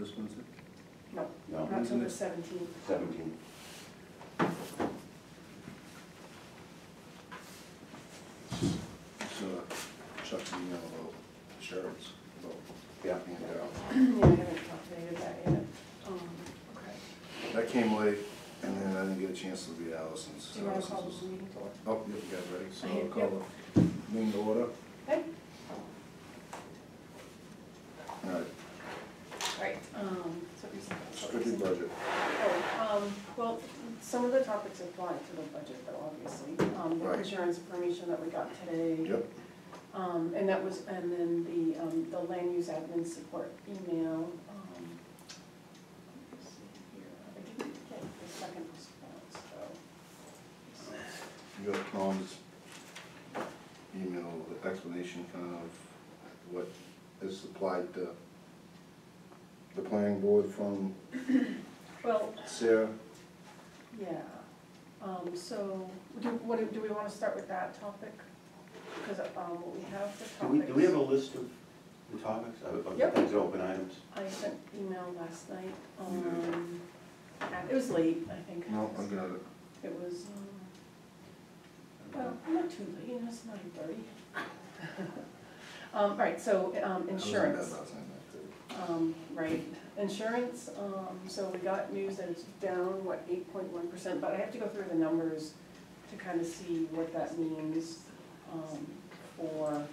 this Wednesday? No, No, not till the seventeenth. seventeen. So Chuck's email about insurance, about Yeah. being down. Yeah, I haven't updated that yet. Um, okay. That came late, and then I didn't get a chance to read Allison's. Do you wanna call Allison's this was- meeting to order? Oh, yeah, you guys ready? So I I'll call the meeting to order. Okay, All right, right, um, so we said. strictly budget. Oh, um, well, some of the topics apply to the budget though, obviously. Um, the Right. insurance information that we got today. Yep, Um, and that was, and then the, um, the land use admin support email, um, let's see here, I didn't get the second response though. you got Tom's email, the explanation kind of what is supplied to the planning board from Well, Sarah. Yeah, um, so, do, what, do- do we wanna start with that topic? Because, um, we have the Do we, topics. do we have a list of the topics, of of the Yep. things, open items? I sent email last night, um, and it was late, I think. No, I got it. It was, um, well, not too late, it's nine thirty. Um, right, so, um, I was in bed insurance, last night, night um, right, insurance, um, so we got news that it's down, what, eight point one percent, but I have to go through the numbers to kind of see what that means, um, for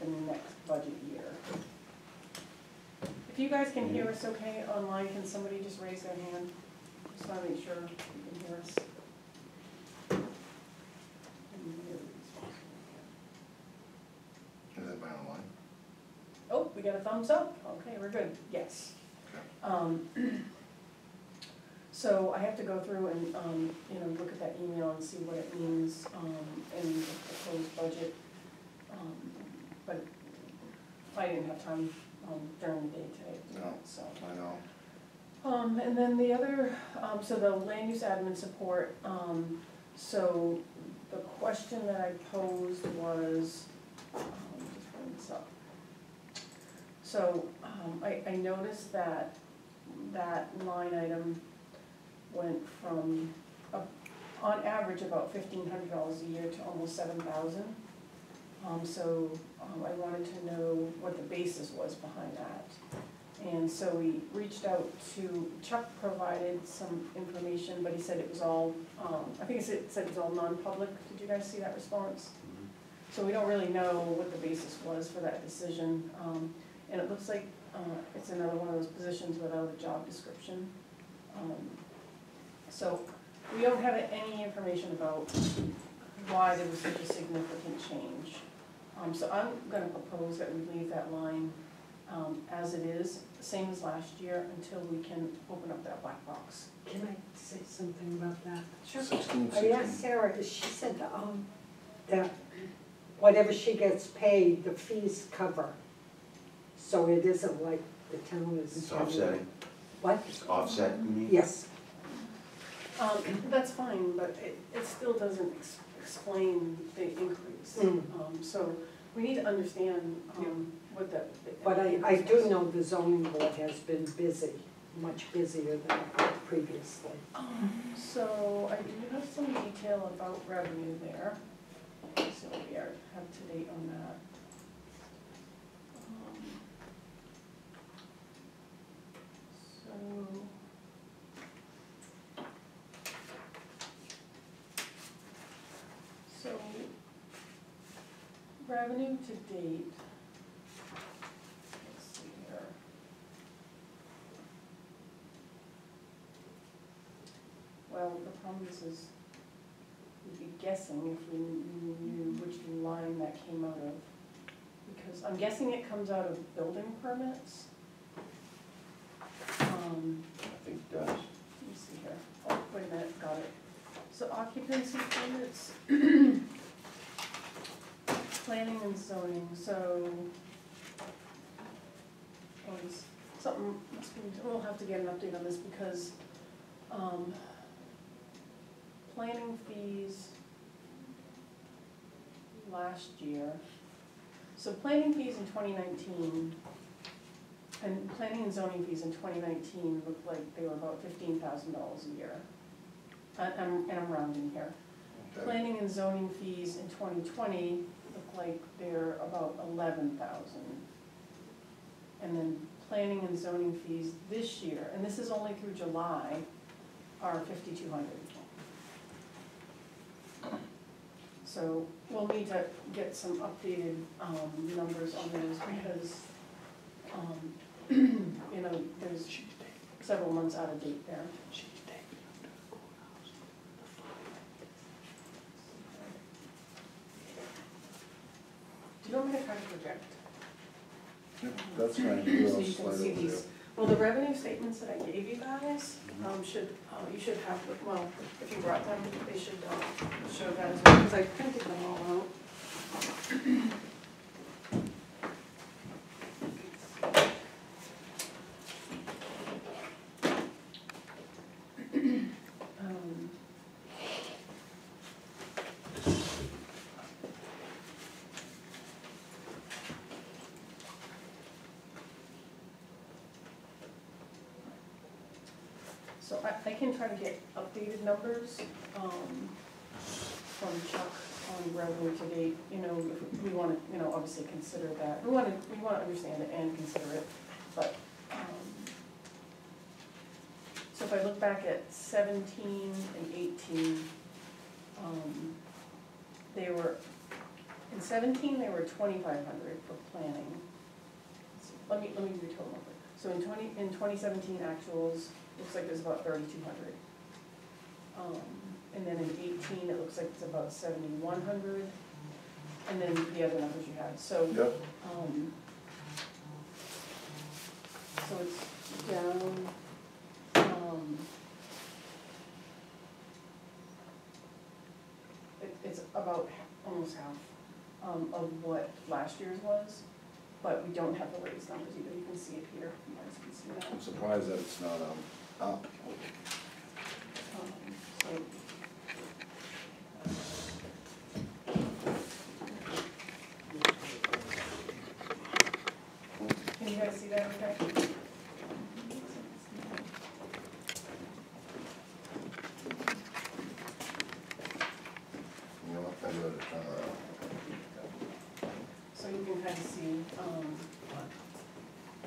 the next budget year. If you guys can hear us okay online, can somebody just raise their hand? Just wanna make sure you can hear us. Is that by online? Oh, we got a thumbs up, okay, we're good, yes. Um, So I have to go through and, um, you know, look at that email and see what it means, um, in the proposed budget. Um, But I didn't have time, um, during the day today to do No. so. I know. Um, and then the other, um, so the land use admin support, um, so the question that I posed was, um, just bring this up. So, um, I, I noticed that, that line item went from, uh, on average, about fifteen hundred dollars a year to almost seven thousand. Um, so, um, I wanted to know what the basis was behind that. And so we reached out to, Chuck provided some information, but he said it was all, um, I think it said, it said it was all non-public, did you guys see that response? So we don't really know what the basis was for that decision, um, and it looks like, uh, it's another one of those positions without a job description. Um, So, we don't have any information about why there was such a significant change. Um, so I'm gonna propose that we leave that line, um, as it is, same as last year, until we can open up that black box. Can I say something about that? Sixteen, I asked sixteen. Sarah, she said, um, that whatever she gets paid, the fees cover. So it isn't like the town is. It's offsetting, What? it's offset, you mean? Yes, Um, that's fine, but it, it still doesn't ex- explain the increase. Mm. Um, so we need to understand, um, what the. the but I, I do know the zoning board has been busy, much busier than previously. Um, So I do have some detail about revenue there, so we are up to date on that. Um, So. So, revenue to date. Let's see here. Well, the problem is, is we'd be guessing if we knew which line that came out of. Because I'm guessing it comes out of building permits. Um, I think it does. let me see here, oh, wait a minute, got it. So occupancy permits. Planning and zoning, so. oh, it's Something, must be, we'll have to get an update on this because, um, planning fees last year. So planning fees in twenty nineteen and planning and zoning fees in twenty nineteen looked like they were about fifteen thousand dollars a year. And I'm, and I'm rounding here. Okay. Planning and zoning fees in twenty twenty like they're about eleven thousand. And then planning and zoning fees this year, and this is only through July, are fifty-two hundred. So we'll need to get some updated, um, numbers on those because, um, you know, there's several months out of date there. You want me to try to project? That's fine, So we'll you slide can see over there. these. Well, the revenue statements that I gave you guys, um, should, uh, you should have, the- well, if you brought them, they should, uh, show that as well, because I printed them all out. Can try to get updated numbers, um, from Chuck on revenue to date, you know, we wanna, you know, obviously consider that, we wanna, we wanna understand it and consider it, but, um, so if I look back at seventeen and eighteen, um, they were, in seventeen, they were twenty-five hundred for planning. Let's Let me, let me read total. So in twenty, in twenty seventeen actuals, looks like there's about thirty-two hundred. Um, and then in eighteen, it looks like it's about seventy-one hundred, and then the other numbers you had, so, Yep, um, so it's down, um, it, it's about almost half, um, of what last year's was, but we don't have the latest numbers either, you can see it here, you guys can see that. I'm surprised that it's not, um, up. Can you guys see that okay? You know, I gotta turn around. So you can kind of see, um,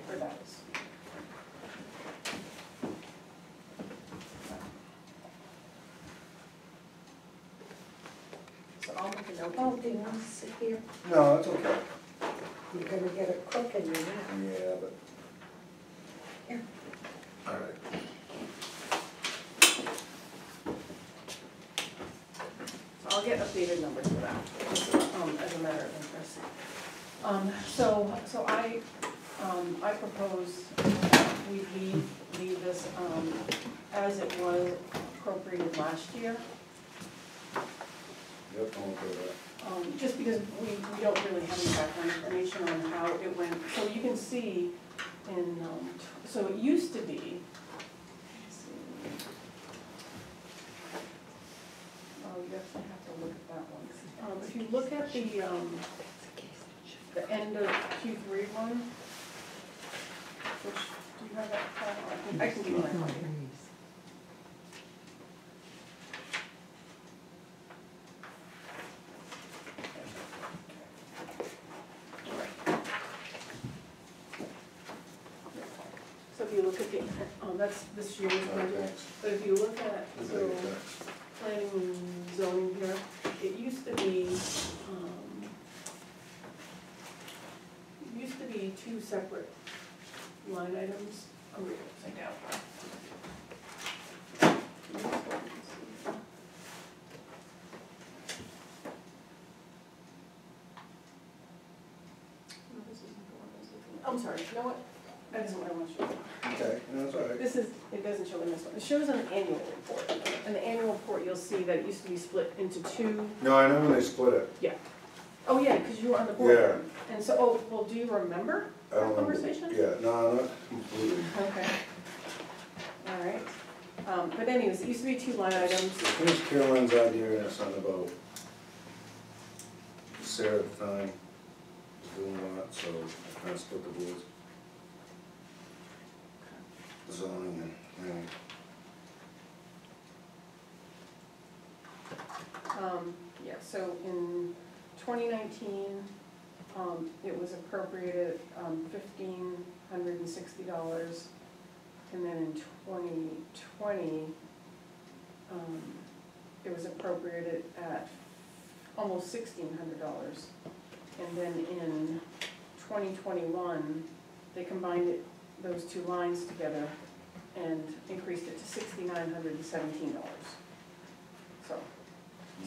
where that is. So I'll make a note. Oh, do you want to sit here? No, it's okay. You're gonna get a crook in your neck. Yeah, but. Here. All right. So I'll get updated numbers for that, um, as a matter of interest. Um, so, so I, um, I propose we leave, leave this, um, as it was appropriated last year. Yep, I'm okay with that. Um, just because we, we don't really have any background information on how it went, so you can see in, um, so it used to be. Oh, you definitely have to look at that one. Um, if you look at the, um, the end of Q three one, which, do you have that file? I can, I can give you my copy. So if you look at the, um, that's this year's All right, budget, thanks. but if you look at, Good so, day, thanks. planning and zoning here, it used to be, um, it used to be two separate line items, I'm reading it upside down. No, this isn't the one I was looking at. I'm sorry, you know what? That isn't what I want to show you. Okay, no, it's all right. This is, it doesn't show in this one, it shows an annual report. In the annual report, you'll see that it used to be split into two, No, I know when they split it. yeah. Oh, yeah, because you were on the board. Yeah. And so, oh, well, do you remember I don't that remember. conversation? Yeah, no, not completely. Okay. All right. Um, but anyways, it used to be two line items. I think Caroline's idea and something about Sarah at the time was doing that, so Split the boards. zoning and, and Um, yeah, so in twenty nineteen, um, it was appropriated, um, fifteen hundred and sixty dollars. And then in twenty twenty, um, it was appropriated at almost sixteen hundred dollars. And then in twenty twenty-one, they combined it, those two lines together and increased it to sixty-nine hundred and seventeen dollars. So,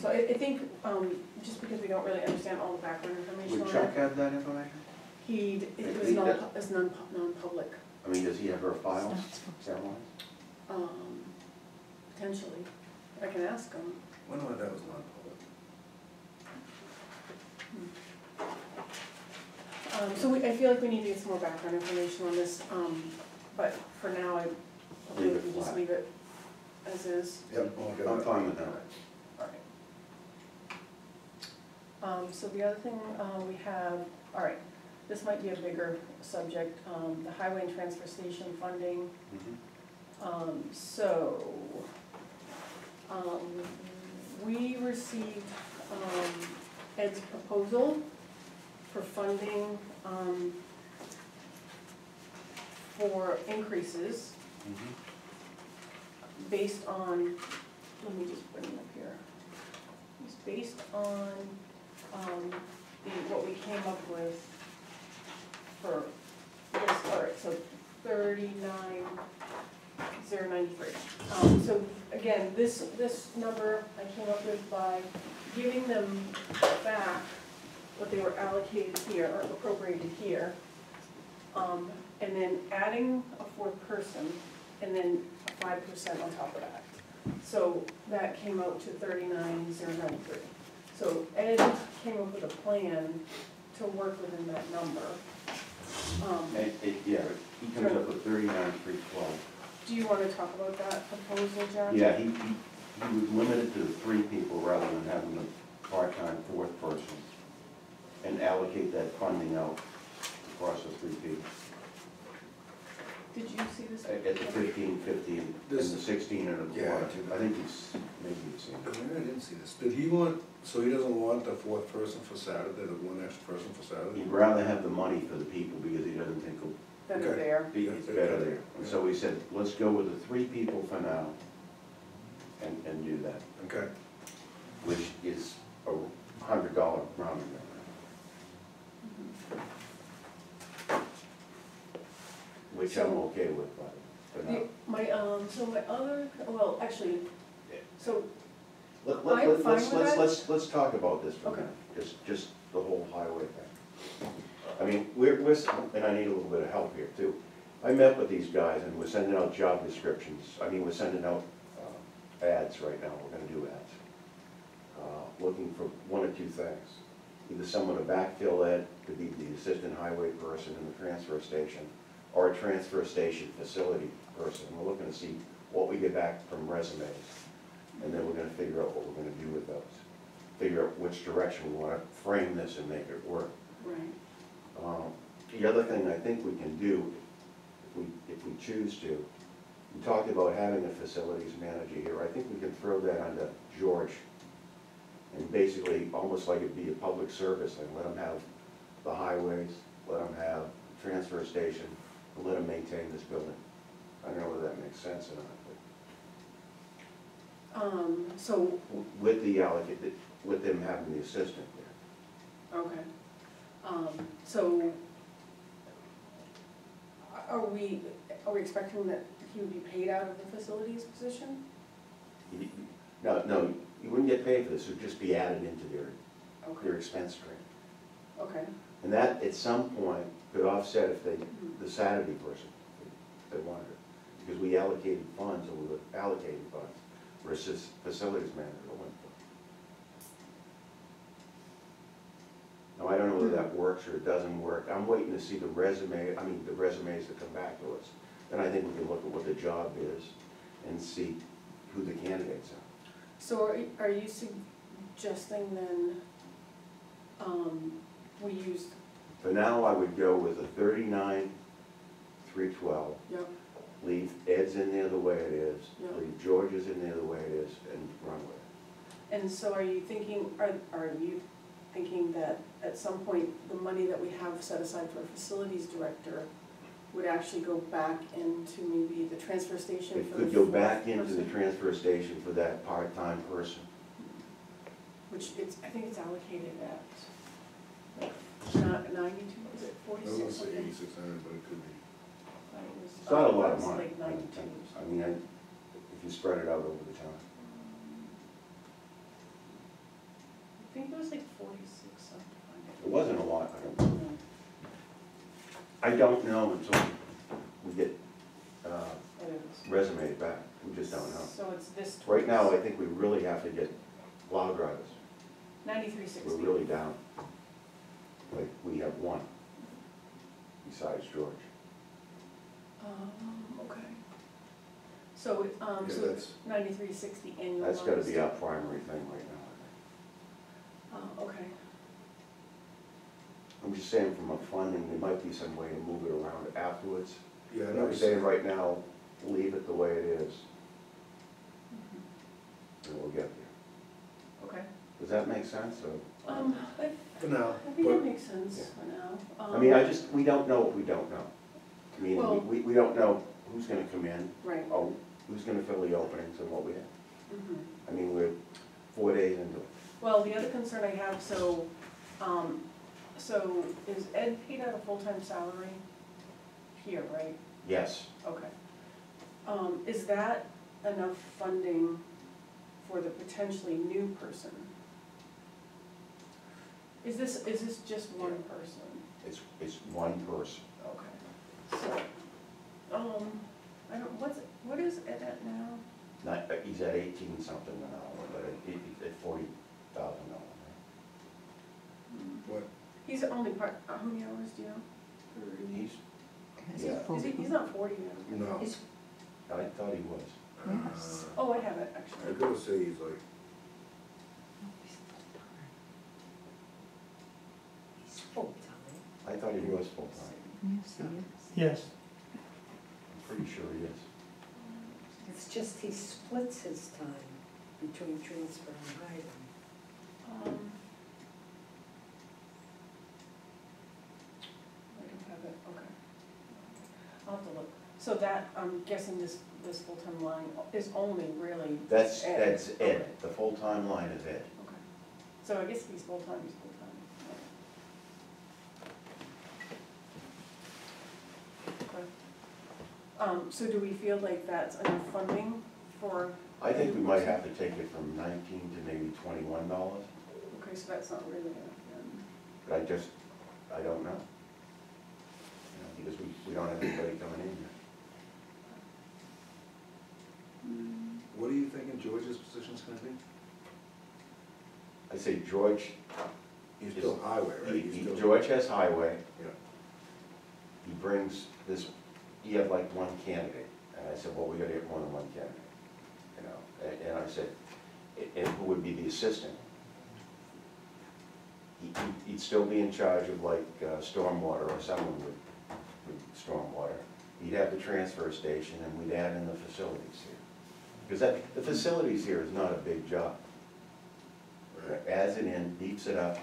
so I, I think, um, just because we don't really understand all the background information Would on Chuck it, have that information? he, it was He non, does. it's non, non-public, I mean, does he have her files? Caroline? um, potentially. I can ask him. when was that was non-public? Um, so we, I feel like we need to get some more background information on this, um, but for now, I, I Leave believe it we just flat. leave it as is. Yep, okay. I'm fine with that. Alright. Um, so the other thing, uh, we have, alright, this might be a bigger subject, um, the highway and transfer station funding. Mhm. Um, so, um, we received, um, Ed's proposal for funding, um, for increases Mhm. based on, let me just bring it up here. It's based on, um, the, what we came up with for this, right, so thirty-nine, zero ninety-three. Um, so again, this, this number I came up with by giving them back what they were allocated here, or appropriated here. Um, and then adding a fourth person, and then five percent on top of that. So that came out to thirty-nine, zero ninety-three. So Ed came up with a plan to work within that number. Um, And it, yeah, he comes up with thirty-nine, three twelve. Do you wanna talk about that proposal, John? Yeah, he, he, he was limited to three people rather than having a part-time fourth person. And allocate that funding out across the three people. Did you see this? At at the fifteen, fifteen, and the This- sixteen and a Yeah. quarter. I think he's, maybe he's seen it. Maybe I didn't see this. Did he want, so he doesn't want the fourth person for Saturday, the one extra person for Saturday? He'd rather have the money for the people because he doesn't think it'll That are Okay. there. be, it's better there. And so we said, let's go with the three people for now and, and do that, Okay, which is a hundred dollar rounding error. Which I'm okay with, but for now. The- My, um, so my other, well, actually, so, Let, I'm let, let- fine let's, with let's, that. let's, let's talk about this for a Okay. minute, just, just the whole highway thing. I mean, we're, we're, s- and I need a little bit of help here too. I met with these guys and we're sending out job descriptions, I mean, we're sending out, uh, ads right now, we're gonna do ads. Uh, looking for one or two things, either someone to backfill Ed, to be the assistant highway person in the transfer station, or a transfer station facility person, we're looking to see what we get back from resumes. And then we're gonna figure out what we're gonna do with those. Figure out which direction we wanna frame this and make it work. right, Um, The other thing I think we can do, if we, if we choose to, we talked about having a facilities manager here, I think we can throw that onto George. And basically, almost like it'd be a public service, and let them have the highways, let them have transfer station, and let him maintain this building. I don't know whether that makes sense or not, um, so, but with the allocated, with them having the assistant there. okay. Um, so, are we, are we expecting that he would be paid out of the facilities position? You- No, no, you wouldn't get paid for this, it would just be added into their, Okay, their expense stream. okay, And that, at some point, could offset if they, the Saturday person, they wanted it. Because we allocated funds, or we were allocating funds, versus facilities manager went for. Now, I don't know whether that works or it doesn't work, I'm waiting to see the resume, I mean, the resumes that come back to us. Then I think we can look at what the job is and see who the candidates are. so are, are you suggesting then, um, we use, For now, I would go with a thirty-nine, three twelve, yep, leave Ed's in there the way it is, Yeah. leave George's in there the way it is, and run with it. And so are you thinking, are, are you thinking that at some point, the money that we have set aside for a facilities director would actually go back into maybe the transfer station It for the could go fourth back into the person? transfer station for that part-time person. Which it's, I think it's allocated at, not ninety-two, is it I was forty-six gonna say something? eighty-six hundred, but it could be. Thought it It's not a lot of money. Like ninety-two. I mean, I- if you spread it out over the time. I think it was like forty-six something. It wasn't a lot, I don't know. No. I don't know until we get, uh, It is. resume back, we just don't know. So it's this. Right now, I think we really have to get plow drivers, Ninety-three sixty. we're really down. Like, we have one, besides George. Um, okay. So, it, um, Yeah, so that's- ninety-three sixty annualized. That's gotta be our primary thing right now. Uh, okay, I'm just saying from a funding, there might be some way to move it around afterwards. Yeah, I But know. I'm saying right now, leave it the way it is, Mhm. and we'll get there. okay. Does that make sense, or? Um, I, For now, I think but that makes sense for now. I mean, I Um, just, we don't know what we don't know. I mean, Well- we, we don't know who's gonna come in, Right. or who's gonna fill the openings and what we have. mhm. I mean, we're four days into it. Well, the other concern I have, so, um, so is Ed paid out a full-time salary here, right? Yes, Okay. Um, is that enough funding for the potentially new person? Is this, is this just one person? it's, it's one person. Okay, so, um, I don't, what's, what is Ed at now? Not, uh, he's at eighteen something an hour, but at, at forty thousand dollars. what, He's only part, how many hours do you know? He's, Is he, yeah, is he, he's not forty now? no. He's, I thought he was. Uh, Oh, I have it, I actually. gotta say he's like, he's full-time. I thought he was full-time. Yes, I'm pretty sure he is. It's just he splits his time between transfer and highway. Um, I don't have it, okay. I'll have to look. So that, I'm guessing this, this full-time line is only really. That's, Ed. that's Ed, the full-time line is Ed. Okay. So I guess if he's full-time, he's full-time. Okay. Um, so do we feel like that's enough funding for? I think we might have to take it from nineteen to maybe twenty-one dollars, Okay, so that's not really enough then. but I just, I don't know. You know, Because we, we don't have anybody coming in here. what are you thinking George's position's gonna be? I say George, He's still highway, right? he, He's he- still- George has highway, Yeah, he brings this, he had like one candidate, and I said, well, we gotta get more than one candidate, you know, and, and I said, "A- and who would be the assistant? He, he- he'd still be in charge of like, uh, stormwater, or someone would, with stormwater. He'd have the transfer station, and we'd add in the facilities here. Because that, the facilities here is not a big job. right. Adds it in, beeps it up,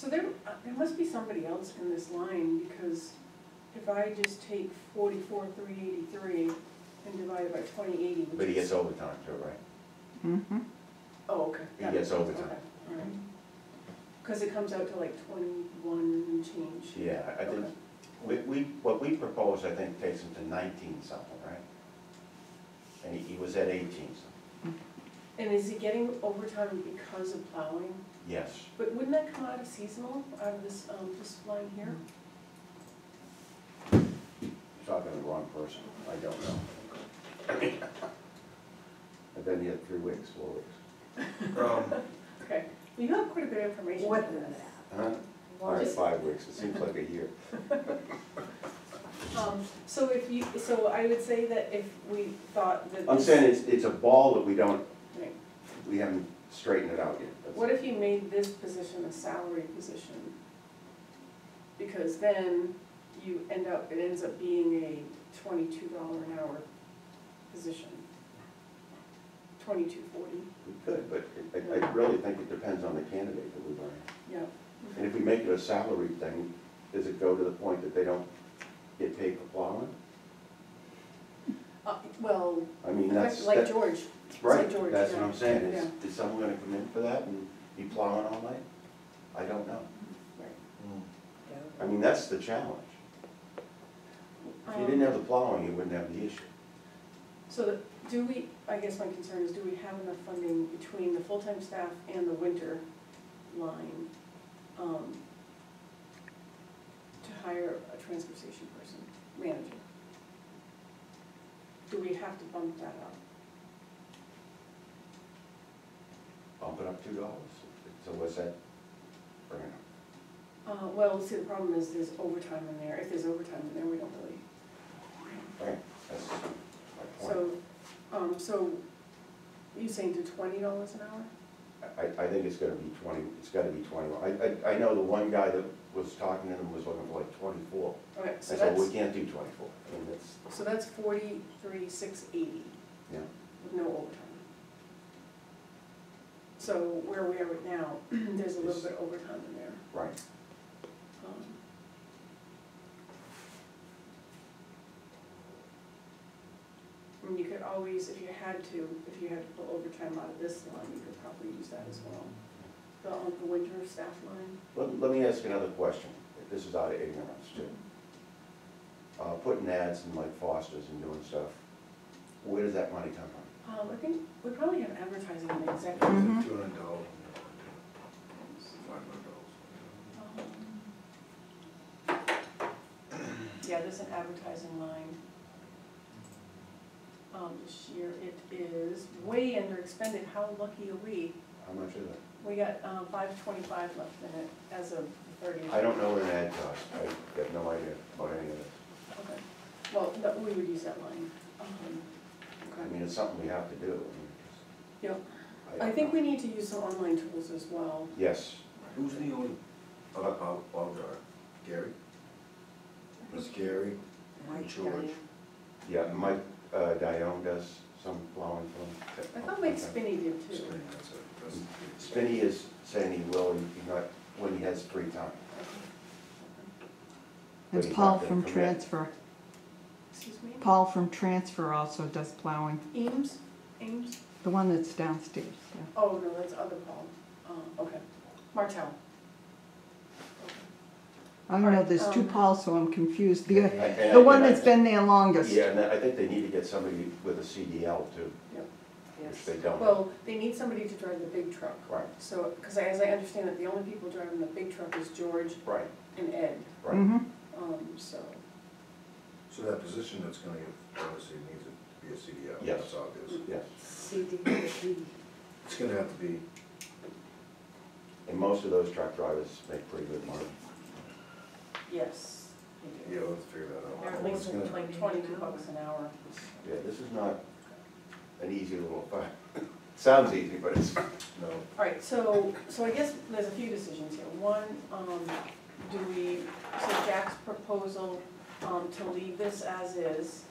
So there, uh, there must be somebody else in this line, because if I just take forty-four, three eighty-three and divide it by twenty eighty, which but he gets overtime too, right? Oh, okay. he That gets makes sense. overtime. Okay, all right. Cause it comes out to like twenty-one and change. Yeah, I think, Okay. we, we, what we propose, I think, takes him to nineteen something, right? And he, he was at eighteen something, And is he getting overtime because of plowing? Yes. But wouldn't that come out of seasonal, out of this, um, this line here? Talking to the wrong person, I don't know. I've been here three weeks, four weeks. Um, Okay, well, you have quite a bit of information. More on than that. Huh? All right, Just- five weeks, it seems like a year. Um, so if you, so I would say that if we thought that. I'm this- saying it's, it's a ball that we don't, Right. we haven't straightened it out yet. That's- What if you made this position a salary position? Because then you end up, it ends up being a twenty-two dollar an hour position. Twenty-two forty, We could, but it- I, I really think it depends on the candidate that we bring. yeah. And if we make it a salary thing, does it go to the point that they don't get paid for plowing? Uh, well, I mean, that's, like that- George, right, like George, that's what yeah. I'm saying, is, Yeah. is someone gonna come in for that and be plowing all night? I don't know. right. I mean, that's the challenge. If you didn't have the plowing, you wouldn't have the issue. So the- do we, I guess my concern is, do we have enough funding between the full-time staff and the winter line um, to hire a transfer station person, manager? Do we have to bump that up? Bump it up two dollars, so what's that? Bring it up. Uh, well, see, the problem is there's overtime in there. If there's overtime in there, we don't really. Right, that's my point. So, um, so you saying to twenty dollars an hour? I, I think it's gonna be twenty, it's gotta be twenty. I, I, I know the one guy that was talking to them was looking for like twenty-four. Okay, I so said, we that's, can't do twenty-four. I mean, that's, so that's forty-three, six eighty yeah, with no overtime. So where we are right now, there's a little bit of overtime in there. right. Um, And you could always, if you had to, if you had to pull overtime out of this line, you could probably use that as well. The, um, the winter staff line. Let, let me ask another question. This is out of ignorance too. Uh, putting ads in like Foster's and doing stuff, where does that money come from? Um, I think we probably have advertising in the executive. Mm-hmm. Two hundred dollars. Five hundred dollars. Um, Yeah, there's an advertising line. Um, this year it is way under expended, how lucky are we? How much is it? We got, um, five twenty-five left in it as of thirty. I don't know what an ad costs. I got no idea about any of this. Okay, well, no, we would use that line. Um, I mean, it's something we have to do. I yeah, it's- I think don't we need to use some online tools as well. Yes, Who's the only, other plow, plow driver? Gary? Miss Gary? Mike George. Diane. yeah, Mike, uh, Dione does some plowing for I him. thought Mike Spinney did too. Spinney, that's it. That's- Spinney is saying he will, he not, when he has free time. But And he's Paul gonna from commit. transfer, me? Paul from transfer also does plowing, Eames, Ames? the one that's downstairs, yeah. Oh, no, that's other Paul. Uh, okay. Martell. I don't know, Alright, there's two um, Pauls, so I'm confused. The, And- and- the one that's been there longest. Yeah, and I think they need to get somebody with a CDL too, Yep. which they don't. Well, they need somebody to drive the big truck. Right, So, because as I understand it, the only people driving the big truck is George right, and Ed. right. Mhm. Um, so, So that position that's gonna get, obviously needs to be a CDL, Yes. that's obvious. Yes, CDBG. It's gonna have to be, and most of those truck drivers make pretty good money. yes. they do. yeah, let's figure that out. They're at It's least gonna- like twenty-two bucks an hour. Yeah, this is not an easy little fight. Sounds easy, but it's, No, All right, so, so I guess there's a few decisions here. One, um, do we, so Jack's proposal, um, to leave this as is,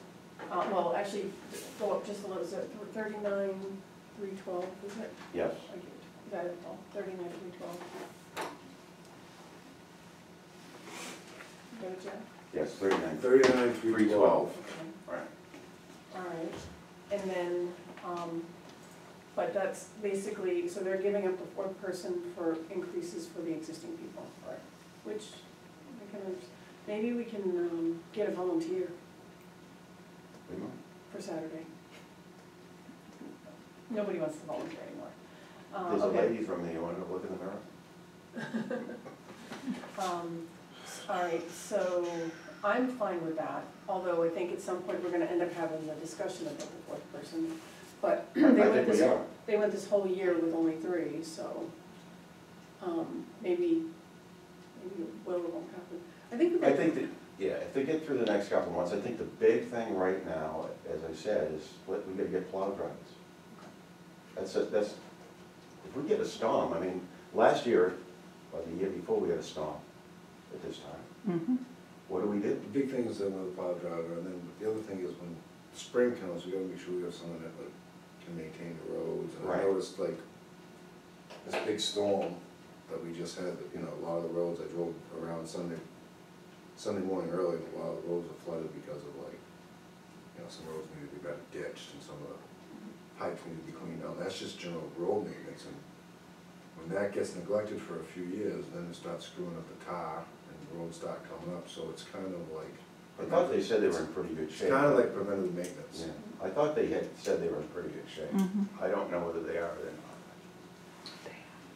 uh, well, actually, go up just a little, is it thirty-nine, three twelve, is it? yes, I get- Is that it, Paul? Thirty-nine, three twelve? Got it, yes, thirty-nine. thirty-nine, three Three twelve. Okay. All right, and then, um, but that's basically, so they're giving up the fourth person for increases for the existing people. Right. Which, we can, maybe we can, um, get a volunteer We might. for Saturday. Nobody wants to volunteer anymore. Uh, There's a okay. lady from the, you wanna look in the mirror? Um, all right, so I'm fine with that, although I think at some point we're gonna end up having a discussion about the fourth person. But they I went think this, we are. they went this whole year with only three, so, um, maybe, maybe it will or won't happen. I think I think that, yeah, if they get through the next couple of months, I think the big thing right now, as I said, is what, we gotta get plow drivers. That's, a- that's, if we get a storm, I mean, last year, or the year before, we had a storm at this time. Mhm. what do we do? The big thing is then with the plow driver, and then the other thing is when spring comes, we gotta make sure we have someone that like can maintain the roads. And I Right. noticed like this big storm that we just had, you know, a lot of the roads, I drove around Sunday, Sunday morning early, and a lot of the roads are flooded because of like, you know, some roads need to be better ditched and some of the pipes need to be cleaned out. That's just general road maintenance and when that gets neglected for a few years, then it starts screwing up the tar and the roads start coming up, so it's kind of like. I thought they said they were in pretty good It's shape. kind of like preventative maintenance. Yeah, I thought they had said they were in pretty good shape. Mhm. I don't know whether they are or they're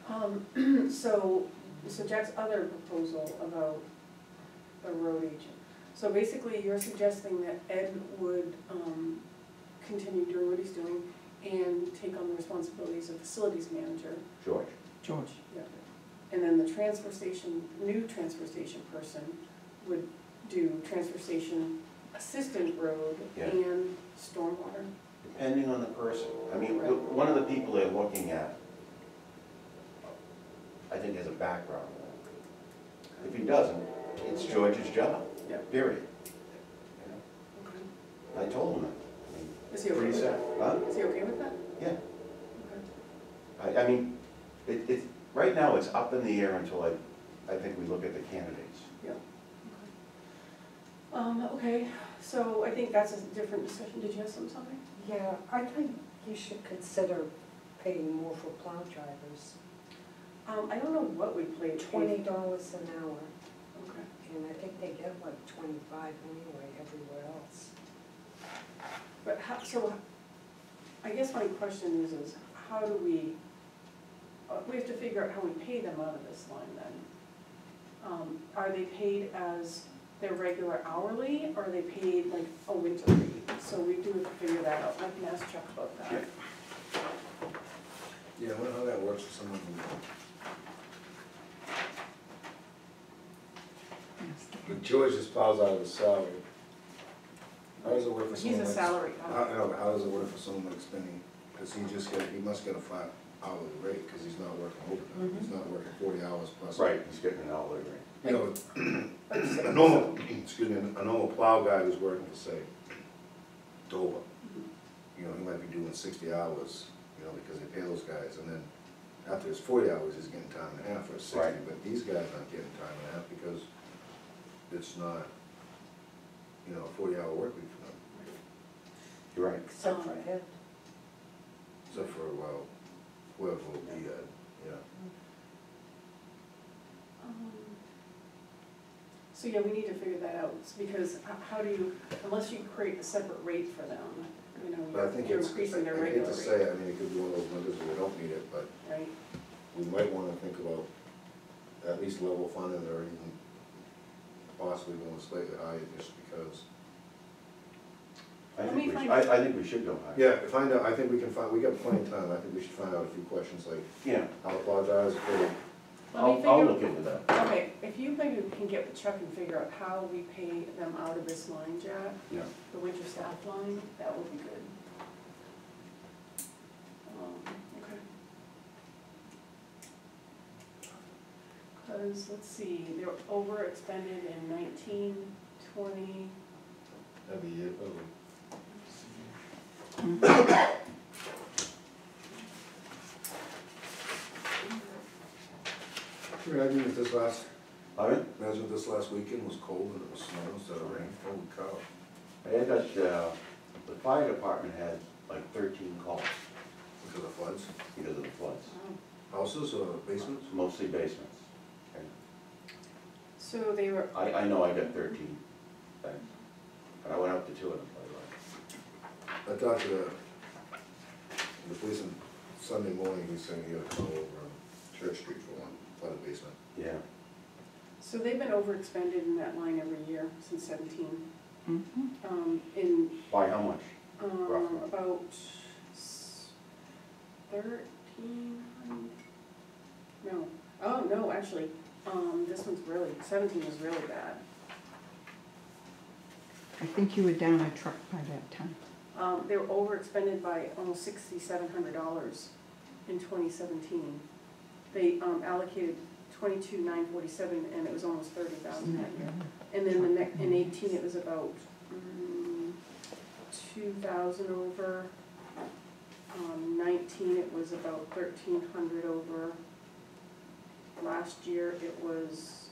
not. Um, so, so Jack's other proposal about a road agent. So basically, you're suggesting that Ed would, um, continue doing what he's doing and take on the responsibilities of facilities manager. George, George. Yep. And then the transfer station, new transfer station person would do transfer station assistant road Yeah. and stormwater. depending on the person, I mean, the- one of the people they're looking at, I think has a background. If he doesn't, it's George's job, Yeah. period. Okay. I told him that. I mean, Is he okay pretty with that? Huh? Is he okay with that? Yeah, Okay. I, I mean, it, it's, right now, it's up in the air until I, I think we look at the candidates. Yeah. Um, okay, so I think that's a different discussion. Did you have some, something? Yeah, I think you should consider paying more for plow drivers. Um, I don't know what we played. Twenty dollars an hour, Okay. And I think they get like twenty-five anyway everywhere else. But how, so, I guess my question is, is how do we, uh, we have to figure out how we pay them out of this line then. Um, are they paid as their regular hourly, or are they paid like a winter rate? So we do have to figure that out, I can ask Chuck about that. Yeah, I wonder how that works for someone who, Yes. But George just plows out of his salary. How does it work for someone He's a like? salary How, guy. no, but how does it work for someone like Spinney? Cause he just get, he must get a flat hourly rate, cause he's not working overtime, mm-hmm. he's not working forty hours plus. Right, he's getting an hourly rate. You know, But s- a normal, excuse me, a normal plow guy who's working for, say, Dover, you know, he might be doing sixty hours, you know, because they pay those guys, and then after his forty hours, he's getting time and a half or sixty, Right. but these guys aren't getting time and a half because it's not, you know, a forty hour work week for them, You're right. Except for Um, Ed. except for, well, whoever will be, uh, yeah. Um, So, yeah, we need to figure that out, because h- how do you, unless you create a separate rate for them, you know, But I you're think you're it's, I increasing their I hate regular to rate, say, I mean, it could be one of those windows where we don't need it, but right? we might wanna think about at least level funding or even possibly going slightly higher just because. I Let think we, should- find- I, I think we should go higher. Yeah, find out, I think we can find, we got plenty of time, I think we should find out a few questions like, Yeah, I'll apologize for, Let me I'll, I'll figure- look into that. Okay, if you maybe can get with Chuck and figure out how we pay them out of this line, Jack, Yeah. the winter staff line, that would be good. Um, okay. Cause, let's see, they were overexpended in nineteen, twenty, every year, probably. Imagine if this last, All right, imagine if this last weekend was cold and it was snow instead of rain, holy cow. I had that, uh, the fire department had like thirteen calls Because of floods, because of the floods, wow. houses or basements? mostly basements. And So they were, I, I know I got thirteen things, and I went up to two of them, by the way. I talked to the, the police on Sunday morning, he said he had a call over on Church Street for one, flooded basement. Yeah, so they've been overexpended in that line every year since seventeen. Mhm. Um, in by how much? Um, Roughly. about s- thirteen, no, oh, no, actually, um, this one's really, seventeen was really bad. I think you were down a truck by that time. Um, they were overexpended by almost sixty-seven hundred dollars in twenty seventeen. They, um, allocated twenty-two, nine forty-seven, and it was almost thirty thousand that year. And then the next, in eighteen, it was about, mm, two thousand over. Um, nineteen, it was about thirteen hundred over. Last year, it was,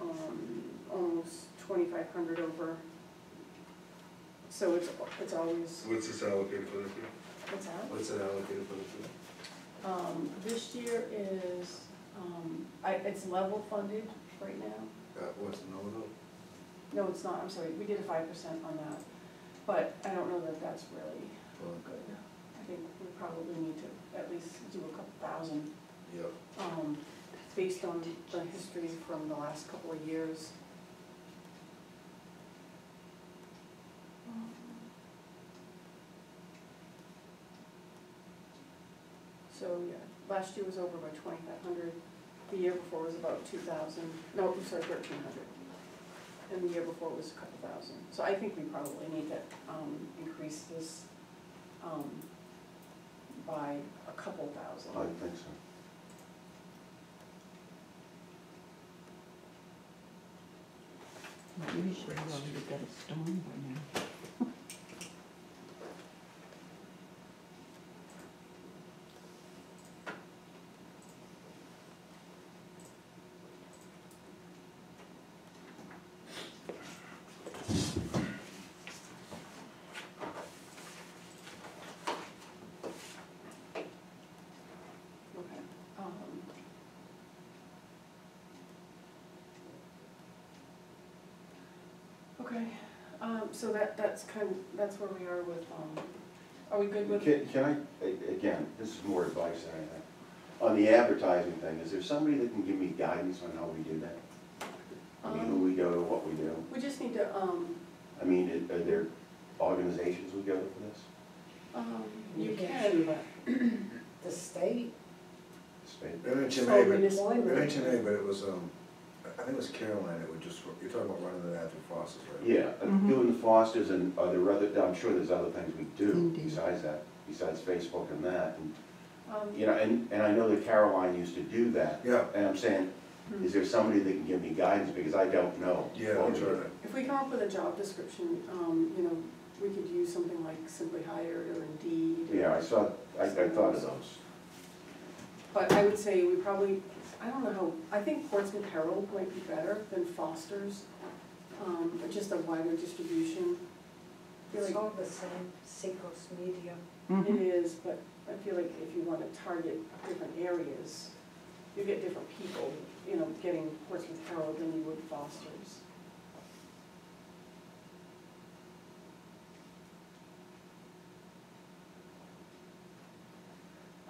um, almost twenty-five hundred over. So it's, it's always, What's this allocated for this year? what's that? What's it allocated for this year? Um, this year is, um, I, it's level funded right now. Uh, what's number though? No, it's not, I'm sorry, we did a five percent on that, but I don't know that that's really Well, good. I think we probably need to at least do a couple thousand, Yep. um, based on the history from the last couple of years. So, yeah, last year was over by twenty-five hundred, the year before was about two thousand, no, I'm sorry, thirteen hundred. And the year before was a couple thousand, so I think we probably need to, um, increase this, um, by a couple thousand. I think so. Usually we already get a storm by now. Okay, um, so that, that's kind, of that's where we are with, um, are we good with? Can, can I, a- again, this is more advice than anything. On the advertising thing, is there somebody that can give me guidance on how we do that? I mean, who we go to, what we do? We just need to, um, I mean, are there organizations we go to for this? um, you You can, can. but, The state, State? They mentioned Oh, A, but, municipal. they mentioned A, but it was, um, I think it was Caroline that would just, you're talking about running the ad through Foster's, right? Yeah, uh, Mhm. doing the Fosters and are there other, I'm sure there's other things we do Indeed. besides that, besides Facebook and that. And um, You know, and, and I know that Caroline used to do that. Yeah, And I'm saying, hmm. is there somebody that can give me guidance, because I don't know. yeah, what that's we do. right. if we come up with a job description, um, you know, we could use something like Simply Hired or Indeed. or- Yeah, I saw, I, I thought of those. But I would say we probably, I don't know how, I think Portsmouth Herald might be better than Foster's, um, but just a wider distribution. I feel it's like all the same, Seacoast Media. it Mhm. but I feel like if you wanna target different areas, you get different people, you know, getting Portsmouth Herald than you would Foster's.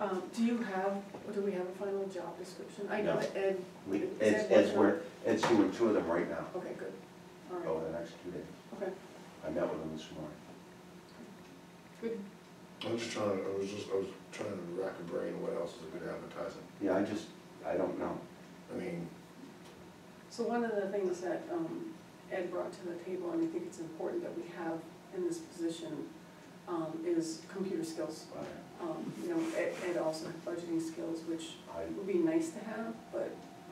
Um, do you have, do we have a final job description? I know No. that Ed, We, Is Ed's, that Ed's, working? work- Ed's doing two of them right now, okay, good, all right, over the next two days. okay, I met with him this morning. good. I was just trying, I was just, I was trying to rack a brain, what else is a good advertising? Yeah, I just, I don't know. I mean, So one of the things that um, Ed brought to the table, and I think it's important that we have in this position, um, is computer skills. Um, You know, Ed Ed also had budgeting skills, which I, would be nice to have, but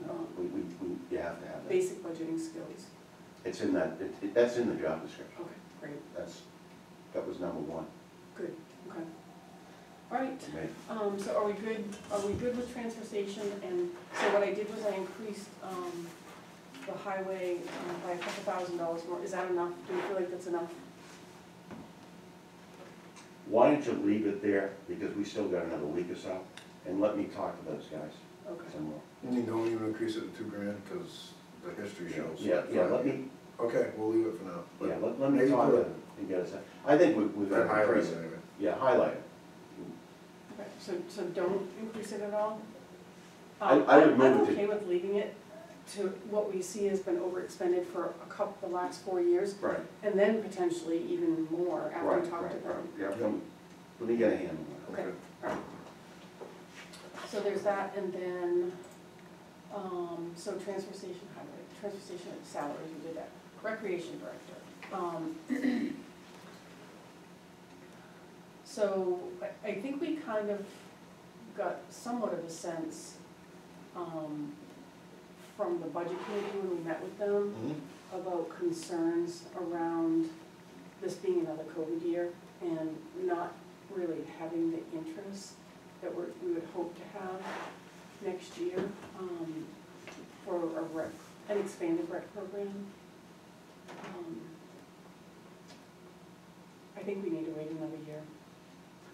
um, we, we, we, you have to have that. basic budgeting skills. It's in that, it, it- that's in the job description. Okay, great, That's, that was number one good, okay. All right, me. um, so are we good, are we good with transfer station? And so what I did was I increased um, the highway um, by a couple thousand dollars more. Is that enough? Do you feel like that's enough? Why don't you leave it there, because we still got another week or so, and let me talk to those guys Okay. some more. you mean don't even increase it to two grand, cause the history shows. Yeah, yeah, let me, Okay, we'll leave it for now. but yeah, let, let me maybe talk to put them and get us, I think we, we've That got to highlights increase it it. anyway. Yeah, highlight it. Okay, so, so don't increase it at all? I- Um, I would I'm- move I'm to- okay with leaving it to what we see has been overexpended for a couple, the last four years, Right. and then potentially even more after Right, we talk to right, them. right. Yeah, let me, let me get a handle on it. Okay. So there's that, and then, um, so transfer station highway, transfer station salaries, we did that. Recreation director, um. So I, I think we kind of got somewhat of a sense, um, from the budget committee when we met with them about concerns around this being another COVID year and not really having the interest that we're, we would hope to have next year, um, for a rec, an expanded rec program. Um, I think we need to wait another year.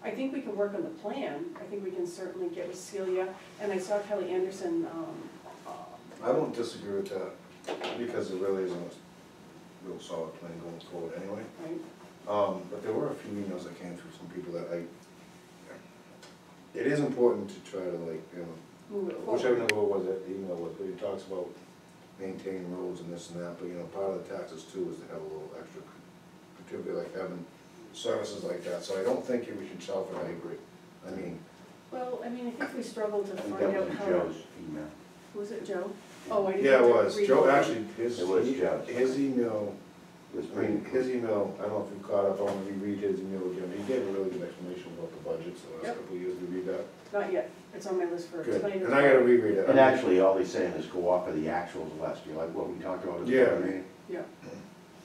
I think we can work on the plan, I think we can certainly get with Celia, and I saw Kelly Anderson, um, I don't disagree with that, because it really isn't a real solid plan going forward anyway. right? Um, but there were a few emails that came through from people that I, it is important to try to like, you know, Move it whichever forward. number it was that the email was, but he talks about maintaining roads and this and that, but you know, part of the taxes too is to have a little extra, particularly like having services like that, so I don't think we should shelf it, I agree. I mean, Well, I mean, I think we struggled to I think find that out was how. Joe's email. Was it Joe? Oh, I didn't. yeah, it was, Joe, actually, his, It was Joe's. his email, It was I pretty, mean, his email, I don't know if you caught up, I wanna reread his email again, he gave a really good explanation about the budgets the last Yep. couple of years, did you read that? Not yet, it's on my list for Good, tonight. and I gotta reread it. and actually, all he's saying is go off of the actuals last year, like what we talked about at the Yeah. meeting. Yeah,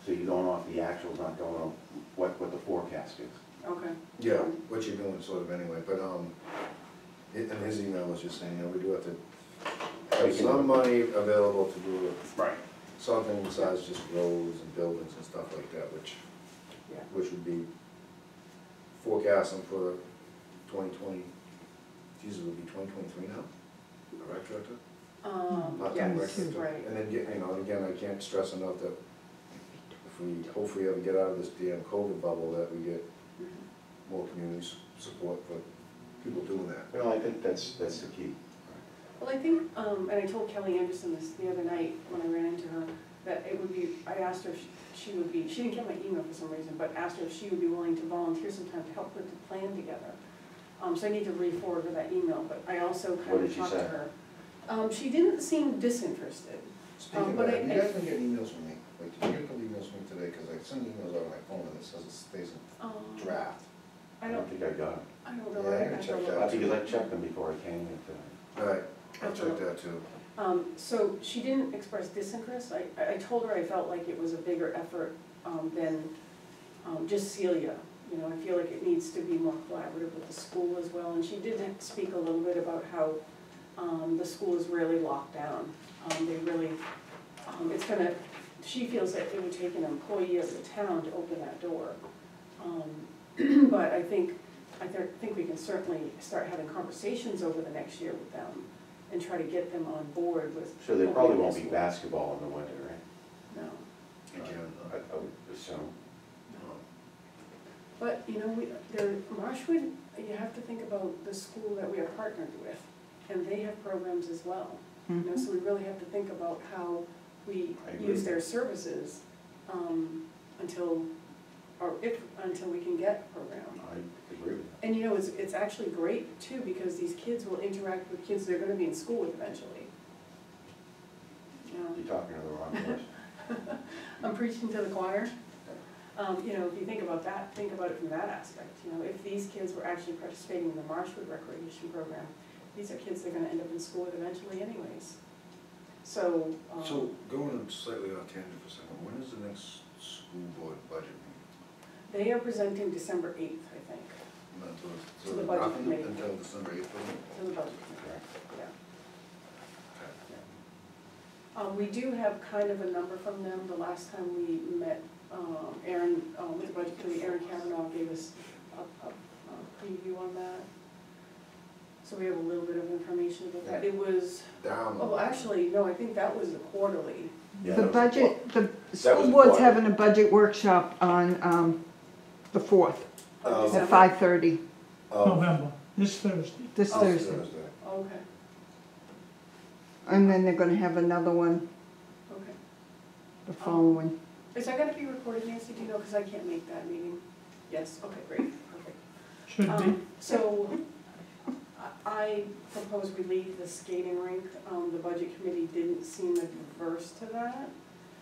So you're going off the actuals, not going on what, what the forecast is. okay. Yeah, what you're doing sort of anyway, but, um, it- and his email was just saying, you know, we do have to have some money available to do it. Right. Something besides just roads and buildings and stuff like that, which, Yeah. which would be forecasting for twenty twenty, geez, it would be twenty twenty-three now, correct, Director? Um, Part-time yes, director. right. And then, get- you know, again, I can't stress enough that if we hopefully ever get out of this damn COVID bubble, that we get Mhm. more community s- support for people doing that. Well, I think that's, that's the key. Well, I think, um, and I told Kelly Anderson this the other night when I ran into her, that it would be, I asked her if she would be, she didn't get my email for some reason, but asked her if she would be willing to volunteer some time to help put the plan together. Um, so I need to re-forward her that email, but I also What kind did of she talked to say? her. Um, she didn't seem disinterested. Speaking of but that, I- you I- guys been getting emails from me? Like, did you get a couple emails from me today? Cause I send emails out on my phone and it says it stays in Um, draft. I don't, think I got it. I don't know, Yeah, I I gotta have to check look. that. Uh, Because I checked them before I came in tonight. Alright, I'll check that too. Um, so she didn't express disinterest, I, I I told her I felt like it was a bigger effort, um, than, um, just Celia. You know, I feel like it needs to be more collaborative with the school as well, and she did speak a little bit about how, um, the school is really locked down. Um, they really, um, it's gonna, she feels that it would take an employee of the town to open that door. Um, but I think, I thi- think we can certainly start having conversations over the next year with them and try to get them on board with. So there probably won't be basketball in the winter, right? this school. No, Again, I, I would assume. no. But, you know, we, there, Marshwood, you have to think about the school that we are partnered with, and they have programs as well. You know, so we really have to think about how we I agree. use their services, um, until, or if, until we can get a program. I agree with that. And you know, it's, it's actually great too, because these kids will interact with kids they're gonna be in school with eventually. You know, You're talking to the wrong person. I'm preaching to the choir. Um, you know, if you think about that, think about it from that aspect, you know, if these kids were actually participating in the Marshwood Recreation Program, these are kids they're gonna end up in school with eventually anyways. So, um. So, going slightly off tangent for a second, when is the next school board budget meeting? They are presenting December eighth, I think, Not until- To so the budget nothing committee. Until December eighth, to the budget committee, Correct. yeah. Um, we do have kind of a number from them, the last time we met, um, Aaron, um, with the budget committee, Aaron Kavanaugh gave us a, a, a preview on that. So we have a little bit of information about that, it was, down. oh, actually, no, I think that was the quarterly, Yeah, The that was budget, the school a board's quarter. having a budget workshop on, um, the fourth, of Um, at five thirty, Of November, this Thursday. this Oh. Thursday. Okay, And then they're gonna have another one okay. the following. Is that gonna be recorded, Nancy, do you know, cause I can't make that meeting? Yes, okay, great, perfect. Should be. Um, so, I- I propose we leave the skating rink, um, the budget committee didn't seem adverse to that.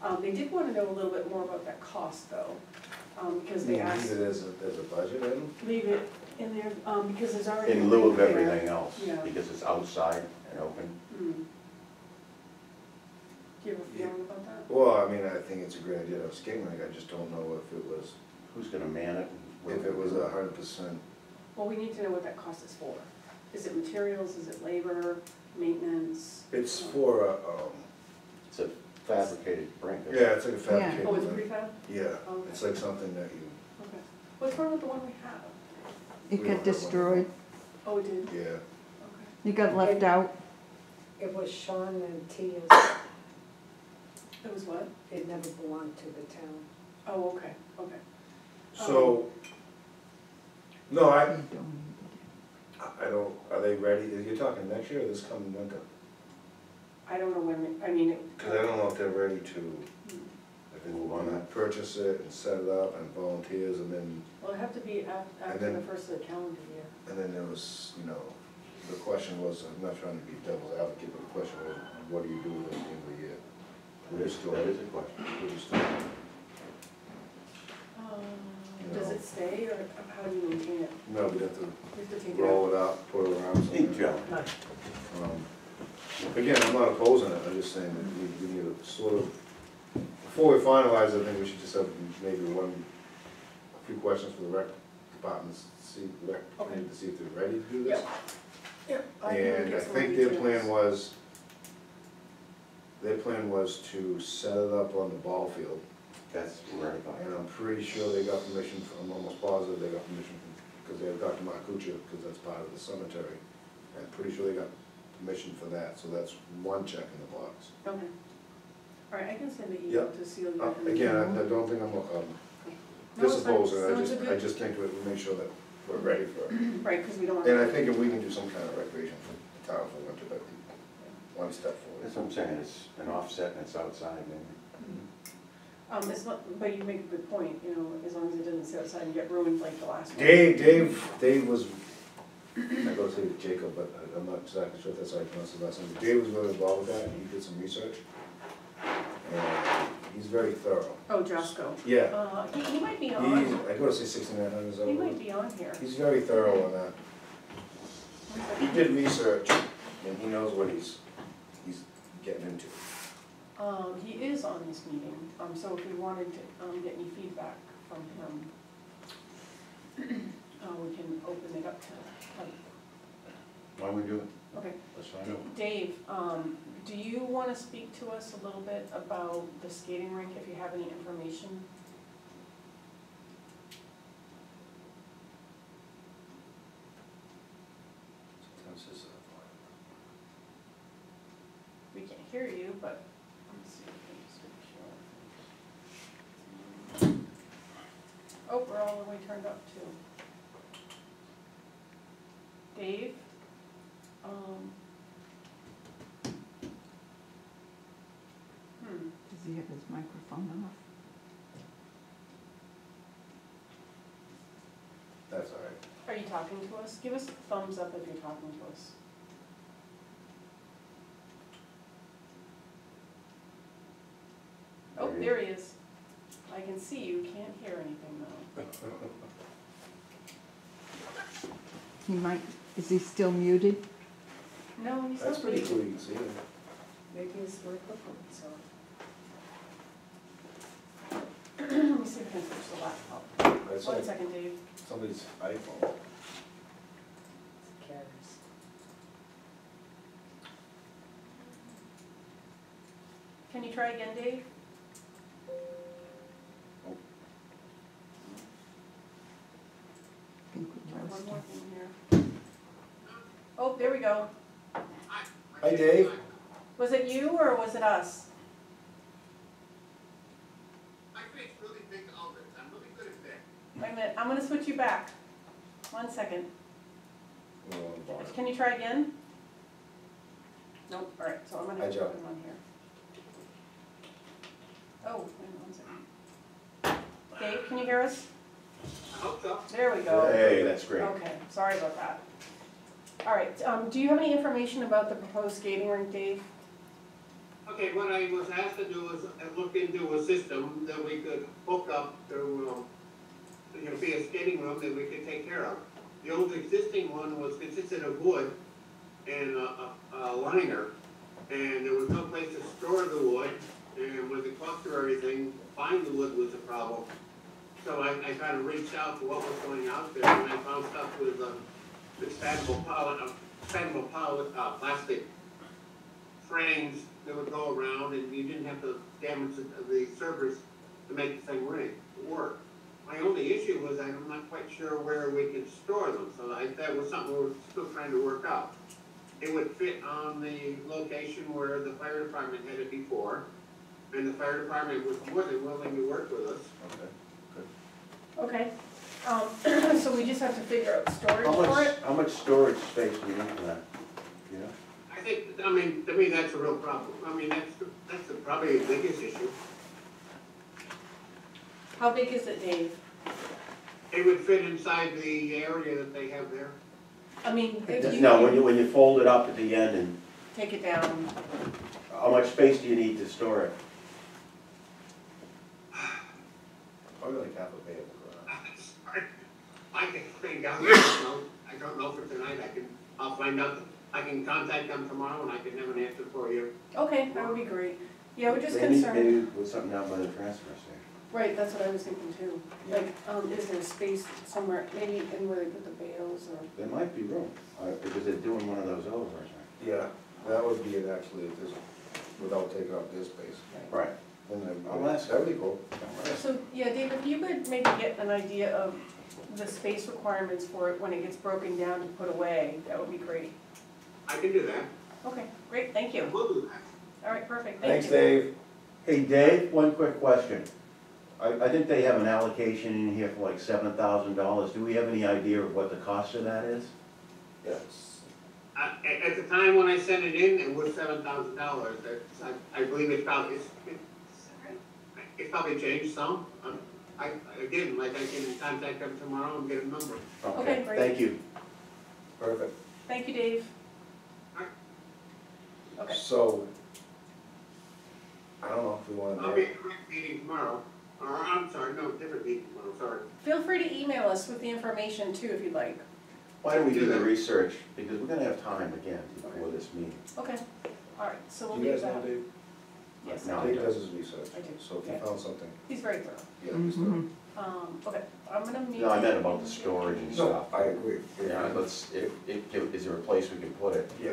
Um, they did wanna know a little bit more about that cost though, um, because they Leave it as a, as a budget item? leave it in there, um, because there's already. a In lieu of rink there. everything else, Yeah. because it's outside and open. Hmm. Do you have a feeling about that? Well, I mean, I think it's a great idea to have a skating rink, I just don't know if it was, Who's gonna man it? if it was a hundred percent. Well, we need to know what that cost is for. Is it materials, is it labor, maintenance? It's for, a, um, It's a fabricated rink. isn't it? yeah, it's like a fabricated. Oh, it's rink. prefab? Yeah, Okay. it's like something that you, Okay. What's wrong with the one we have? It We got don't have one. destroyed, Oh, it did? yeah, Okay. it got left out. It was Sean and Tia's, It was what? it never belonged to the town. Oh, okay, okay. so, um, no, I, They donated I don't, are they ready, you're talking next year or this coming winter? I don't know when, I mean, it. Cause I don't know if they're ready to, if they wanna purchase it and set it up and volunteers and then, Well, it'd have to be af- after then- the first of the calendar year. and then there was, you know, the question was, I'm not trying to be devil's advocate, but the question was, what do you do with it at the end of the year? That is, that is a question. Would you still, Um, Does it stay or how do you maintain it? no, we have to You have to take it out? roll it up, put it around Hey, somewhere. Joe, Um, Again, I'm not opposing it, I'm just saying that we, we need to sort of, before we finalize, I think we should just have maybe one, a few questions for the rec departments, see, rec, Okay. to see if they're ready to do this. Yep. can And I think their plan was, their plan was to set it up on the ball field. that's right about And. I'm pretty sure they got permission, from- I'm almost positive they got permission from, because they have Dr. Markucha, because that's part of the cemetery. I'm pretty sure they got permission for that, so that's one check in the box. Okay. All right, I can send an email Yep. to seal the Uh, information. Again, I I don't think I'm um, No, it's fine. disopposing, I Sounds just, good. I just think that we make sure that we're ready for it. Right, because we don't want. And I think if we can do some kind of recreation for the town for winter, that'd be one step forward. That's what I'm saying, it's an offset and it's outside, and Um, it's not, but you make a good point, you know, as long as it doesn't sit outside and get ruined like the last one. Dave, Dave, Dave was, I go to Jacob, but I- I'm not exactly sure if that's how you pronounce his last name. Dave was really involved with that, and he did some research. And he's very thorough. Oh, Josco. Yeah, Uh, he, he might be he's, on, I go to say sixty-nine hundred, he might be on here. He's very thorough on that. He did research, and he knows what he's, he's getting into. Um, he is on this meeting, um, so if we wanted to, um, get any feedback from him, uh, we can open it up to, why don't we do it? okay. Let's find out. Dave, um, do you wanna speak to us a little bit about the skating rink, if you have any information? Sometimes his, We can't hear you, but, let me see if I can switch your. Oh, we're all the way turned up too. Dave? Um. Hmm, Does he have his microphone off? That's all right. are you talking to us? Give us a thumbs up if you're talking to us. Oh, there he is. I can see you, can't hear anything though. He might, is he still muted? No, he's That's not pretty cool, you can see him. Maybe it's his microphone's on. Let me see if I can switch the laptop. That's One like second, Dave. somebody's iPhone. Carries. Can you try again, Dave? I think we Try lost one more thing here. Oh, there we go. Hi, Dave. Was it you or was it us? I create really big omelets. I'm really good at that. Wait a minute, I'm gonna switch you back. One second. We're on the bottom. Can you try again? Nope, all right, so I'm gonna Hi, have to put him on here. Oh, wait a minute, one second. Dave, can you hear us? I hope so. There we go. Hey, that's great. Okay, sorry about that. All right, um, do you have any information about the proposed skating rink, Dave? Okay, what I was asked to do was uh, look into a system that we could hook up to, um, you know, be a skating room that we could take care of. The old existing one was consisted of wood and a, a, a liner. And there was no place to store the wood, and with the cost of everything, buying the wood was a problem. So I, I kind of reached out to what was going out there, and I found stuff with, uh, expandable poly, uh, expandable poly, uh, plastic frames that would go around, and you didn't have to damage the, the servers to make the thing ring, work. My only issue was I'm not quite sure where we could store them, so I, that was something we were still trying to work out. It would fit on the location where the fire department had it before, and the fire department was more than willing to work with us. Okay. Okay, um, so we just have to figure out storage How for much, it? how much storage space do you need for that? You know? I think, I mean, to me, that's a real problem. I mean, that's, that's the- probably the biggest issue. How big is it, Dave? It would fit inside the area that they have there. I mean, if you No, when you, when you fold it up at the end and, take it down, how much space do you need to store it? Probably like half a payable garage. Sorry. I can find out. don't know, I don't know for tonight, I can, I'll find out, I can contact them tomorrow and I can have an answer for you. okay, that would be great. Yeah, we're just Maybe- concerned, Maybe with something down by the transfer station. right, that's what I was thinking too. Like, um, is there space somewhere, maybe in where they put the bales or, There might be room, uh, because they're doing one of those over, I. Yeah, that would be it actually, if this, without taking up this space. Right. Then that'd be- I'll ask. That'd be cool. so, yeah, David, if you could maybe get an idea of the space requirements for it when it gets broken down to put away, that would be great. I can do that. Okay, great, thank you. We'll do that. All right, perfect, thank you. Thanks, Dave. Hey, Dave, one quick question. I, I think they have an allocation in here for like seven thousand dollars. Do we have any idea of what the cost of that is? Yes. Uh, at, at the time when I sent it in, it was seven thousand dollars, I, I believe it's probably, it's, it's, it's probably changed some. I, again, like I can contact them tomorrow and get a number. Okay, great. Thank you. Perfect. Thank you, Dave. Okay, So, I don't know if we wanna. I'll be at the rec meeting tomorrow, or, I'm sorry, no, different meeting tomorrow, I'm sorry. feel free to email us with the information too, if you'd like. Why don't we do the research, because we're gonna have time again before this meeting. Okay, all right, so we'll Do you leave guys know that. Dave? Yes, No. Dave does his research. I do. So if you Okay. found something, he's very thorough. yeah, just, uh, Mhm. Um, okay, I'm gonna meet. No, I meant about the storage and no, stuff. I agree. Yeah, let's, if, if, is there a place we can put it? Yeah.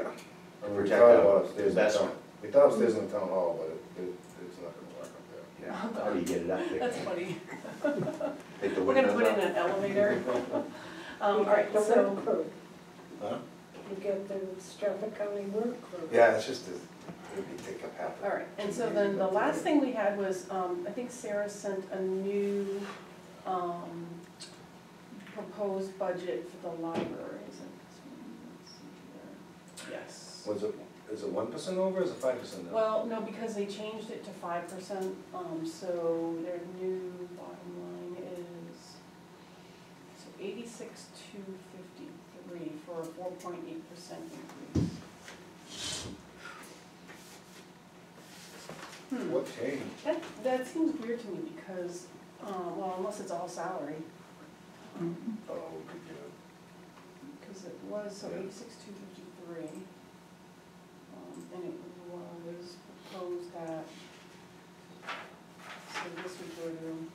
I mean, we Protect thought that, about upstairs in the that's- town, we thought upstairs in the town hall, but it, it, it's not gonna work up there. Yeah, how do you get it up there? That's funny. Take the We're gonna windows put in out? an elevator. Um, all right, The so, crew, Huh? you get the Strafford County work crew. Yeah, it's just, a- it'd be take up half. all right, and so then the last thing we had was, um, I think Sarah sent a new, um, proposed budget for the library, is it this one? Let's see here. Yes. Was it, is it one percent over, or is it five percent now? Well, no, because they changed it to five percent, um, so their new bottom line is, so eighty-six two fifty-three for a four point eight percent increase. Hmm, What changed? that, that seems weird to me because, um, well, unless it's all salary. Oh, good, good. because it was, so Yeah. eighty-six two fifty-three. Um, and it was proposed that, so this would go to.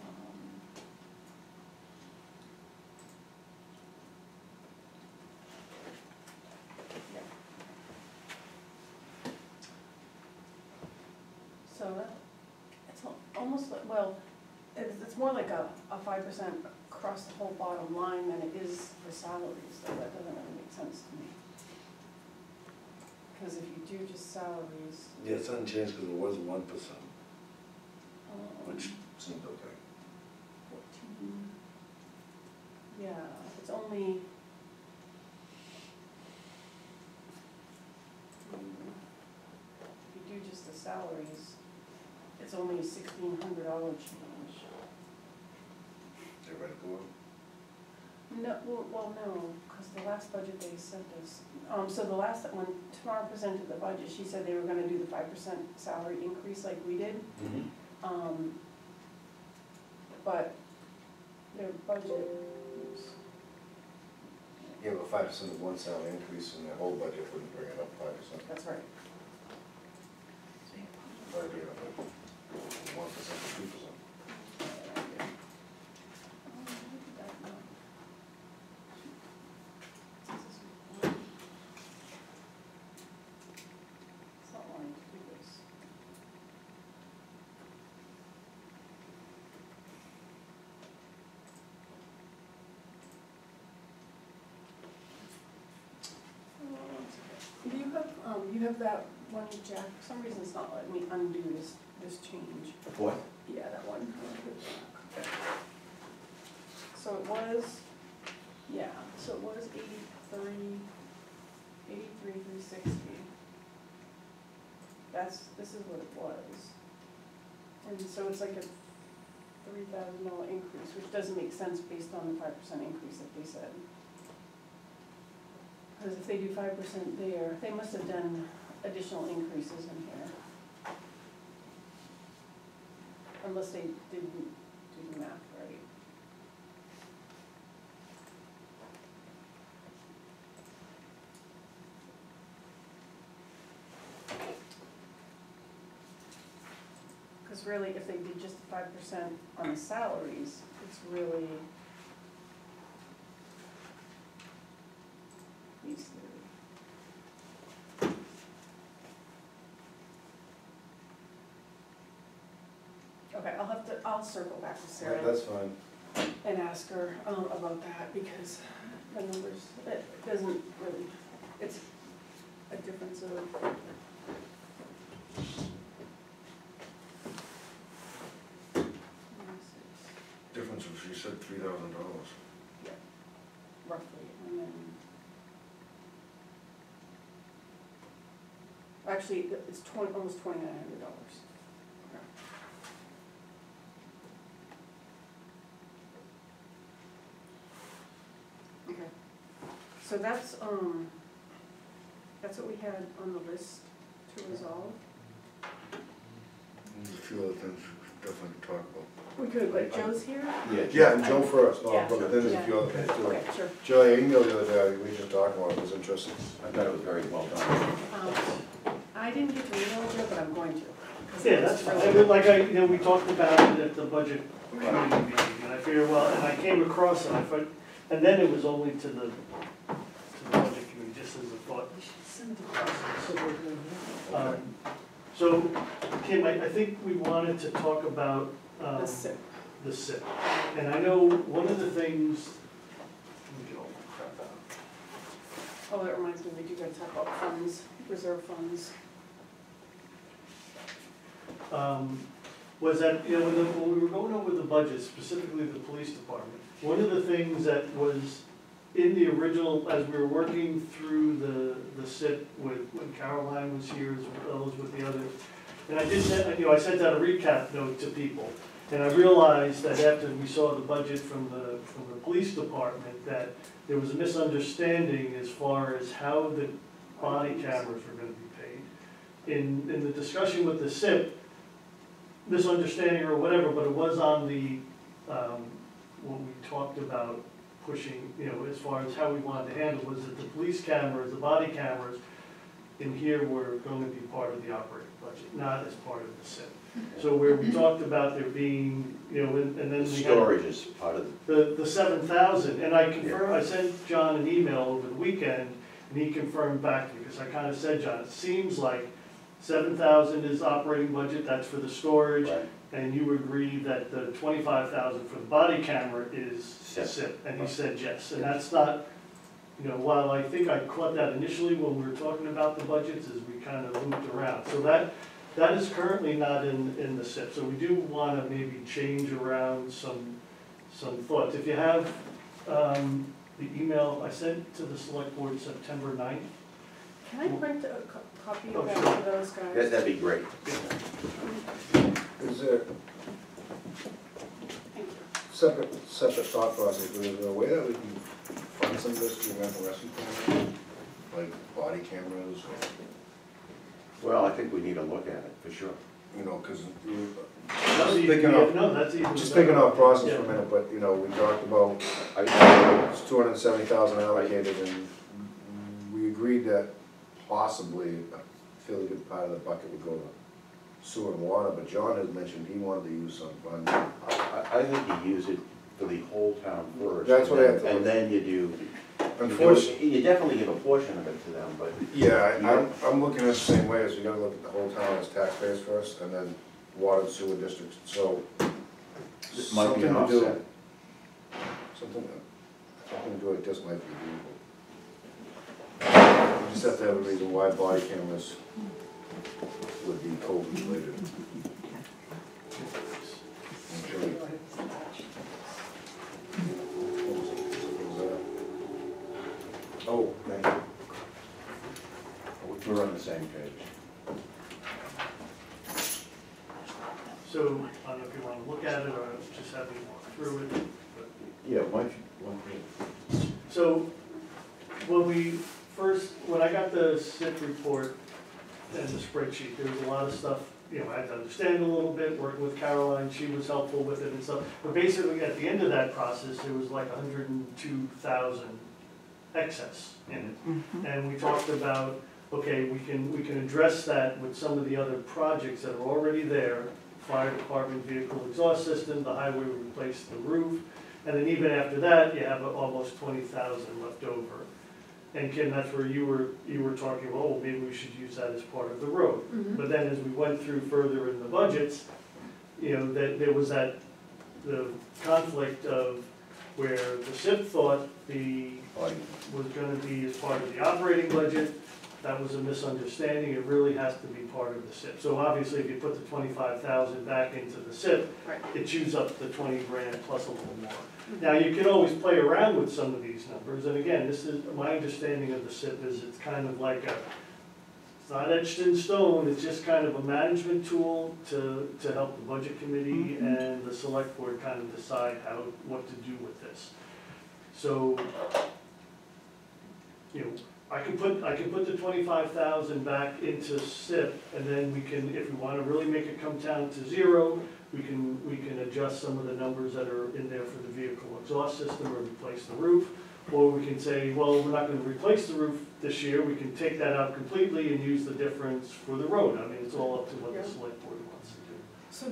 um, yeah. So that, it's al- almost like, well, it's, it's more like a, a five percent across the whole bottom line than it is for salaries, so that doesn't really make sense to me. Cause if you do just salaries, Yeah, it's unchanged because it was one percent, um, which, Seemed okay. fourteen, yeah, it's only. Hmm, If you do just the salaries, it's only sixteen hundred dollar change. They to go up? No, well, well, no, because the last budget they sent us, um, so the last, when Tamara presented the budget, she said they were gonna do the five percent salary increase like we did. Um, but their budget, oops. Yeah, but five percent of one salary increase in the whole budget wouldn't bring it up five percent. That's right. Be like one percent two percent. Do you have, um, you have that one, Jack, for some reason it's not letting me undo this, this change. What? Yeah, that one. So it was, yeah, so it was eighty-three, eighty-three, three sixty. That's, this is what it was. And so it's like a three thousand dollar increase, which doesn't make sense based on the five percent increase that they said. Because if they do five percent there, they must have done additional increases in here. Unless they didn't do the math right. Because really, if they did just five percent on the salaries, it's really these three. Okay, I'll have to, I'll circle back with Sarah That's fine. and ask her um, about that because the numbers, it doesn't really, it's a difference of. Difference if she said three thousand dollars. Roughly, and then. Actually, it's twenty, almost twenty-nine hundred dollars. Okay, so that's, um, that's what we had on the list to resolve. There's a few other things we should definitely talk about. We could, but Joe's here? Yeah, and Joe first, no, Yeah. but then there's a few other things too. Okay, sure. Joe, I emailed the other day, we just talked about it, it was interesting. I thought it was very well done. Um, I didn't get to read email Joe, but I'm going to. 'cause Yeah, it's that's fine. really- I mean, Like I, you know, we talked about it at the budget committee meeting, and I figured, well, and I came across it, I thought, and then it was only to the budget committee, just as a thought. we should send it to process. Um, So, Kim, I, I think we wanted to talk about, um, The SIP. the SIP. And I know one of the things, let me get all my crap out. Oh, that reminds me, we do gotta talk about funds, reserve funds. um, was that, you know, when, the, when we were going over the budget, specifically the police department, one of the things that was in the original, as we were working through the, the SIP with, when Caroline was here, as well as with the others, and I did send, you know, I sent out a recap note to people, and I realized that after we saw the budget from the, from the police department, that there was a misunderstanding as far as how the body cameras were gonna be paid. In, in the discussion with the SIP, misunderstanding or whatever, but it was on the, um, what we talked about pushing, you know, as far as how we wanted to handle, was that the police cameras, the body cameras in here were going to be part of the operating budget, not as part of the SIP. So where we talked about there being, you know, and and then The we had storage is part of the the, the seven thousand, and I confirm, I sent John an email over the weekend, and he confirmed back to me, because I kinda said, John, it seems like seven thousand is operating budget, that's for the storage, Right. And you agree that the twenty-five thousand for the body camera is SIP. SIP, and he said yes, and that's not, you know, while I think I caught that initially when we were talking about the budgets, is we kind of looped around, so that, that is currently not in, in the SIP, so we do wanna maybe change around some, some thoughts. If you have, um, the email I sent to the select board September 9th, Can I print a co- copy Oh, of that sure. for those guys? That- That'd be great. Is there Thank you. separate, separate thought process, is there a way that we can fund some of this through American rescue plan? Like body cameras or, Well, I think we need to look at it, for sure. you know, cause That's even- Picking up- No, that's even. Just better. picking off process for a minute, but, you know, we talked about, I, it's two hundred and seventy thousand allocated, and we agreed that possibly a fairly good part of the bucket would go to sewer and water, but John had mentioned he wanted to use some funds. I, I think you use it for the whole town first. That's what I and had then- And then you do, you do, Unfortunately, you definitely give a portion of it to them, but yeah, I- I'm, I'm looking at it the same way, as we gotta look at the whole town as taxpayers first, and then water and sewer districts, so. it might be something an to do- offset. Something, something to do like this might be doable. Just have to have a reason why body cameras would be COVID related. Oh, thank you. We're on the same page. So, I don't know if you wanna look at it or just have me walk through it, Yeah, why don't you, why don't you? So, when we first, when I got the SIP report and the spreadsheet, there was a lot of stuff, you know, I had to understand a little bit, working with Caroline, she was helpful with it and stuff. But basically, at the end of that process, there was like hundred and two thousand excess in it. Mm-hmm. And we talked about, okay, we can, we can address that with some of the other projects that are already there. Fire department vehicle exhaust system, the highway replaced the roof, and then even after that, you have almost twenty thousand left over. And Kim, that's where you were, you were talking, oh, maybe we should use that as part of the road. Mm-hmm. But then as we went through further in the budgets, you know, that there was that, the conflict of where the SIP thought the, Like, was gonna be as part of the operating budget. That was a misunderstanding, it really has to be part of the SIP. So obviously, if you put the twenty-five thousand back into the SIP, Right. it chews up the twenty grand plus a little more. Mm-hmm. Now, you can always play around with some of these numbers, and again, this is, my understanding of the SIP is it's kind of like a, it's not etched in stone, it's just kind of a management tool to, to help the budget committee mm-hmm. and the select board kind of decide how, what to do with this. So, you know, I can put, I can put the twenty-five thousand back into SIP, and then we can, if we wanna really make it come down to zero, we can, we can adjust some of the numbers that are in there for the vehicle exhaust system or replace the roof. Or we can say, well, we're not gonna replace the roof this year, we can take that out completely and use the difference for the road. I mean, it's all up to what the Yeah. select board wants to do. So,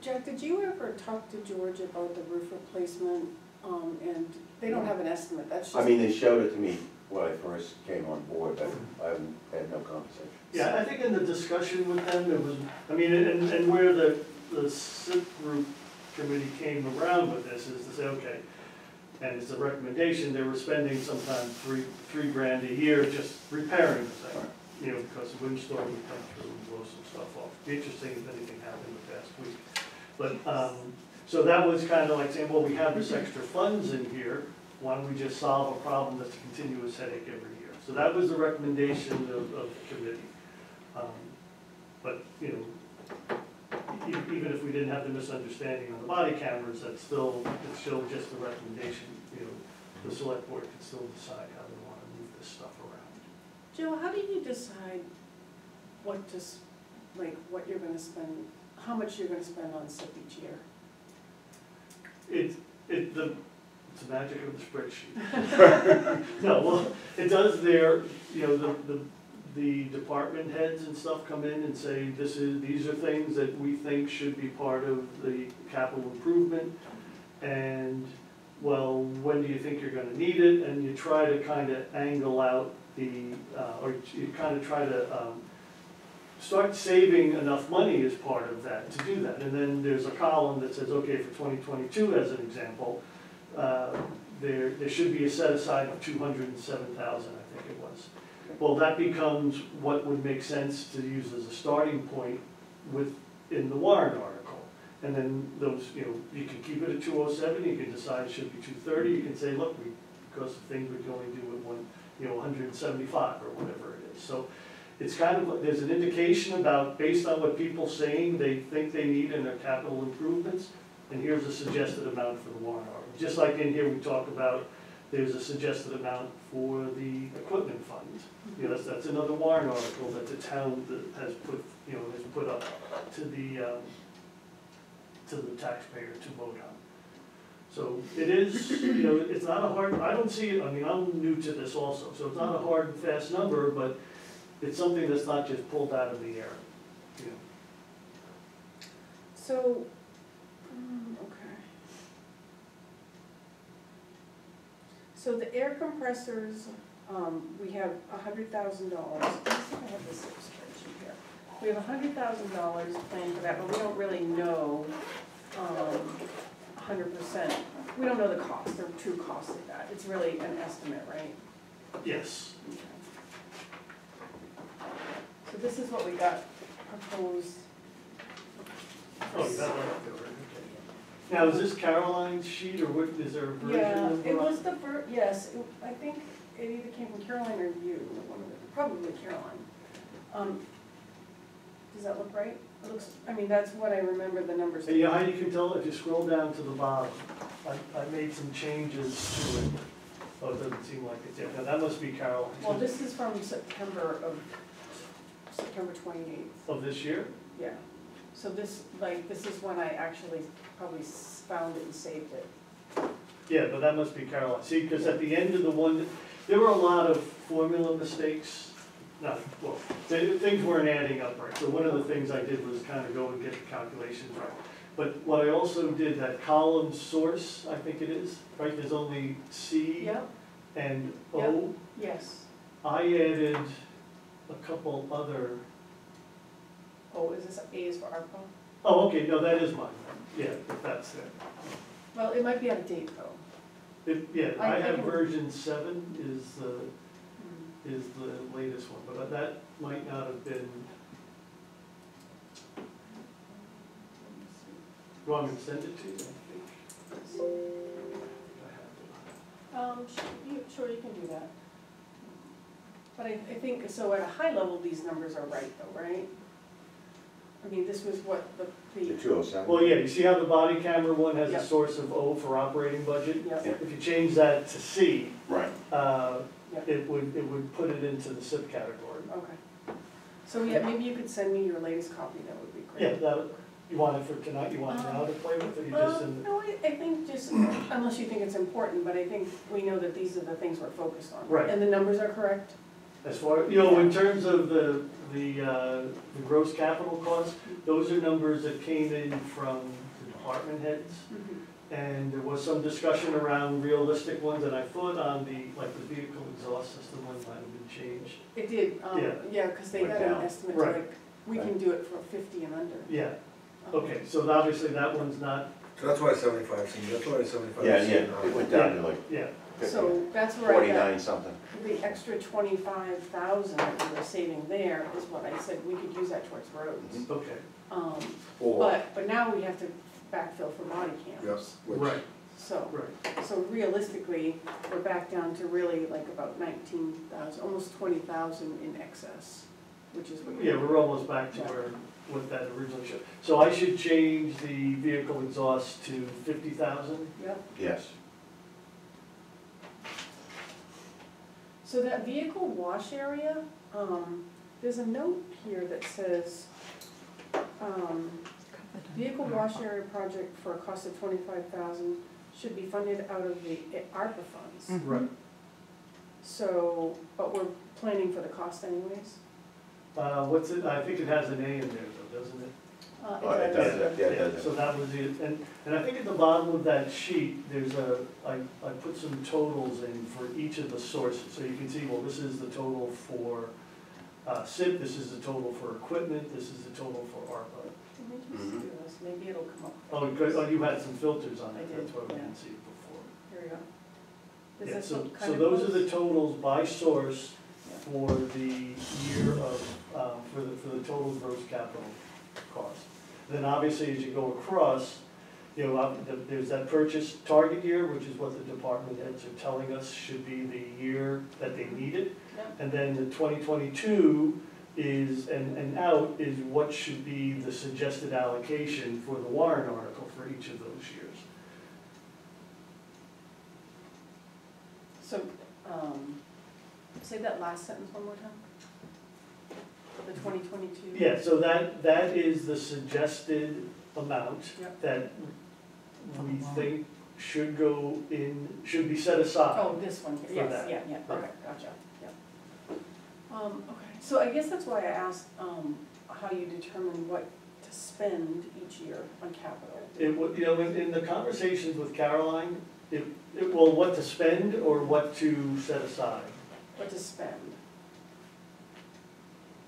Jack, did you ever talk to George about the roof replacement? Um, and they don't have an estimate, that's just. I mean, they showed it to me when I first came on board, but I haven't had no conversation. Yeah, I think in the discussion with them, it was, I mean, and, and where the, the SIP group committee came around with this is to say, okay, and it's a recommendation, they were spending sometimes three, three grand a year just repairing the thing. You know, because the windstorm would come through and blow some stuff off. Be interesting if anything happened the past week. But, um, so that was kind of like saying, well, we have this extra funds in here, why don't we just solve a problem that's a continuous headache every year? So that was the recommendation of, of the committee. Um, But, you know, e- even if we didn't have the misunderstanding on the body cameras, that's still, it's still just a recommendation, you know, the select board can still decide how they wanna move this stuff around. Joe, how do you decide what to, like, what you're gonna spend, how much you're gonna spend on SIP each year? It, it, the, it's the magic of the spreadsheet. No, well, it does there, you know, the, the, the department heads and stuff come in and say, this is, these are things that we think should be part of the capital improvement. And, well, when do you think you're gonna need it? And you try to kind of angle out the, uh, or you kind of try to, um, start saving enough money as part of that, to do that. And then there's a column that says, okay, for twenty twenty-two as an example, uh, there, there should be a set aside of two hundred and seven thousand, I think it was. Well, that becomes what would make sense to use as a starting point with, in the warrant article. And then those, you know, you can keep it at two oh seven, you can decide it should be two thirty, you can say, look, we, because of things we can only do with one, you know, hundred and seventy-five or whatever it is. So it's kind of, there's an indication about, based on what people saying they think they need in their capital improvements, and here's a suggested amount for the warrant article. Just like in here, we talk about there's a suggested amount for the equipment fund. You know, that's, that's another warrant article that the town has put, you know, has put up to the, um, to the taxpayer to vote on. So it is, you know, it's not a hard, I don't see it, I mean, I'm new to this also, so it's not a hard and fast number, but it's something that's not just pulled out of the air, know. So, um, okay. So the air compressors, um, we have a hundred thousand dollars, I have this spreadsheet here. We have a hundred thousand dollars planned for that, but we don't really know, um, a hundred percent. We don't know the cost, the true cost of that, it's really an estimate, right? Yes, Okay. So this is what we got proposed. oh, you got that up there, right, okay. Now, is this Caroline's sheet, or what, is there a version Yeah, of? it was the ver, yes, it- I think it either came from Caroline or you, one of the, probably Caroline. Um, Does that look right? It looks, I mean, that's what I remember the numbers. Yeah, Heidi you can tell, if you scroll down to the bottom, I, I made some changes to it. Oh, it doesn't seem like it's, yeah, now that must be Caroline's. Well, this is from September of, September twenty-eighth, Of this year? yeah. So this, like, this is when I actually probably s- found it and saved it. Yeah, but that must be Caroline. See, because at the end of the one, there were a lot of formula mistakes. No, well, th- things weren't adding up right. So one of the things I did was kind of go and get the calculations right. But what I also did, that column source, I think it is, right, there's only C Yep, and O. yes. I added a couple other, Oh, is this A is for ARPA? oh, okay, no, that is mine. Yeah, that's it. Well, it might be out of date though. It, yeah, I- I have version seven is the, Hmm. is the latest one, but that might not have been, want me send it to you? I think I have Um, sure, you, sure, you can do that. But I, I think, so at a high level, these numbers are right though, right? I mean, this was what the, The the, two oh Well, yeah, you see how the body camera one has a Yep. source of O for operating budget? yeah, If you change that to C, Right. uh, Yep. it would, it would put it into the CIP category. okay. So yeah, maybe you could send me your latest copy, that would be Yeah, great. that, you want it for tonight, you want it now to play with, or you just Uh, in? no, I, I think just, unless you think it's important, but I think we know that these are the things we're focused on. Right. And the numbers are correct? As far, you know, in terms of the, the, uh, the gross capital costs, those are numbers that came in from the department heads. And there was some discussion around realistic ones, and I thought on the, like, the vehicle exhaust system one might have been changed. It did, um, Yeah. yeah, cause they Went got an down. estimate, Right. like, we can do it for fifty and under. Yeah, Um, okay, so obviously that one's not, So that's why seventy-five seems, that's why seventy-five Yeah, seems. yeah, it went down to like yeah, So that's where I got forty-nine something. the extra twenty-five thousand that we were saving there is what I said, we could use that towards roads. okay, Um, Or, but, but now we have to backfill for body Yep, cams. which, right, So, right. so realistically, we're back down to really like about nineteen thousand, almost twenty thousand in excess, which is what. Yeah, we're almost back to where, what that originally showed. So I should change the vehicle exhaust to fifty thousand? Yep, yes, so that vehicle wash area, um, there's a note here that says, um, vehicle wash area project for a cost of twenty-five thousand should be funded out of the ARPA funds. Mhm. Right. So, but we're planning for the cost anyways? Uh, what's it, I think it has an A in there though, doesn't it? Uh, Oh, it does, does. yeah, it does. So that was it, and, and I think at the bottom of that sheet, there's a, I, I put some totals in for each of the sources, so you can see, well, this is the total for, uh, CIP, this is the total for equipment, this is the total for ARPA. Let me just Mhm. do this, maybe it'll come up. Oh, good, oh, you had some filters on I it, did, that's why we yeah. didn't see it before. Here we go. Does Yeah, this so, look kind so of those are close? the totals by source Yeah. for the year of, um, for the, for the total gross capital cost. Then obviously, as you go across, you know, the- there's that purchase target year, which is what the department heads are telling us should be the year that they need it. Yep. And then the twenty twenty-two is, and, and out is what should be the suggested allocation for the warrant article for each of those years. So, um, say that last sentence one more time? The twenty twenty-two? Yeah, so that, that is the suggested amount Yep. that we think should go in, should be set aside. Oh, this one, here. For yes, that. yeah, yeah, Right. okay, gotcha, yeah. Um, okay, so I guess that's why I asked, um, how you determine what to spend each year on capital. It, wa- you know, in, in the conversations with Caroline, it, it, well, what to spend or what to set aside? What to spend,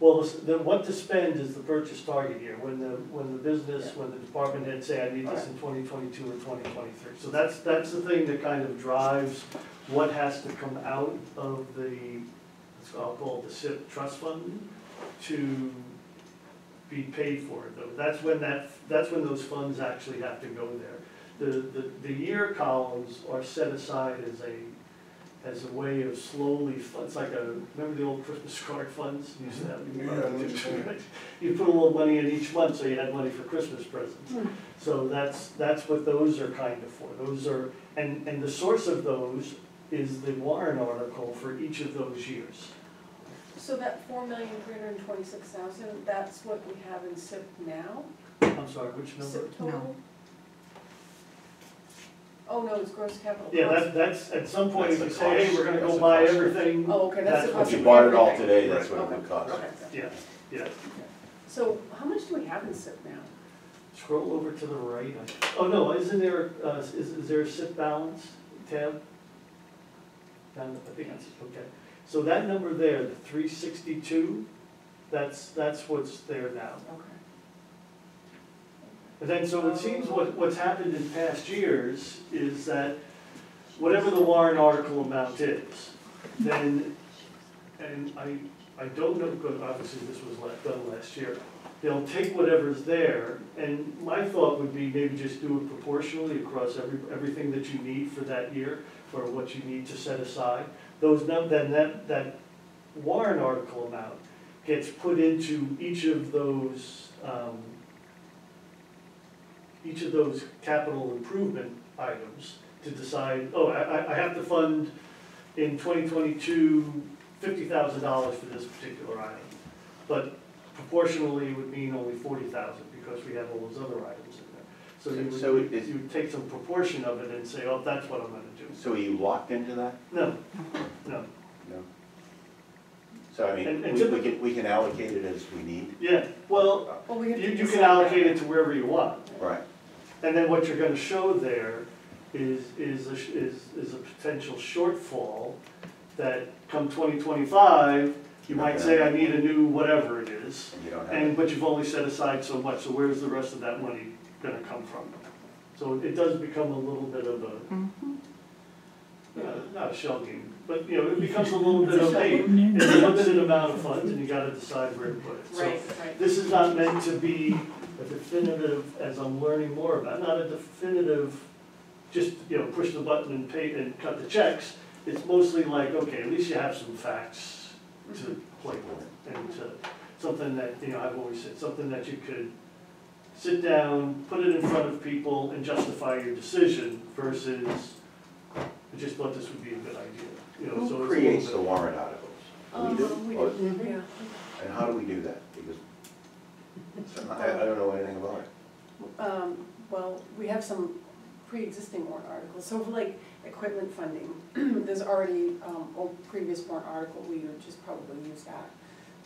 Well, the, the, what to spend is the purchase target year, when the, when the business, when the department head say, I need this in twenty twenty-two or twenty twenty-three. So that's, that's the thing that kind of drives what has to come out of the, let's I'll call it the CIP trust fund mm-hmm. to be paid for. it, Though, that's when that, that's when those funds actually have to go there. The, the, the year columns are set aside as a, as a way of slowly, it's like a, remember the old Christmas card funds? You used to have, mm-hmm. you Yeah, I know you're put a little money in each month, so you had money for Christmas presents. Mm. So that's, that's what those are kind of for, those are, and, and the source of those is the warrant article for each of those years. so that four million three hundred and twenty-six thousand, that's what we have in CIP now? I'm sorry, which number? CIP total? Oh, no, it's gross capital. Yeah, cost. that, that's, at some point, if you That's the say, hey, cost. we're gonna That's go the buy cost. everything. Oh, okay, that's the what cost If of you bought it all today, that's what it would cost. okay, Yeah, yeah. So how much do we have in CIP now? Scroll over to the right. Oh, no, isn't there, uh, is, is there a CIP balance tab? Down, I think that's, okay. So that number there, the three sixty-two, that's, that's what's there now. Okay. And then, so it seems what, what's happened in past years is that whatever the warrant article amount is, then, and I, I don't know, because obviously this was done last year, they'll take whatever's there, and my thought would be maybe just do it proportionally across every, everything that you need for that year, or what you need to set aside. Those num, then that, that warrant article amount gets put into each of those, um, each of those capital improvement items to decide, oh, I, I, have to fund in 2022 thousand dollars for this particular item. But proportionally, it would mean only forty thousand, because we have all those other items in there. So you So would, is- you would take some proportion of it and say, oh, that's what I'm gonna do. So are you locked into that? No, No. So I mean, And- and we, we typically- can, we can allocate it as we need, yeah, well, Well, we have to you, you decide can that. allocate it to wherever you want. right? And then what you're gonna show there is, is, a sh- is, is a potential shortfall that come twenty twenty-five, you might say, I need a new whatever it is, And you don't have and, it. but you've only set aside so much, so where's the rest of that money gonna come from? So it does become a little bit of a, uh, not a shell game, but, you know, it becomes a little bit of, hey, it's a limited amount of funds, and you gotta decide where to put it. So Right, right. this is not meant to be a definitive, as I'm learning more about, not a definitive, just, you know, push the button and pay and cut the checks. It's mostly like, okay, at least you have some facts to mm-hmm. play with, and to, something that, you know, I've always said, something that you could sit down, put it in front of people and justify your decision versus, I just thought this would be a good idea, you know, so it's a Who little creates bit- the warrant articles? Do we Um, do? we Or- do, yeah. And how do we do that? Because I, I don't know anything about it. Um, well, we have some pre-existing warrant articles, so for like equipment funding, there's already, um, a previous warrant article, we would just probably use that.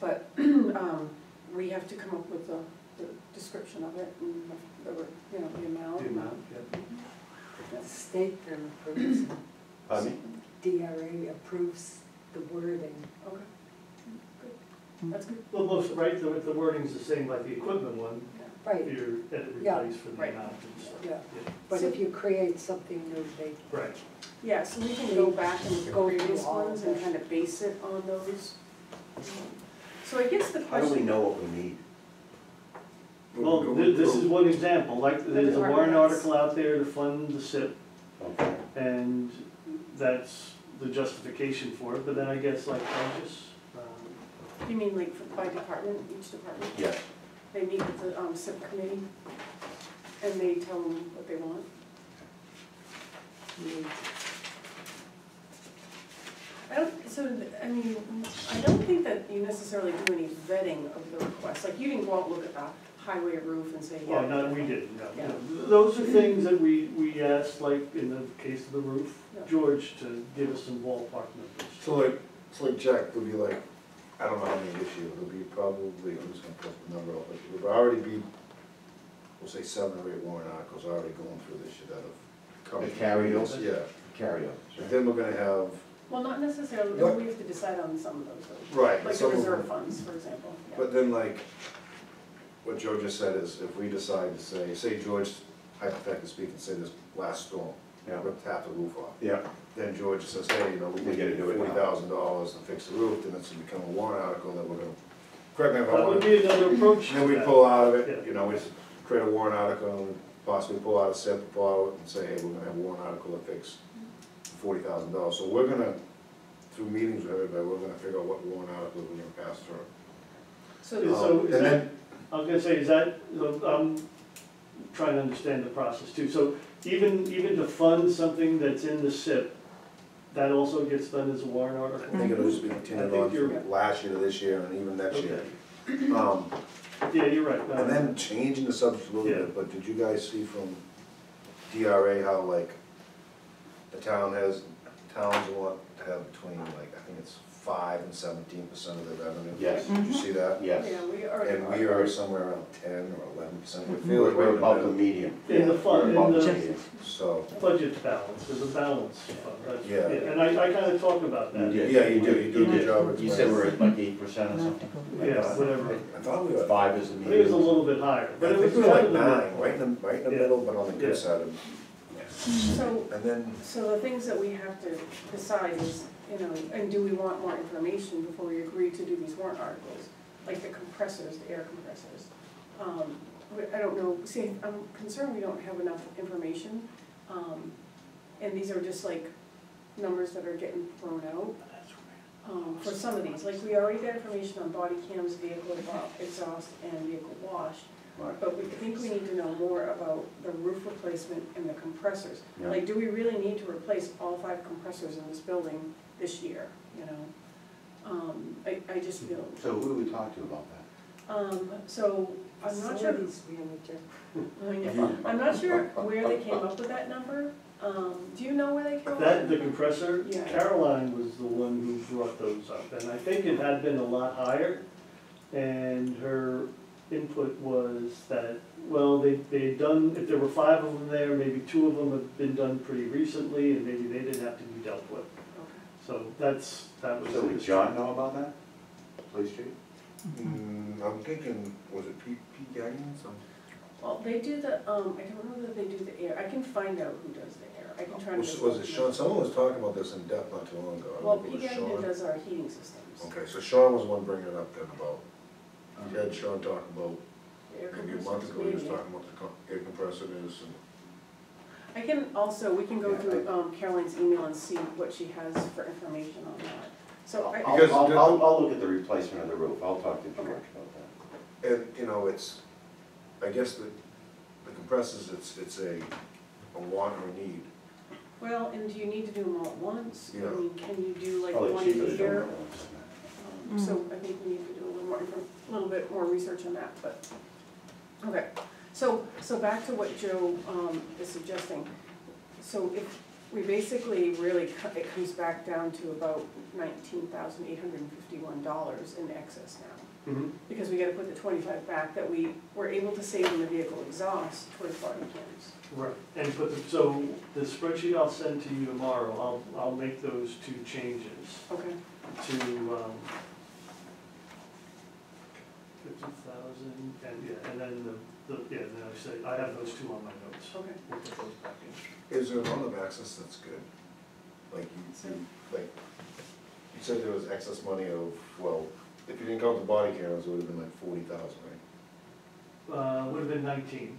But, um, we have to come up with the, the description of it and the, the, you know, the amount. The amount, yeah. The state then approves, Pardon me? DRA approves the wording. Okay, good, hmm. that's good, Well, most, right, the, the wording's the same like the equipment one, Right, you're at a Yeah. replace for the Right. amount and stuff. yeah, but if you create something new, they, Right, yeah, so we can go back and look at Go through previous all of ones and it. kind of base it on those. So I guess the How do we question, know what we need? well, thi- this is one example, like, there's a warrant article out there to fund the CIP, Okay, and that's the justification for it, but then I guess like, I just, um, you mean like for- by department, each department? yes. They meet with the, um, subcommittee, and they tell them what they want. I don't, so, th- I mean, I don't think that you necessarily do any vetting of the request, like, you didn't go out and look at the highway roof and say, yeah. Well, no, we didn't, no. Yeah. no. Those are things that we, we asked, like in the case of the roof, Yeah. George to give us some ballpark numbers. So like, so like Jack, would be like, I don't know how many this year, it'll be probably, I'm just gonna put the number up, but it would already be, we'll say seven or eight warrant articles already going through this year that have come. The carryovers? Yeah, Carryovers, but right? then we're gonna have, Well, not necessarily, What? we have to decide on some of those, though. right, like the some reserve funds, for example, yeah. But then like, what Joe just said is, if we decide to say, say George, hypothetically speaking, say this last storm, Yeah. ripped half the roof off. Yeah, Then George says, hey, you know, we We can gotta do it now. forty thousand dollars to fix the roof, then it's gonna become a warrant article that we're gonna, correct me if I'm That would wrong. be another approach to And then we that. pull out of Yeah. it, you know, we just create a warrant article and possibly pull out a CIP, pull out and say, hey, we're gonna have a warrant article that fix forty thousand dollars. So we're gonna, through meetings with everybody, we're gonna figure out what warrant article we're gonna pass through. So, Is- Um, So is and that, then- I was gonna say, is that, I'm trying to understand the process too. So even, even to fund something that's in the CIP, that also gets done as a warrant I article? think it'll just be continued on from last year to this year and even next year. Okay, Um, yeah, you're right. no. And then changing the subject a little Yeah. bit, but did you guys see from DRA how like the town has, towns want to have between like, I think it's five and seventeen percent of their revenue? yes, Did you see that? yes. yeah, we already. And we are somewhere around ten or eleven percent, we feel We're like we're we're the above the middle, median. In the fund, in the the so. budget balance, there's a balance fund, that's, Yeah. yeah, and I, I kinda talk about that. Yeah. Yeah, you do, you do a good job. You said we're at like eight percent or something? Yeah, whatever. I thought we were, Five is the I median. think it was a little bit higher, I but it think was we were like of. nine, right in the, right in the Yeah. middle, but on the Yeah. good side of, So, and then, so the things that we have to decide is, you know, and do we want more information before we agree to do these warrant articles? Like the compressors, the air compressors. Um, I don't know, see, I'm concerned we don't have enough information. Um, and these are just like numbers that are getting thrown out. Um, for some of these, like we already got information on body cams, vehicle exhaust and vehicle wash. Right. But we think we need to know more about the roof replacement and the compressors. Yeah. Like, do we really need to replace all five compressors in this building this year, you know? Um, I, I just feel, So who do we talk to about that? um, so, I'm not sure, Facilities manager. I mean, I'm not sure where they came up with that number. Um, do you know where they came up? That, the compressor, Yeah. Caroline was the one who brought those up, and I think it had been a lot higher. And her input was that, well, they, they'd done, if there were five of them there, maybe two of them have been done pretty recently, and maybe they didn't have to be dealt with. Okay. So that's, that was. So would John know about that? Police chief? mm, I'm thinking, was it Pete, Pete Gagnon, some? Well, they do the, um, I don't know that they do the air, I can find out who does the air, I can try to. Was was it Sean, someone was talking about this in depth not too long ago, I Well, don't know if P. it was Gagnon Sean. does our heating systems. Okay, so Sean was the one bringing it up then about, you had Sean talk about, air maybe a month compressors, ago, he was maybe. talking about the co- air compressor is and. I can also, we can go through um, Caroline's email and see what she has for information on that. So I, I'll, Because I'll, the- I'll, I'll look at the replacement of the roof, I'll talk to George about that. And, you know, it's, I guess the, the compressors, it's, it's a, a want or a need. well, and do you need to do them all at once? Yeah. I mean, can you do like I'll let one Chief a know year? about Um, So I think we need to do a little more, info- a little bit more research on that, but, okay. So, so back to what Joe um, is suggesting. So if, we basically really, cut- it comes back down to about nineteen thousand eight hundred and fifty-one dollars in excess now. Mhm. Because we gotta put the twenty-five back that we were able to save in the vehicle exhaust towards body cams. Right, and put the, so the spreadsheet I'll send to you tomorrow, I'll, I'll make those two changes Okay, to, um, fifty thousand, and, yeah, and then the, the, yeah, then I say, I have those two on my notes. okay. We'll put those back in. Is there an amount of access that's good? Like, you, you, like, you said there was excess money of, well, if you didn't count the body cameras, it would have been like forty thousand, right? Uh, would have been nineteen.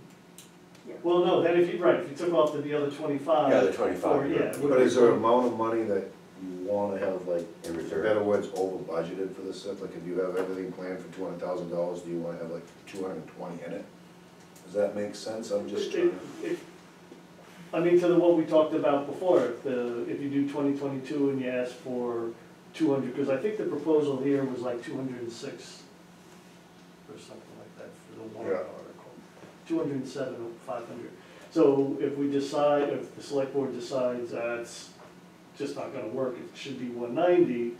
Yeah. Well, no, then if you, right, if you took off the, the other twenty-five. Yeah, the 25, or, yeah. yeah. it would've But is there an amount of money that you wanna have, like, In in reserve. better words, over budgeted for this stuff? Like, if you have everything planned for two hundred thousand dollars, do you wanna have like two hundred and twenty in it? Does that make sense? I'm just It- trying. it- I mean, to the, what we talked about before, if the, if you do twenty twenty-two and you ask for two hundred, because I think the proposal here was like two hundred and six or something like that for the warrant Yeah. article. Two hundred and seven, five hundred. So if we decide, if the select board decides that's just not gonna work, it should be one ninety,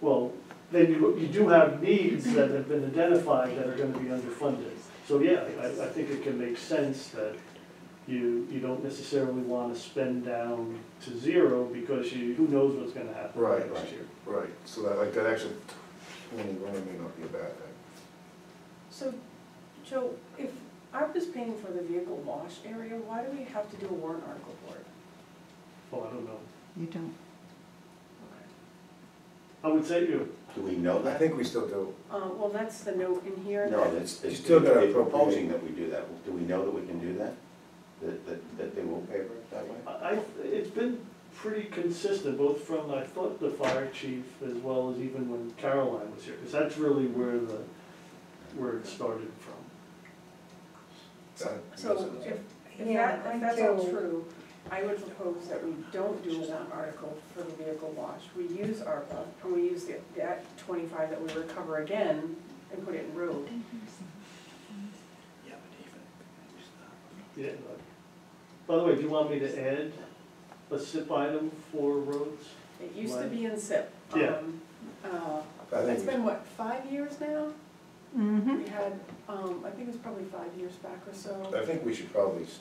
well, then you, you do have needs that have been identified that are gonna be underfunded. So yeah, I, I think it can make sense that you, you don't necessarily wanna spend down to zero because you, who knows what's gonna happen Right, next right. year. Right, so that, like, that actually, twenty grand may not be a bad thing. So, Joe, if I was paying for the vehicle wash area, why do we have to do a warrant article for it? Well, I don't know. You don't. I would say you, Do we know I that? think we still do. Uh, well, that's the note in here. No, that- it's, it's, still gotta they're proposing that we do that. Do we know that we can do that? That, that, that they will pay for it that way? I, I- it's been pretty consistent, both from, I thought, the fire chief as well as even when Caroline was here, because that's really where the, where it started from. That- So if, if Yeah, that, I if that's all true, I would propose that we don't do a warrant article for the vehicle wash. We use ARPA, and we use the, that twenty-five that we recover again and put it in road. Yeah. but- even. By the way, do you want me to add a CIP item for roads? It used to be in CIP. Yeah. Um, Uh, I think it's we- been, what, five years now? Mm-hmm. We had, um, I think it was probably five years back or so. I think we should probably s-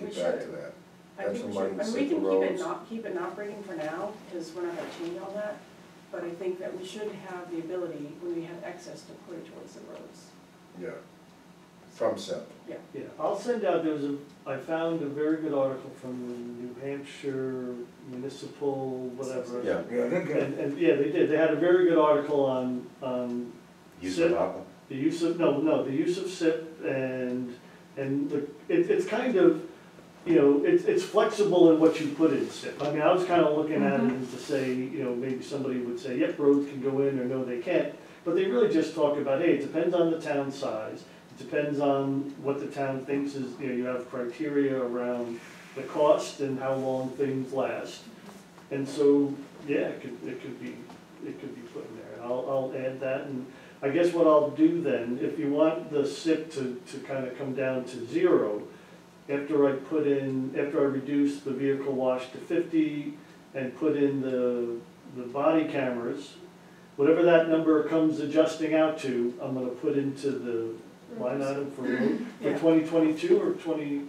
We get back to should. that. I have think some we money should, to and we set can the keep it roads. not, keep it not breaking for now, because we're not gonna change all that. But I think that we should have the ability, when we have excess, to put it towards the roads. Yeah. From CIP. Yeah. Yeah, I'll send out, there's a, I found a very good article from the New Hampshire Municipal, whatever. Yeah. Yeah, they're And, and, yeah, they did, they had a very good article on, on Use CIP. of ARPA? The use of, no, no, the use of CIP and, and the, it, it's kind of, you know, it's, it's flexible in what you put in CIP. I mean, I was kind of looking at mm-hmm. it to say, you know, maybe somebody would say, yep, roads can go in, or no, they can't. But they really just talk about, hey, it depends on the town size, it depends on what the town thinks is, you know, you have criteria around the cost and how long things last. And so, yeah, it could, it could be, it could be put in there, and I'll, I'll add that, and I guess what I'll do then, if you want the CIP to, to kind of come down to zero, after I put in, after I reduce the vehicle wash to fifty and put in the, the body cameras, whatever that number comes adjusting out to, I'm gonna put into the line item for, road- for Yeah. twenty twenty-two or twenty,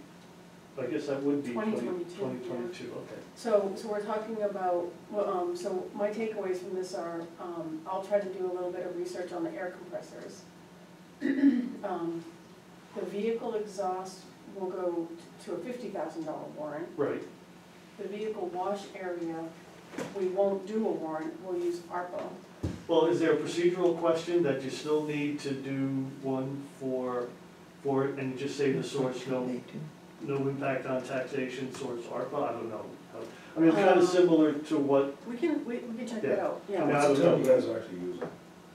I guess that would be twenty, 2022, yeah. twenty-two, okay. So, so we're talking about, well, um, so my takeaways from this are, um, I'll try to do a little bit of research on the air compressors. Um, The vehicle exhaust will go to a fifty thousand dollar warrant. Right, The vehicle wash area, we won't do a warrant, we'll use ARPA. well, is there a procedural question that you still need to do one for, for it, and just say the source, no, no impact on taxation, source ARPA, I don't know. I mean, it's kind Um, of similar to what, We can, we, we can check that Yeah. out, yeah. I What's don't the term you guys are actually using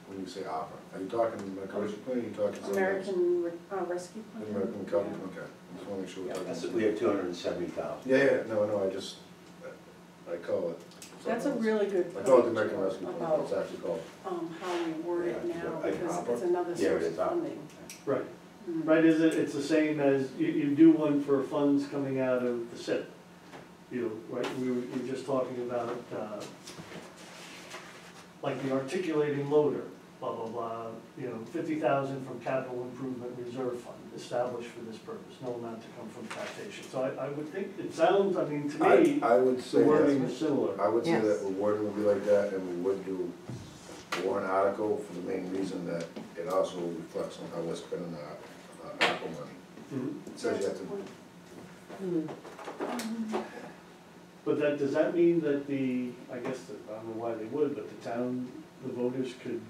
when you say ARPA? Are you talking the commercial plan, are you talking something else? American Re- uh, Rescue Plan. American Company, okay. Just wanna make sure we're Yeah. talking. That's, we have two hundred and seventy thousand. Yeah, yeah, no, no, I just, I call it. That's a something else. really good I call it the point American Rescue Plan, about, it's actually called. um, how we word it Yeah, now, I- because ARPA? it's another Yeah, source of is ARPA. funding. right, Mm. right, is it, it's the same as, you, you do one for funds coming out of the CIP. You know, right, we were, we were just talking about, uh, like the articulating loader, blah, blah, blah, you know, fifty thousand from capital improvement reserve fund, established for this purpose, no amount to come from taxation. So I, I would think, it sounds, I mean, to I, me, I would the say wording that, is similar. I would say Yes. that the wording would be like that, and we would do a warrant article for the main reason that it also reflects on how we're spending our, our ARPA money. Mhm. It says you have to, Mm. But that, does that mean that the, I guess, that- I don't know why they would, but the town, the voters could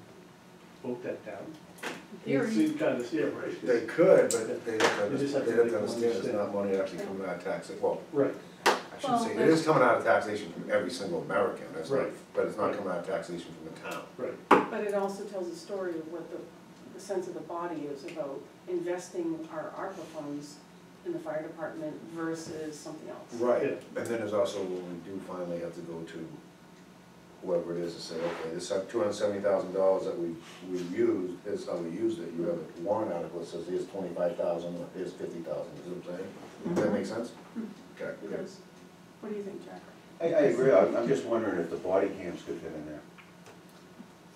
vote that down? Theory. It seemed kind of, yeah, right? they could, but they have You to, just have they to have make to them understand it's understand. not money actually coming out of tax, well, Right, I shouldn't Well, say, it there's- is coming out of taxation from every single American, that's not, Right. but it's not coming out of taxation from the town. right. But it also tells a story of what the, the sense of the body is about investing our ARPA funds in the fire department versus something else. Right, and then there's also when we do finally have to go to whoever it is to say, okay, this two hundred and seventy thousand dollars that we, we used, here's how we used it, you have a warrant article that says here's twenty-five thousand, or here's fifty thousand, you see what I'm saying? Does that make sense? Okay, It good. What do you think, Jack? I, I agree, I'm, I'm just wondering if the body cams could fit in there.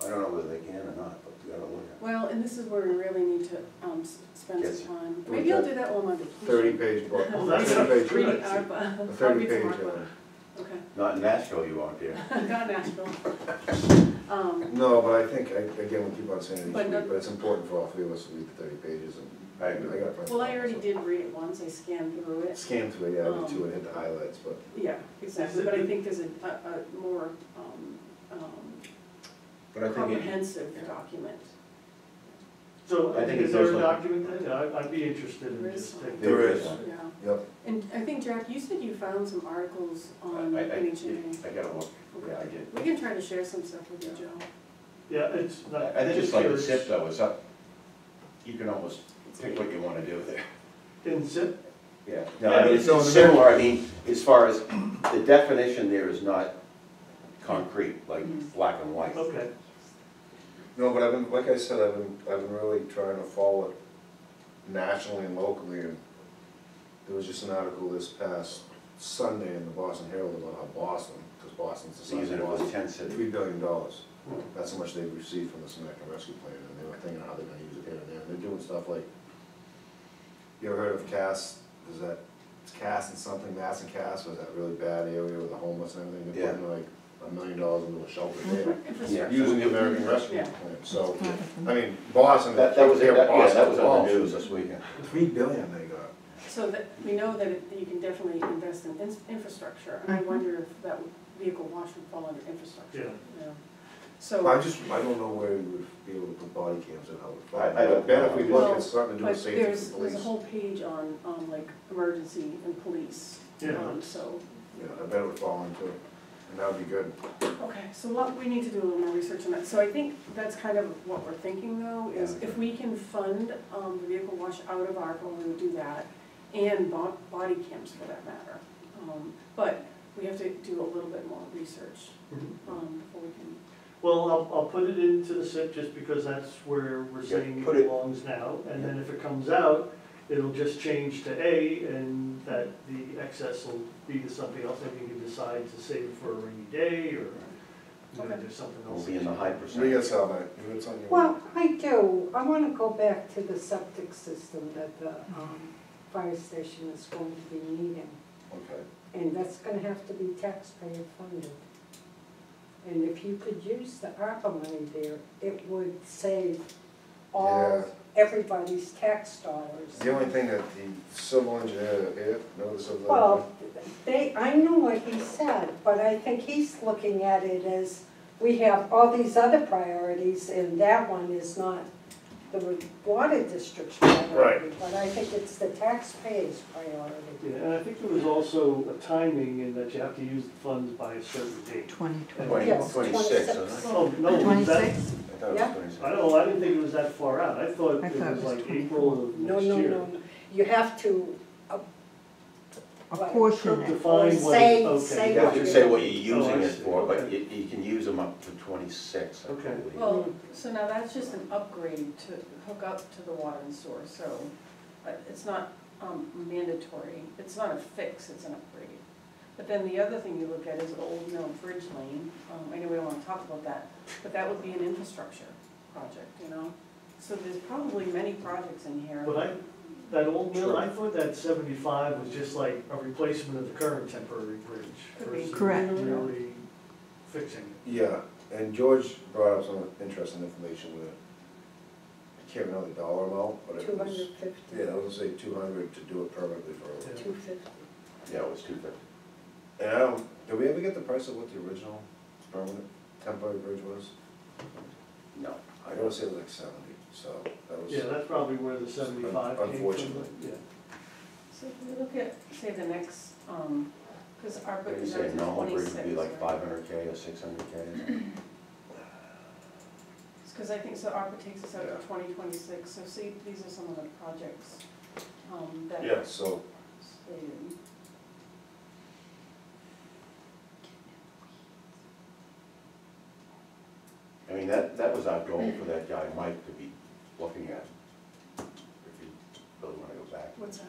I don't know whether they can or not, but we gotta look at it. Well, and this is where we really need to, um, s- spend Yes. some time. Maybe I'll do that while I'm on vacation. Thirty-page book, Well, that's- thirty page, Reading Good. ARPA. a I'll thirty read some page, ARPA. uh, Okay. Not in Nashville, you aren't there. got Nashville. Um, No, but I think, I- again, we keep on saying it each But week, no- but it's important for all three of us to read the thirty pages and. I agree. got plenty well, I already time, did read it once, I scanned through it. Scan through, it, yeah, I Um, did too, and hit the highlights, but. Yeah, exactly, but I think there's a, a, a more, um, um, But I think it, comprehensive document. So, I think is it there a like- document, yeah, I- I'd be interested in There is just taking. There is. Yeah, Yep, and I think, Jack, you said you found some articles on I, I, NHMA. I gotta look, yeah, I did. We can try to share some stuff with you, Joe. Yeah, it's I not. I think it's just like a curious. CIP though, it's up, you can almost pick what you wanna do there. In CIP, Yeah, no, I mean, it's so it's the- similar, I mean, as far as, the definition there is not concrete, like mm-hmm. black and white. okay, no, but I've been, like I said, I've been, I've been really trying to follow it nationally and locally, and there was just an article this past Sunday in the Boston Herald about how Boston, because Boston's the size Using of it Boston, tent city. three billion dollars. Hmm. That's how much they've received from the American Rescue Plan, and they were thinking how they're gonna use it here and there, and they're doing stuff like, you ever heard of Cass, is that, it's Cass and something, Mass and Cass, was that really bad area with the homeless and everything, they're putting like a million dollars into a shelter there. Yeah. Using the American Rescue Yeah. Plan, so, I mean, Boston. That, that was, they're that- yeah, Boston that was on involved. the news this weekend. Three billion they got. So that, we know that it- that you can definitely invest in ins- infrastructure, and I Mhm. wonder if that vehicle wash would fall under infrastructure. Yeah. Yeah. Well, I So, just, I don't know where we would be able to put body cams and how it would. I- I don't bet if we look Well, at something to do with but safety there's, for there's a whole page on, on like emergency and police. Yeah. um, So, Yeah, I bet it would fall into it, and that would be good. okay, so what, we need to do a little more research on that. So I think that's kind of what we're thinking though, is Yeah. if we can fund, um, the vehicle wash out of ARPA, we would do that, and bo- body cams for that matter. Um, But we have to do a little bit more research, Mhm. um, before we can well, I'll, I'll put it into the CIP just because that's where we're Yeah, saying put it it- belongs now. And then if it comes out, it'll just change to A and that the excess will be to something else. Maybe you can decide to save it for a rainy day or, you know, Okay. there's something We'll else. be in the high What do you percent. got, Sal, man? You got something? you Well, want- I do, I wanna go back to the septic system that the, um, fire station is going to be needing. Okay. And that's gonna have to be taxpayer funded. And if you could use the ARPA money there, it would save all, everybody's tax dollars. The only thing that the civil engineer here, notice of the. Well, they, I know what he said, but I think he's looking at it as, we have all these other priorities, and that one is not the water district's priority. But I think it's the taxpayers' priority. Yeah, and I think there was also a timing in that you have to use the funds by a certain date. Twenty And- twenty. Yes, Twenty-six, 26. isn't it? Oh, no, was that, Twenty-six? I thought it was Yeah. twenty-six. I don't know, I didn't think it was that far out. I thought I it thought it was was like 24. April of No, next no, year. no, you have to A Right. portion it. Define what Say- it, say okay. You have to say what you're Oh, using I it for, but you, you can use them up to twenty-six, I Okay. believe. Well, so now that's just an upgrade to hook up to the water and sewer, so uh, it's not um, mandatory, it's not a fix, it's an upgrade. But then the other thing you look at is Old Mill Bridge Lane, um, I know we don't wanna talk about that, but that would be an infrastructure project, you know? So there's probably many projects in here. But I, that old mill, I thought that seventy-five was just like a replacement of the current temporary bridge. Could be. versus Correct. Really fixing it. Yeah, and George brought up some interesting information with it. I can't remember the dollar amount, but it two was, hundred fifty, yeah, I was gonna say two hundred to do it permanently for, Yeah. two fifty. Yeah, it was two fifty. And I don't, did we ever get the price of what the original permanent temporary bridge was? No. I wanna say it was like seventy, so that was. Yeah, that's probably where the seventy-five came from. Unfortunately. Yeah. So if we look at, say, the next, um, cause ARPA Maybe is say up to normal bridge twenty-six, would be like five hundred K or six hundred K. Cause I think, so ARPA takes us out Yeah. to twenty twenty-six, so see, these are some of the projects, um, that. Yeah, so, mean, that, that was our goal for that guy, Mike, to be looking at. If you really wanna go back. What's that?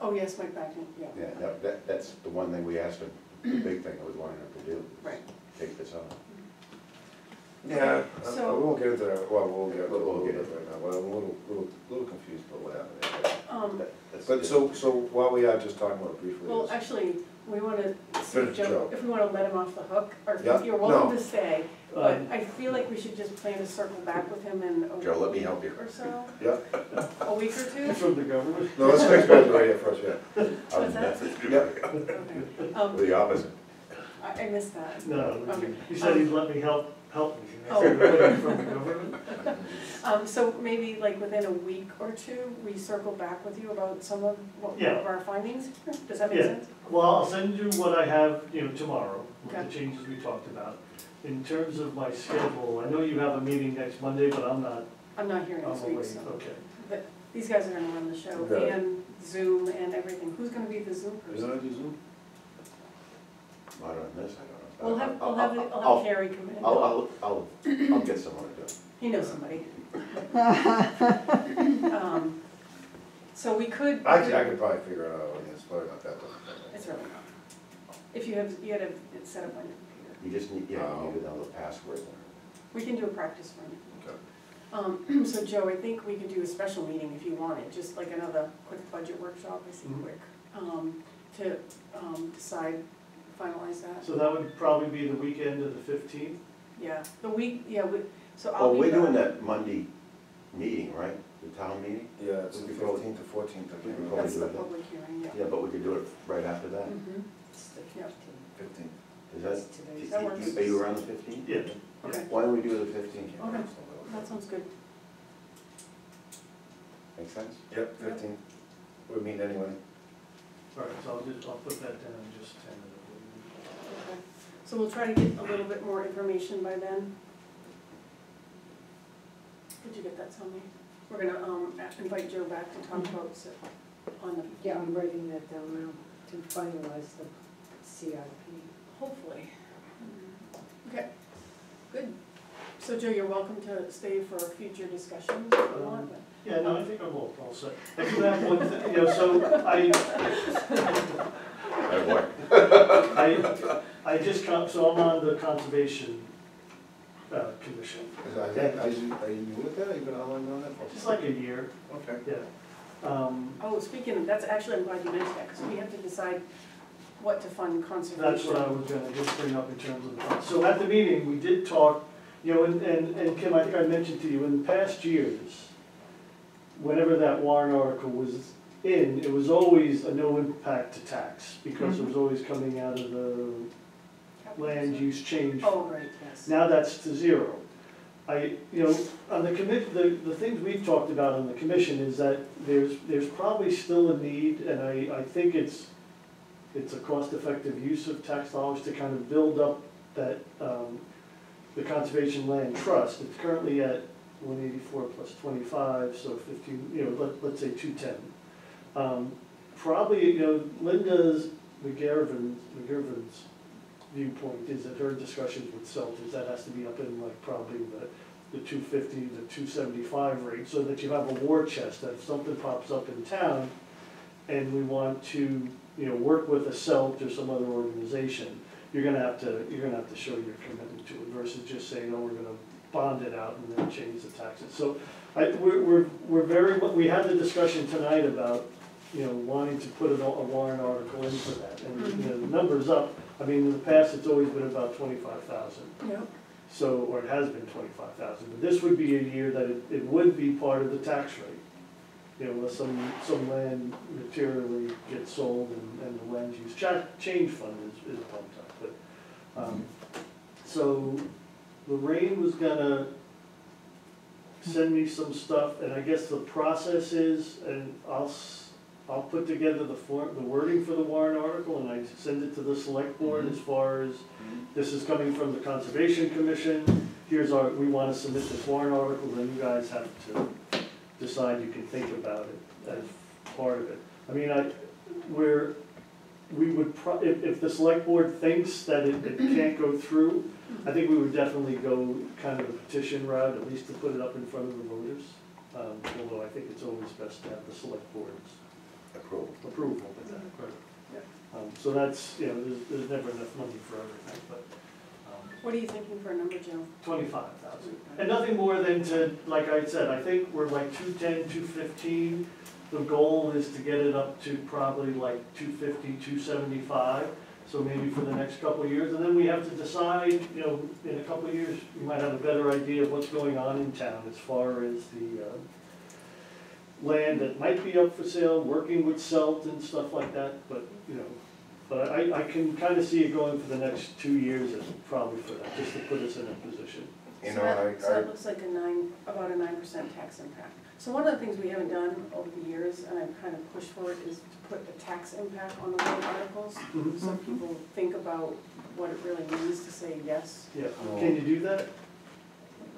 Oh, yes, Mike Backen, yeah. Yeah, that, that, that's the one thing we asked him, the big thing I was wanting him to do. Right. Take this on. Yeah, I- I So- won't get into that, well, we'll get, We'll- we'll we'll get get into it right now, well, I'm a little, little, little confused about what happened there. Um, That- that's But it. so, so while we are just talking about it briefly. well, is- actually, we wanna see if Joe, job. if we wanna let him off the hook, or Yeah, if you're welcome no. to stay. But Um, I feel like we should just plan to circle back with him in a Joe, let me week help you. or so, Yeah, a week or two. From the government? no, let's fix Ben's right here first, yeah. I What's that? definitely Okay. Um, The opposite. I, I missed that. No, Okay. he said he'd let me help, help me. I Oh. said, From the government? Um, so maybe like within a week or two, we circle back with you about some of, what, Yeah. of our findings? Does that make Yeah. sense? Well, I'll send you what I have, you know, tomorrow, with the Okay. changes we talked about. In terms of my schedule, I know you have a meeting next Monday, but I'm not, I'm not here I'm next week, so, okay. but these guys are gonna run the show, Okay. and Zoom and everything. Who's gonna be the Zoom Is person? that do Zoom? Not on this, I don't know. We'll have, we'll I'll- have, I'll- I'll have Carrie come in. I'll, I'll, I'll, I'll get someone to do it. He knows somebody. Um, So we could. Actually, I could probably figure it out, I mean, it's probably not that difficult. It's really not. If you have, you had it set up on your computer. You just need, yeah, you need to know the password. We can do a practice run. Okay. Um, so Joe, I think we could do a special meeting if you wanted, just like another quick budget workshop, I say Mhm. quick, um, to, um, decide, finalize that. So that would probably be the weekend of the fifteenth? Yeah, the week, yeah, we, so I'll Oh, be. we're doing back. that Monday meeting, right? The town meeting? Yeah, it's the We could probably- fifteenth to fourteenth, I we think. could probably That's the it then. public hearing, yeah. Yeah, but we could do it right after that. Mhm. Yep. Fifteenth. Is that, That you- works. are you around the fifteenth? Yeah. Okay, Why don't we do the fifteenth? Okay. that sounds good. Make sense? Yep, fifteenth. We're meeting anyway. All right, so I'll just, I'll put that down just tentatively. So we'll try to get a little bit more information by then. Did you get that, Tony? We're gonna, um, invite Joe back to talk about s- on the. Yeah, I'm writing that down now to finalize the CIP. Hopefully. Okay, good. So Joe, you're welcome to stay for future discussions if you want, but. Yeah, no, I think I'm all, all set. I do have one thing, you know, so I, I what? I, I just, con- so I'm on the conservation, uh, commission, Is- Are you, are you are you new with that, are you been online on that? for- just like a year, Okay. yeah. Um, Oh, speaking of, that's actually, I'm glad you mentioned that, because we have to decide what to fund conservation. That's what I was gonna just bring up in terms of, the- so at the meeting, we did talk, you know, and, and and Kim, I think I mentioned to you, in the past years, whenever that warrant article was in, it was always a no impact to tax, because it was always coming out of the land use change. Oh, right, yes. Now that's to zero. I, you know, on the commit, the, the things we've talked about on the commission is that there's, there's probably still a need, and I, I think it's, it's a cost-effective use of tax dollars to kind of build up that, um, the conservation land trust. It's currently at one eighty-four plus twenty-five, so fifteen, you know, let, let's say two-ten. Um, probably, you know, Linda's, McGarvin's, McGarvin's viewpoint is that her discussions with Celtics, that has to be up in like probably the, the two fifty, the two seventy-five rate, so that you have a war chest, that if something pops up in town, and we want to, you know, work with a SELT or some other organization, you're gonna have to, you're gonna have to show your commitment to it versus just saying, oh, we're gonna bond it out and then change the taxes. So I, we're, we're, we're very, we had the discussion tonight about, you know, wanting to put a a warrant article in for that. And, you know, the number's up, I mean, in the past, it's always been about twenty-five thousand. Yep, So, or it has been twenty-five thousand, but this would be a year that it, it would be part of the tax rate. You know, unless some, some land materially gets sold and, and the land use cha- change fund is, is pumped up, but, um, so Lorraine was gonna send me some stuff, and I guess the process is, and I'll, s- I'll put together the form, the wording for the warrant article, and I send it to the select board mm-hmm. as far as mm-hmm. this is coming from the Conservation Commission, here's our, we wanna submit this warrant article, then you guys have to decide, you can think about it as part of it. I mean, I, we're, we would, pro- if, if the select board thinks that it, it can't go through, I think we would definitely go kind of a petition route, at least to put it up in front of the voters. Um, although I think it's always best to have the select board's Approval. approval with that. Yeah. Um, so that's, you know, there's, there's never enough money for everything, but, um, What are you thinking for a number, Joe? twenty-five thousand. And nothing more than to, like I said, I think we're like two ten, two fifteen. The goal is to get it up to probably like 250, 275. So maybe for the next couple of years, and then we have to decide, you know, in a couple of years, we might have a better idea of what's going on in town as far as the, uh, land that might be up for sale, working with SELT and stuff like that, but, you know, but I, I can kind of see it going for the next two years as probably for that, just to put us in a position. You So know, that- I, So that looks like a nine, about a nine percent tax impact. So one of the things we haven't done over the years, and I've kind of pushed for it, is to put a tax impact on the warrant articles. Mhm. So people think about what it really means to say yes. Yeah, can you do that?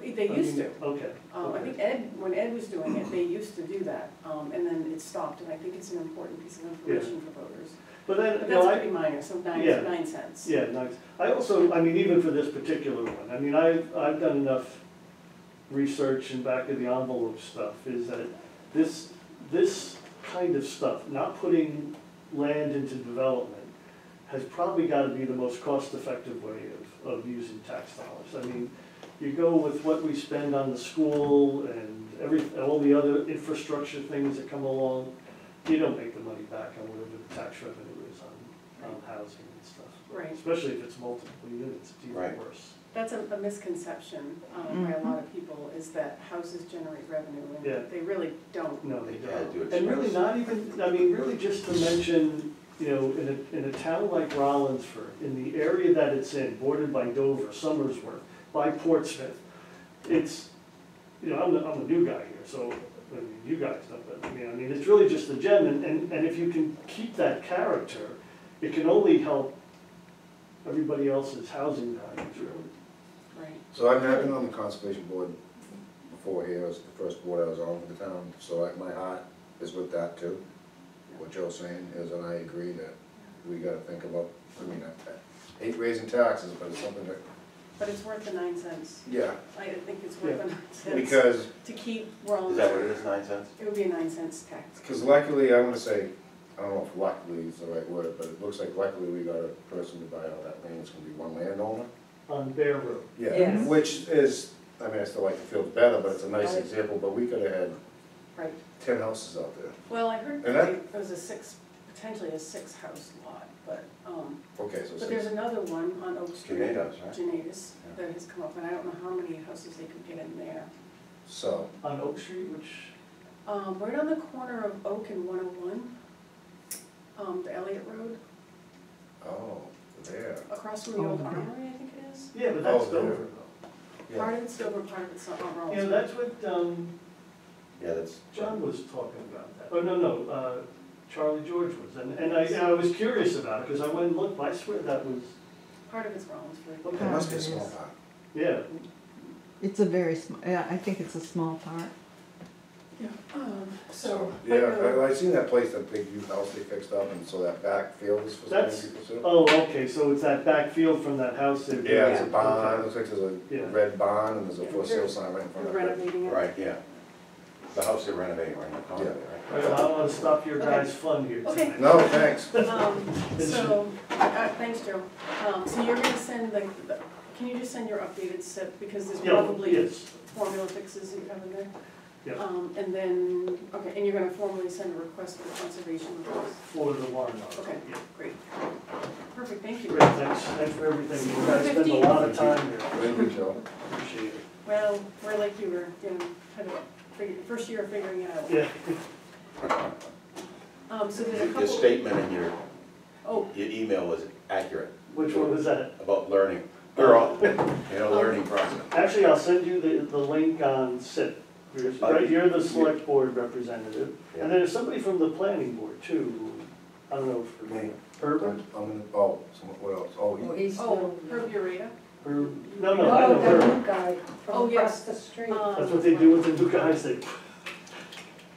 They I used mean, to. Okay. Um, I okay. think Ed, when Ed was doing it, they used to do that, um, and then it stopped, and I think it's an important piece of information for voters. But then, But you know, that's I, pretty minor, so nine, Yeah. nine cents. yeah, nice. I also, I mean, even for this particular one, I mean, I've, I've done enough research and back of the envelope stuff, is that this, this kind of stuff, not putting land into development, has probably gotta be the most cost-effective way of, of using tax dollars. I mean, you go with what we spend on the school and every, all the other infrastructure things that come along, you don't make the money back on whatever the tax revenue is on, on housing and stuff. Right. Especially if it's multiple units, it's even Right. worse. That's a, a misconception, um, by a lot of people, is that houses generate revenue, Yeah. and they really don't. No, they They add don't. And really expense. not even, I mean, really just to mention, you know, in a, in a town like Rollinsford, in the area that it's in, bordered by Dover, Somersworth, by Portsmouth, it's, you know, I'm the, I'm the new guy here, so, I mean, you guys know, but, I mean, I mean, it's really just a gem, and, and, and if you can keep that character, it can only help everybody else's housing values, really. Right. so I've I've been on the conservation board before here, it was the first board I was on for the town, so like my heart is with that too. What Joe's saying is, and I agree that we gotta think about, I mean, I I hate raising taxes, but it's something that, But it's worth the nine cents. yeah, I think it's worth the nine cents. because, To keep Rollinsford. Is that what it is, nine cents? It would be a nine cents tax. because luckily, I'm gonna say, I don't know if luckily is the right word, but it looks like luckily we got a person to buy all that land, it's gonna be one landowner. On Bear Road. Yeah, Yes. which is, I mean, I still like the field better, but it's a nice Right. example, but we could have had Right. ten houses out there. Well, I heard And that- it was a six, potentially a six-house lot, but, um, Okay, so but there's six, another one on Oak Street. Tornadoes, right? Janatus, that has come up, and I don't know how many houses they could get in there. so, On Oak Street, which, Um, right on the corner of Oak and one oh one, um, the Elliott Road, oh, there. across from the Oh, old armory, I think it is. yeah, but that's Oh, there. Dover. Part of it's Dover, part of it's on Rollinsford. You know, that's what, um, Yeah, that's. John was talking about that. Oh, no, no, uh, Charlie George was, and, and I, and I was curious about it, because I went and looked, I swear that was, Part of it's Rollinsford. okay, There must be a small part. yeah. It's a very sm, yeah, I think it's a small part. Yeah, um, so. Yeah, uh, I, I seen that place, that big youth house they fixed up, and so that back field is for some That's- people too. Oh, okay, so it's that back field from that house there. Yeah, it's a Yeah. barn, looks like there's Yeah. a red barn, and there's a Yeah, for sale sign right in front of it. renovating it. Right, yeah. The house they're renovating right in the corner, All right? right, well, I don't wanna stop your Okay. guys' fun here Okay. tonight. No, thanks. Um, so, uh, thanks, Joe. Um, so you're gonna send the, the- can you just send your updated CIP, because there's Yeah, probably yes, formula fixes that you have in there? Yeah. Um, and then, okay, and you're gonna formally send a request for the conservation request? for the warrant article. Okay. Yeah. Great. Perfect, thank you. Great, thanks, thanks for everything. You guys spend a lot of time here. Thank you, Joe. Appreciate it. Well, we're like you were, you know, had a figure, first year of figuring it out. Yeah, Um, so there's a Your couple. statement in your, Oh, your email was accurate which one was that? about learning, or, you know, learning process. Actually, I'll send you the, the link on CIP. Here's- Right, you're the select board representative, and there's somebody from the planning board too, who- I don't know if. Me. Herbert? I'm, I'm gonna, oh, someone, what else? Oh, Oh, he- he's oh, the, Herb Ureta. Herb, no, no, I know no, the Herb. new guy Oh, from yes. across the street. Um, That's what they do with the new guys, they,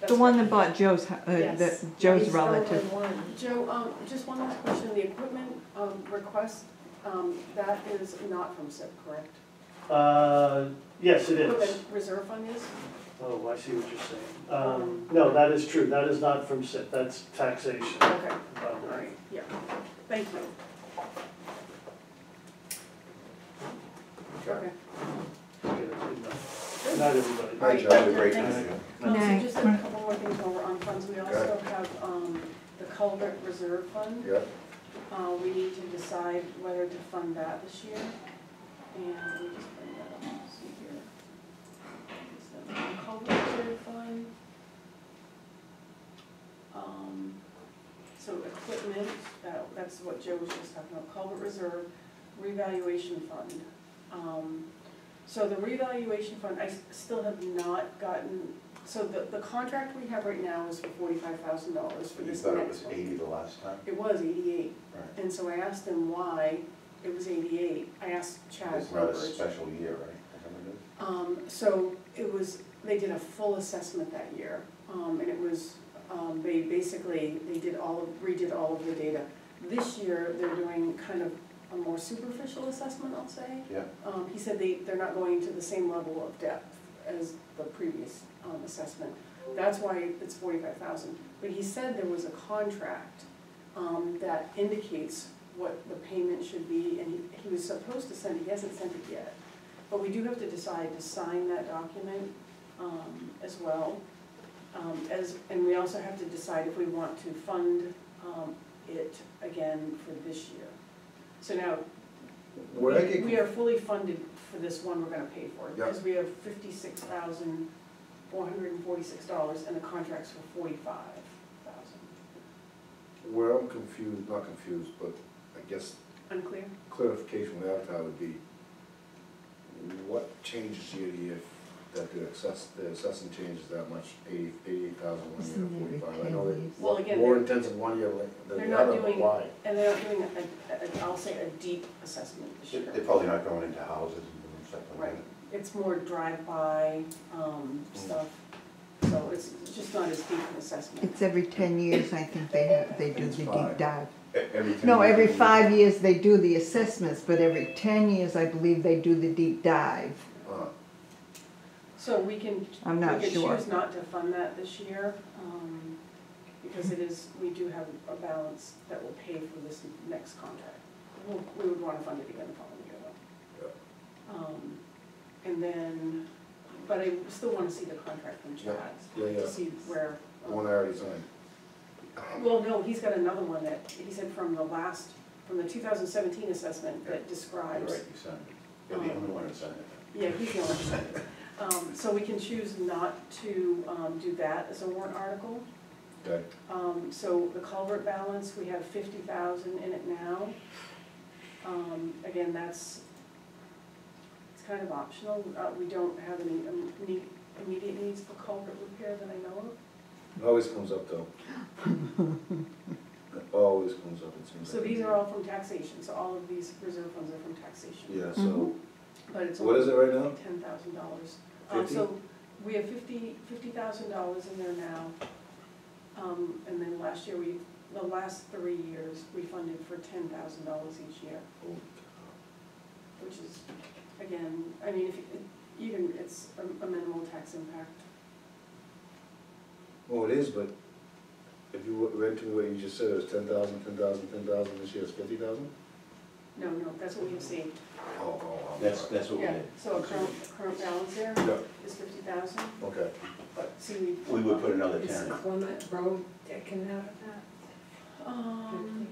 The one that bought Joe's, hu- uh, Yes. the, Joe's He's the only relative. one. Joe, um, just one last question, the equipment, um, request, um, that is not from CIP, correct? Uh, yes, it is. Equipment reserve fund is? Oh, I see what you're saying. Um, no, that is true, that is not from CIP, that's taxation. Okay, Um, all right, yeah, thank you. Okay. okay, good enough. Good night, everybody. Hi, Joe. Have a great Thanks. night. Um, so Night. just a couple more things while we're on funds, we also have, um, the culvert reserve fund. Yeah, Uh, we need to decide whether to fund that this year, and let me just bring that up, let's see here. Culvert reserve fund. Um, so equipment, that, that's what Joe was just talking about, culvert reserve, revaluation fund. Um, so the revaluation fund, I still have not gotten, so the, the contract we have right now is for forty-five thousand dollars for You this thought it was eighty the last time? It was eighty-eight, Right. and so I asked him why it was eighty-eight. I asked Chad It's not a special year, right? Is that what it is? Um, so it was, they did a full assessment that year, um, and it was, um, they basically, they did all of, redid all of the data. This year, they're doing kind of a more superficial assessment, I'll say. Yeah. Um, he said they, they're not going to the same level of depth as the previous, um, assessment. That's why it's forty-five thousand. But he said there was a contract, um, that indicates what the payment should be, and he, he was supposed to send it, he hasn't sent it yet. But we do have to decide to sign that document, um, as well. Um, as, and we also have to decide if we want to fund, um, it again for this year. So now, What I we, get- we are fully funded for this one we're gonna pay for, Yeah. because we have fifty-six thousand, four hundred and forty-six dollars, and the contract's for forty-five thousand. where I'm confused, not confused, but I guess Unclear? clarification have to would be, what changes year to year that the assess, the assessing changes that much, eighty, eighty-eight thousand one year, forty-five? I know years? Well, again, more they're- intensive one year than they're the not other, but doing- why? And they're not doing a, a, I'll say a deep assessment this year. They're probably not going into houses and doing stuff like Right, that. it's more drive-by, um, stuff, so it's just not as deep an assessment. It's every ten years, I think they have, they do It's the deep five. dive. Every ten No, years every they do- five years they do the assessments, but every ten years, I believe they do the deep dive. Uh, So we can, I'm we not could sure. choose not to fund that this year, um, because it is, we do have a balance that will pay for this next contract. We'll- We would wanna fund it again the following year though. Um, and then, but I still wanna see the contract from Yeah, Chad, yeah, yeah. to see where. The one I already signed. Well, no, he's got another one that, he said from the last, from the two thousand seventeen assessment that You're describes. right, you signed it. You're the only one who signed it. Yeah, he's the only one. Um, so we can choose not to, um, do that as a warrant article. Okay, Um, so the culvert balance, we have fifty thousand in it now. Um, again, that's, it's kind of optional, uh, we don't have any um, immediate needs for culvert repair that I know of. It always comes up though. It always comes up, it seems So like. these are all from taxation, so all of these reserve funds are from taxation. Yeah, so, But it's what is it right now? ten thousand dollars. Um, Fifty? so we have fifty, fifty thousand dollars in there now. Um, and then last year, we, the last three years, we funded for ten thousand dollars each year, Oh, which is, again, I mean, if, you- even, it's a, a minimal tax impact. Well, it is, but if you read to me what you just said, it was ten thousand, ten thousand, ten thousand, this year it's fifty thousand? No, no, that's what we have saved. Oh, oh, I'm That's, sorry. that's what we Yeah, did. so a current, current balance there Yeah, is fifty thousand, okay. but see, we. We would put another Is ten in. Clement Road taken out of that? Um,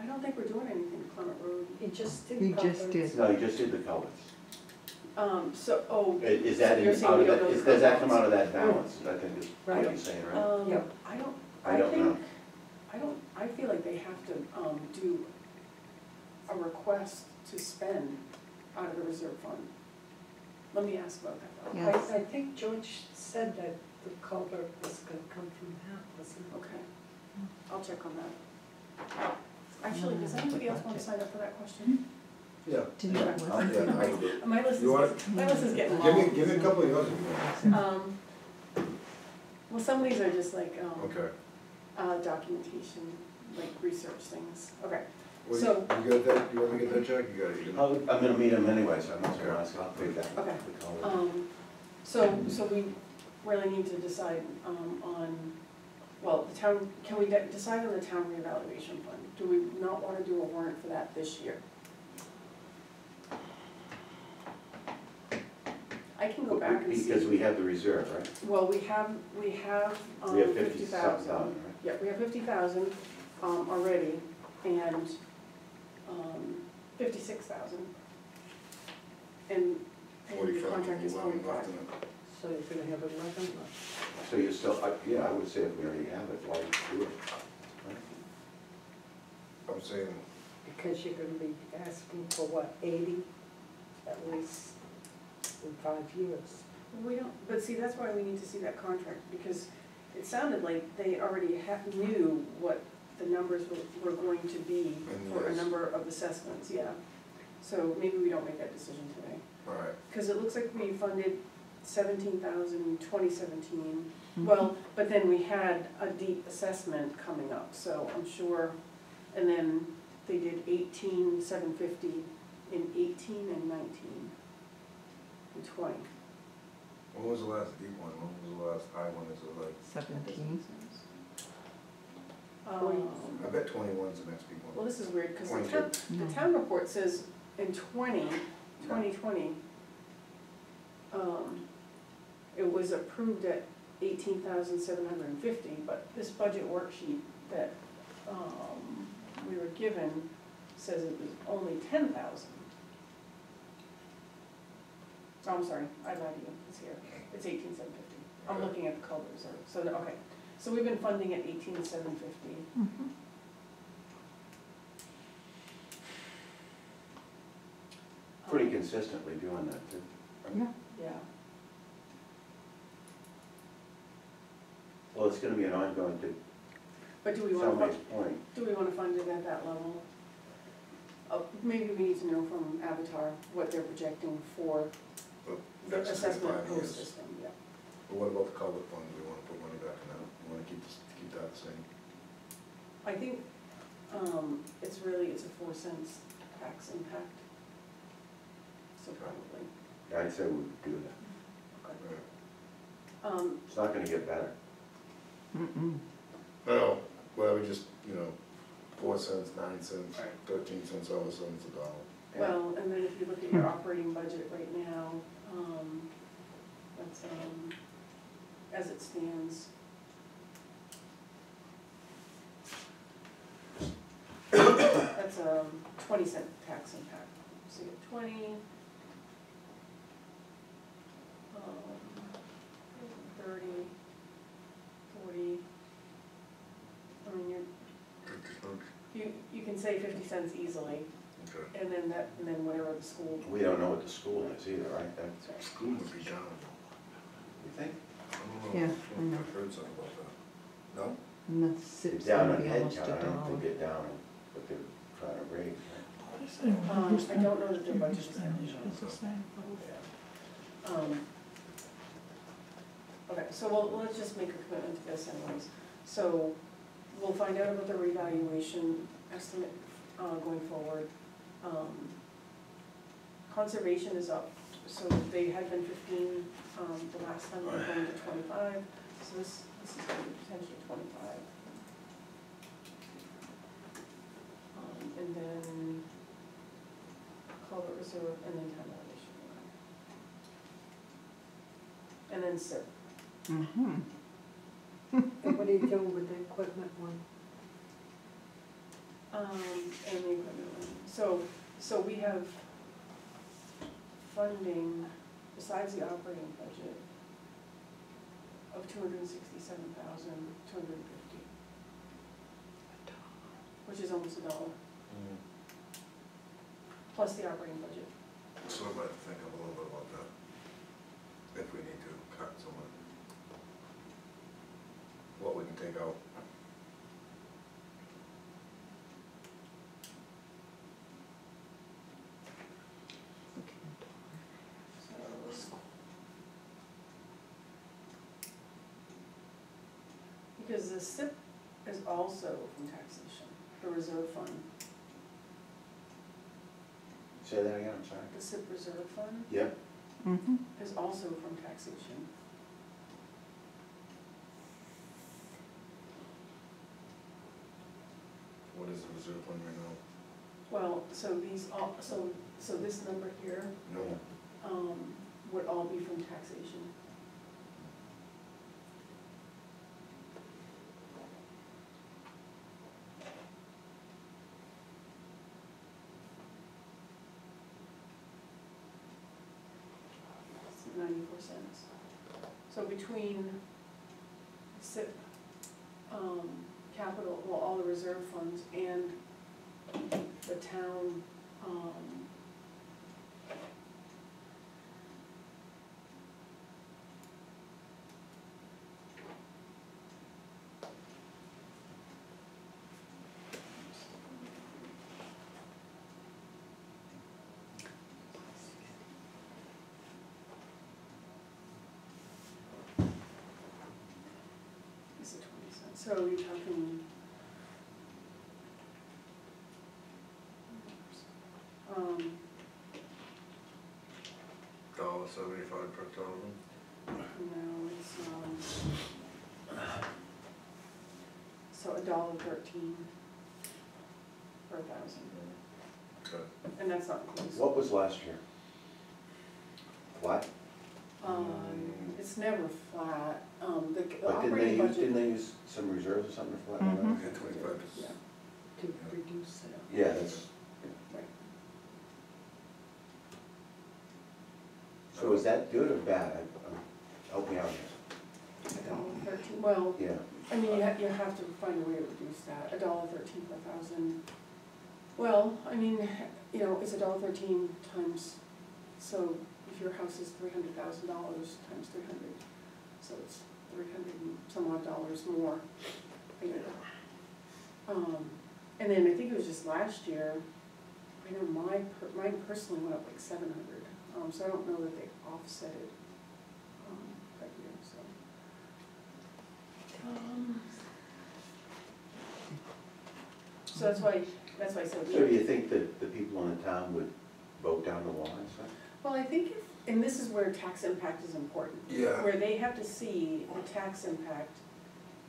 I don't think we're doing anything to Clement Road. He just did. He just culverts. did. No, you just did the culverts. Um, so, oh, I- Is that, So you're in- saying out we of don't that, know is- does that come out of that balance, I think is what you're saying, right? um, Yep. I don't, I I don't know. think, I don't, I feel like they have to, um, do a request to spend out of the reserve fund. Let me ask about that though. Yeah. Yes. I, I think George said that the culvert was gonna come from that, wasn't it? Okay, I'll check on that. Actually, does anybody else want to sign up for that question? Yeah. Didn't Okay. it I'll- yeah, I'll do it. My list You want is, my list is getting Give me, long. give me a couple of yours if you want. Um, Well, some of these are just like, um, Okay. uh, documentation, like research things, okay. Well, So- You got that, you want me to get that, Jack? You got it, you got I'll- I'm gonna meet him anyway, so I'm not gonna ask, I'll pay that. Okay. We call it. Um, so, so we really need to decide, um, on, well, the town, can we de- decide on the town reevaluation fund? Do we not wanna do a warrant for that this year? I can go back and see. Because we have the reserve, right? Well, we have, we have, um, We have fifty fifty thousand. something, right? Yeah, we have fifty thousand, um, already, and, um, fifty-six thousand. And, and the forty-five, contract is eleven twenty-five. left in it. So you're gonna have eleven left. So you still, I- yeah, I would say if we already have it, why do it? Right? I'm saying, Because you're gonna be asking for what, eighty at least in five years? We don't, but see, that's why we need to see that contract, because it sounded like they already ha knew what the numbers were, were going to be And for a yes. number of assessments, yeah. So maybe we don't make that decision today. alright, Cause it looks like we funded seventeen thousand in twenty seventeen. Mm-hmm. Well, but then we had a deep assessment coming up, so I'm sure, and then they did eighteen seven fifty in eighteen and nineteen and twenty. when was the last deep one, when was the last high one, is it like, Seventeen. Um, I bet twenty-one's the next big well, this is weird, cause the 22. town, the town report says in twenty, twenty twenty, um, it was approved at eighteen thousand seven hundred and fifty, but this budget worksheet that, um, we were given says it was only ten thousand. Oh, I'm sorry, I lied to you, it's here, it's eighteen seven fifty, I'm looking at the color reserve, so, okay, so we've been funding at eighteen seven fifty. Mhm. Pretty consistently doing that too. Yeah. Yeah, Well, it's gonna be an ongoing, to but do we wanna, somebody's fund- point. do we wanna fund it at that level? Uh, maybe we need to know from Avitar what they're projecting for But the next assessment five post years. system, yeah. But what about the culvert fund, do we wanna put money back in that, we wanna keep, this- keep that the same? I think, um, it's really, it's a four cents tax impact. So probably, I'd say we would do that. okay. Right. Um, It's not gonna get better. Mm-mm. No, well, we just, you know, four cents, nine cents, Right. thirteen cents, all of a sudden it's a dollar. well, and then if you look at your operating budget right now, um, that's, um, as it stands. That's a twenty cent tax impact, so you get twenty. um, Thirty, forty. I mean, you're, you, you can say fifty cents easily, Okay. and then that, and then whatever the school. We don't know what the school is either, right? That's, School would be down. you think? I don't know. Yeah, I know. I've heard something about that. No? And the CIP's It's down gonna on be head almost a count, I don't dollar. think get down on what they're trying to raise, right? Um, I don't know that their budget is that Um, Okay, so we'll, let's just make a commitment to this anyways. So we'll find out about the revaluation estimate, uh, going forward. Um, Conservation is up, so they had been fifteen, um, the last time, they're going to twenty-five, so this, this is gonna be potentially twenty-five. Um, and then culvert reserve, and then town elevation. And then CIP. Mhm. And what are you doing with the equipment one? Um, and the equipment. So, so we have funding besides the operating budget of two hundred and sixty-seven thousand, two hundred and fifty. Which is almost a dollar, plus the operating budget. So I might think of a little bit about that, if we need to cut someone. What we can take out. So, because the CIP is also from taxation, the reserve fund. Say that again, I'm sorry. The CIP reserve fund Yeah, Mhm. is also from taxation. What is the reserve fund right now? Well, so these all, so, so this number here, No, um, would all be from taxation. So between CIP, um, capital, well, all the reserve funds and the town, um, Is it twenty cents? So you're talking. Um, Dollar seventy-five per thousand. no, it's, um, so a dollar thirteen per thousand, Okay. and that's not inclusive. what was last year? What? Um, it's never flat, um, the the But didn't they operating use, budget. didn't they use some reserves or something for that? Mhm. Yeah, twenty-five Yeah, To reduce it. Yeah, that's, right. so is that good or bad? I- I'm- Help me out here. A dollar thirteen, well, Yeah, I mean, you have, you have to find a way to reduce that, a dollar thirteen per thousand. Well, I mean, you know, it's a dollar thirteen times, so if your house is three hundred thousand dollars times three hundred, so it's three hundred and some odd dollars more. Um, and then I think it was just last year, I know my, per- mine personally went up like seven hundred, um, so I don't know that they offset it, um, that year, so. Um, So that's why, that's why I said. so do you think that the people in the town would vote down the law and stuff? Well, I think, if- and this is where tax impact is important. Yeah. Where they have to see the tax impact,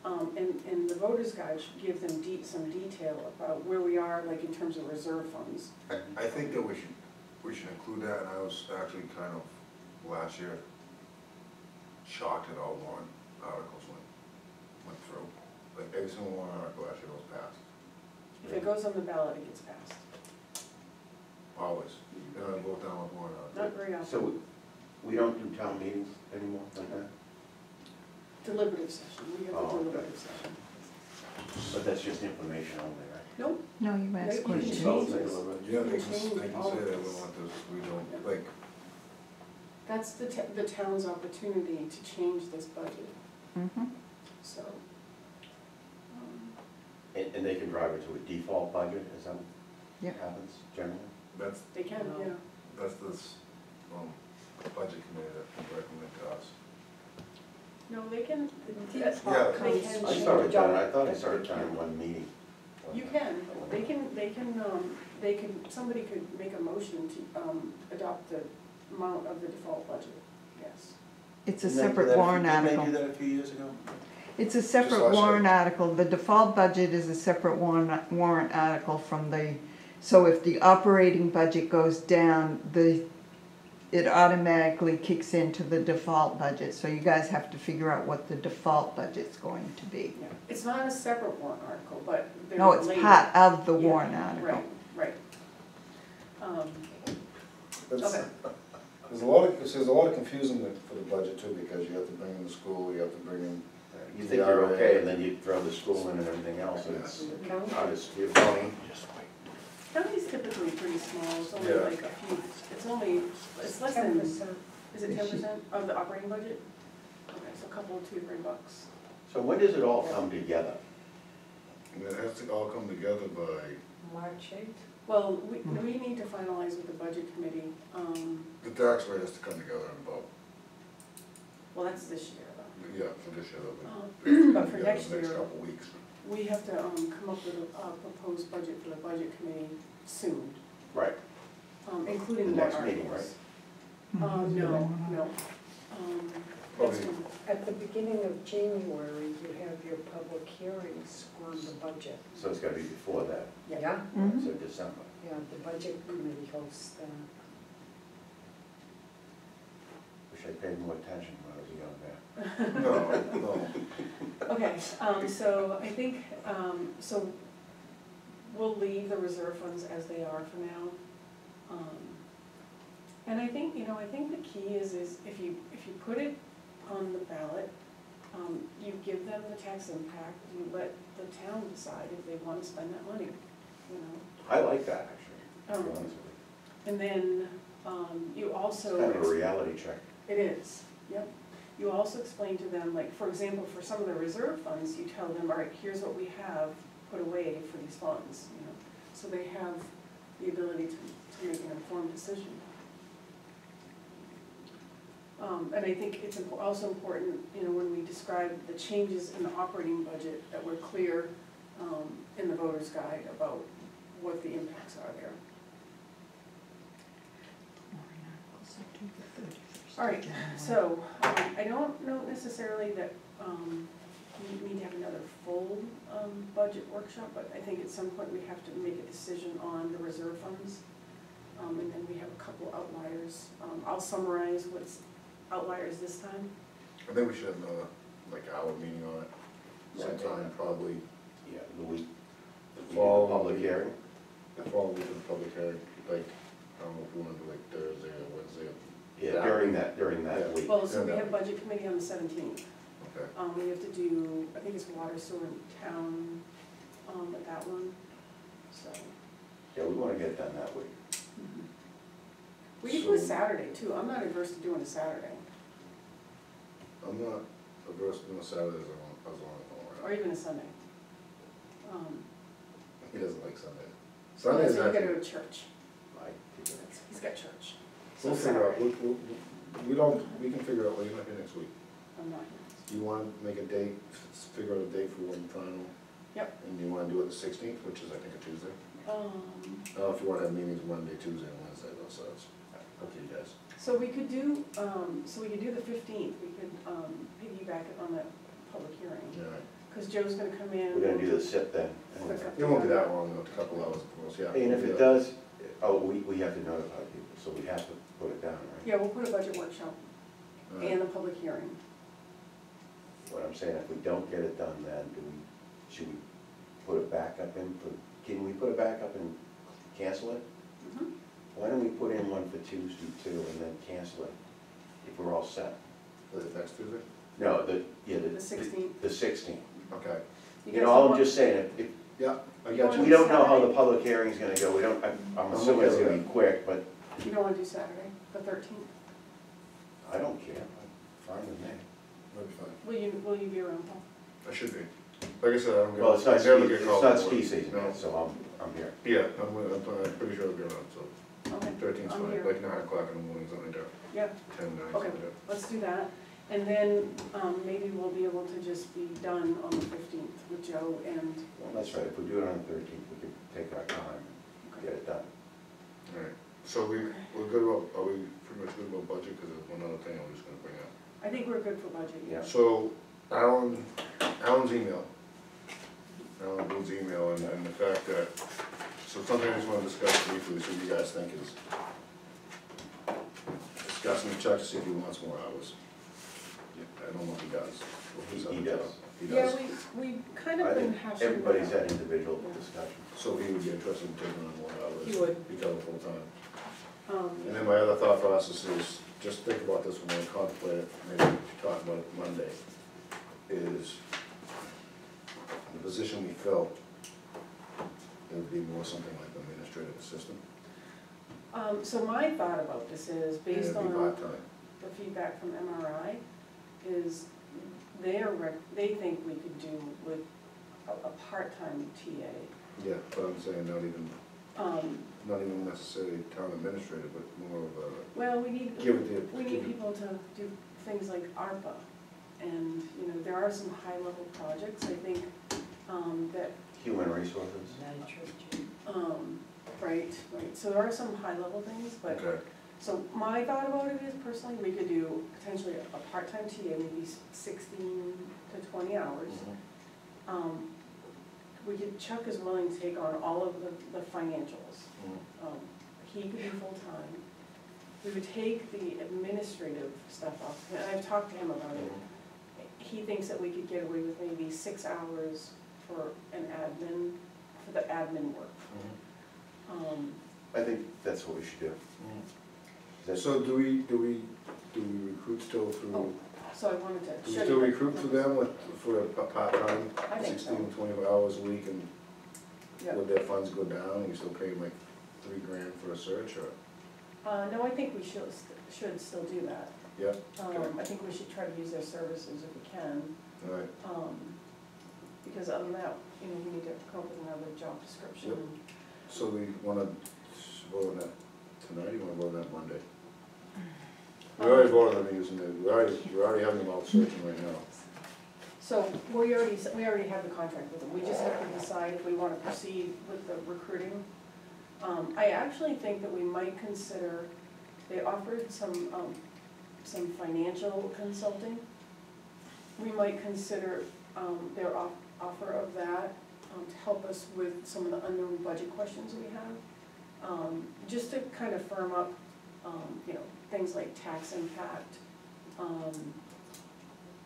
um, and, and the voters guide should give them deep, some detail about where we are, like in terms of reserve funds. I, I think that we should, we should include that, and I was actually kind of, last year, shocked at all warrant articles went, went through. Like, every single warrant article last year was passed, If it goes on the ballot, it gets passed, always. You know, I vote down with warrant article. not very often. So we- we don't do town meetings anymore like that? Deliberative session, we have Oh, a okay. deliberative session. But that's just information only, right? Nope, No, you No, asked you can questions. change Vote, this. deliberate. Yeah, they can, change they can all say of that we this. want this, we don't, Yeah. like, that's the, ta- the town's opportunity to change this budget, Mhm. so. um, And, and they can drive it to a default budget, is that Yeah. what happens generally? That's, They can, No. yeah. that's this, um, budget committee that can recommend to us. No, they can, The That's- default they can I change saw it done, I thought I saw it done in one meeting. You can, they can, they can, um, they can, somebody could make a motion to, um, adopt the amount of the default budget, yes. It's a Didn't they do separate that a few- warrant Didn't they article. do that a few years ago? It's a separate last warrant article. The default budget is a separate warrant, warrant article from the, so if the operating budget goes down, the, it automatically kicks into the default budget. So you guys have to figure out what the default budget's going to be. Yeah. It's not a separate warrant article, but they're No, it's related. part of the Yeah, warrant article. Right, right. Um, Okay. There's a lot of, there's a lot of confusion for the budget too, because you have to bring in the school, you have to bring in, You think you're okay, and then you throw the school in and everything else, and it's, County. how you're voting? County's typically pretty small, it's only Yeah. like a few, it's only, it's less Ten than, percent. is it ten percent of the operating budget? Okay, so a couple, two, three bucks. So when does it all come together? and it has to all come together by, March eighth. Well, we, we need to finalize with the budget committee, um, the tax rate has to come together in about, well, that's this year though. Yeah, for this year, that'll be. but for next the Next couple weeks. We have to, um, come up with a, a proposed budget for the budget committee soon, Right, um, including The warrant next meeting, articles. Mm-hmm. Um, no, no, um, next Okay. one. At the beginning of January, you have your public hearings on the budget. so it's gotta be before that, Yeah, Mhm. so December. yeah, the budget committee hosts that. Wish I paid more attention when I was a young man. No, no, Okay, um, so I think, um, so we'll leave the reserve funds as they are for now. Um, And I think, you know, I think the key is, is if you, if you put it on the ballot, um, you give them the tax impact, you let the town decide if they wanna spend that money, you know? I like that, actually, to be Um, honest with you. And then, um, you also. It's kind of a reality check. It is, yep. You also explain to them, like, for example, for some of the reserve funds, you tell them, all right, here's what we have put away for these funds, you know? So they have the ability to, to make an informed decision. Um, and I think it's impo- also important, you know, when we describe the changes in the operating budget, that we're clear, um, in the voter's guide about what the impacts are there. All right, So, um, I don't know necessarily that, um, we need to have another full, um, budget workshop, but I think at some point we have to make a decision on the reserve funds. Um, and then we have a couple outliers, um, I'll summarize what's outliers this time. I think we should have another, like, hour meeting on it sometime, probably Yeah, the week, the the fall. public hearing. The fall week of the public hearing, like, I don't know if we wanna do like Thursday or Wednesday, Yeah, during that, during Yeah. that week. Well, so we have budget committee on the seventeenth, okay? um, we have to do, I think it's water, sewer, and town, um, with that one, so. Yeah, we wanna get it done that week. We could do a So- Saturday too, I'm not adverse to doing a Saturday, I'm not averse to doing Saturdays as long as long as I'm or around. even a Sunday. Um, He doesn't like Sundays. So Sundays, you gotta actually, go to church, Like, That's- he's got church. We'll So figure out, Saturday, we, we, we don't, we can figure out, well, you're not here next week. I'm not here. You wanna make a date, f- figure out a date for one final? Yep. And you wanna do it the sixteenth, which is, I think, a Tuesday? Um, I if you wanna have meetings Monday, Tuesday, and Wednesday, though, so it's up to you guys. so we could do, um, so we could do the fifteenth, we could, um, piggyback it on the public hearing, Yeah, cause Joe's gonna come in. We're gonna do the CIP then. Quick It won't be that long, though, a couple hours, of course, yeah. And if it does, oh, we, we have to notify people, so we have to put it down, right? Yeah, we'll put a budget workshop and a public hearing. What I'm saying, if we don't get it done then, do we, should we put it back up in, put- can we put it back up and cancel it? Mhm. Why don't we put in one for Tuesday too and then cancel it, if we're all set? For it next Tuesday? No, the, yeah, the. The 16th. The sixteenth. Okay, You guys know, all I'm want- just saying, if, yeah, I You got want- you. we don't know how the public hearing's gonna go, we don't, I'm, I'm I'm assuming it's gonna be quick, but You don't wanna do Saturday, the thirteenth? I don't care, fine with me. That'd be fine. Will you, will you be around, Paul? I should be. Like I said, I don't get. Well, it's not I ski, never get it's called not to ski work. season No. yet, so I'm, I'm here. Yeah, I'm, I'm, I'm pretty sure I'll be around, so Okay, thirteen's I'm fine, here. like nine o'clock in the morning, something like that, yeah, ten, nine, Okay. something like that. let's do that. And then, um, maybe we'll be able to just be done on the fifteenth with Joe and. Well, that's right, if we do it on the thirteenth, we can take our time and get it done. Alright, so we, we're good about, are we pretty much good about budget, cause there's one other thing I was just gonna bring up. I think we're good for budget, yeah. Yeah. So, Alan, Alan's email, Alan Boone's email, and, and the fact that, so something I just wanna discuss briefly, see what you guys think is, discussing the check to see if he wants more hours. I don't know if he does. He- he does. He Yeah, does, we, we kind I of been think hashing. that everybody's out. had individual discussion. so he would be interested in taking on more hours. He would. Become full-time. Um, And then my other thought process is, just think about this when we contemplate it, maybe we should talk about it Monday, is the position we fill, it would be more something like administrative assistant. um, so my thought about this is, and based be on part-time. the feedback from MRI, is they're, rec- they think we could do with a, a part-time TA. Yeah, but I'm saying not even, Um, not even necessarily town administrator, but more of a, well, we need, give it the. we need it- people to do things like ARPA, and, you know, there are some high-level projects, I think, um, that Human resources. Um, right, right, so there are some high-level things, but, Okay, so my thought about it is personally, we could do potentially a part-time TA, maybe s- sixteen to twenty hours. Mhm. Um, we could, Chuck is willing to take on all of the, the financials. Um, he could be full-time. We would take the administrative stuff off, and I've talked to him about it. He thinks that we could get away with maybe six hours for an admin, for the admin work. Um, I think that's what we should do. That's- So do we, do we, do we recruit still through, Oh, So I wanted to do we show you. still the- recruit for them with, for a part-time, I think so. sixteen, twenty hours a week and Yeah. would their funds go down, and you still pay them like three grand for a search, or? Uh, no, I think we should, should still do that. Yeah, Um, I think we should try to use their services if we can, all right, um, because other than that, you know, we need to come up with another job description. Yep. so we wanna vote on that tonight, you wanna vote on that Monday? We already voted on using it, we already, we already have them out searching right now. So we already, s- we already have the contract with them, we just have to decide if we wanna proceed with the recruiting. Um, I actually think that we might consider, they offered some, um, some financial consulting. We might consider, um, their off, offer of that, um, to help us with some of the unknown budget questions we have. Um, just to kind of firm up, um, you know, things like tax impact, um,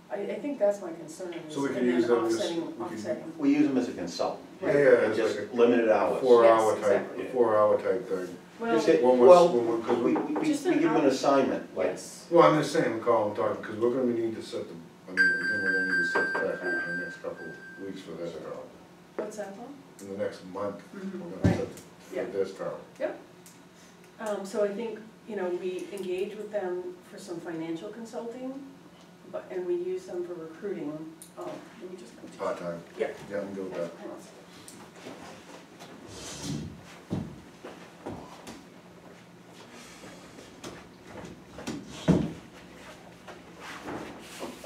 I, I think that's my concern, So we can use them as- we offsetting. We use them as a consultant. Yeah, yeah, And it's just like limited a hours. four Yes, hour type, exactly. four hour type thing. Well, Just say- When was- Well, when was- 'cause we, we- we, Just an give them an hour. assignment, like, yes, Well, I'm just saying, we call them talking, because we're gonna need to set the, I mean, we're gonna need to set the tax rate in the next couple of weeks for this term. what's that for? In the next month, Mhm, we're gonna set the- Yeah. for this term. Um, so I think, you know, we engage with them for some financial consulting, but, and we use them for recruiting, um, let me just. Part-time. Yeah. Yeah, I'm good with that. Hang on a second.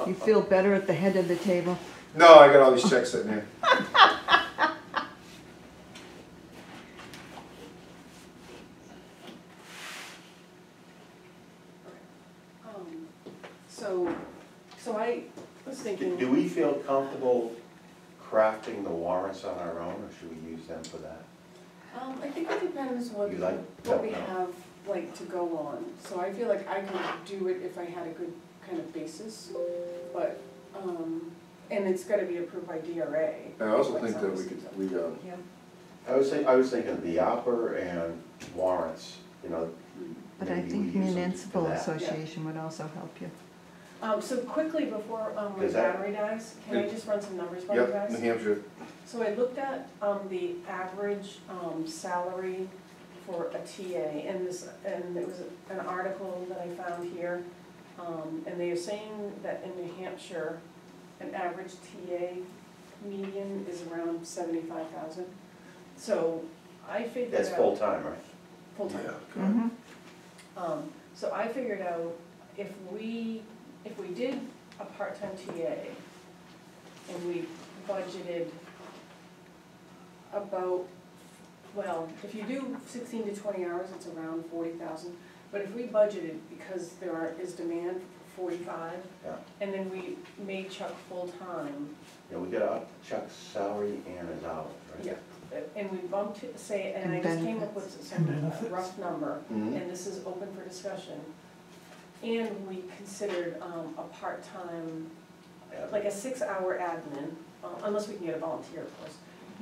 You feel better at the head of the table? No, I got all these checks sitting here. Um, so, so I was do thinking. do we feel comfortable crafting the warrants on our own, or should we use them for that? Um, I think it depends what, You like what we that now? have, like, to go on. So I feel like I could do it if I had a good kind of basis, but, um, and it's gotta be approved by DRA. And I also like think that we could, stuff. we, um, Yeah. I was think, I was thinking the opera and warrants, you know. But I maybe think use them for municipal that. association would also help you. Um, so quickly before, um, my Is that- battery dies, can I just run some numbers by you yep, guys? New Hampshire, So I looked at, um, the average, um, salary for a TA, and this, and it was an article that I found here. Um, and they are saying that in New Hampshire, an average TA median is around seventy-five thousand. So I figured out. That's full-time, right? Full-time. yeah, Mhm. Um, so I figured out if we, if we did a part-time TA and we budgeted about, well, if you do sixteen to twenty hours, it's around forty thousand. But if we budgeted, because there are, is demand for forty-five, Yeah. and then we made Chuck full-time, Yeah, we gotta up Chuck's salary and his hours, right? Yeah. and we bumped, it, say, and I just came up with some uh, rough number, Mhm. and this is open for discussion. And we considered, um, a part-time, Yeah. like a six-hour admin, uh, unless we can get a volunteer, of course.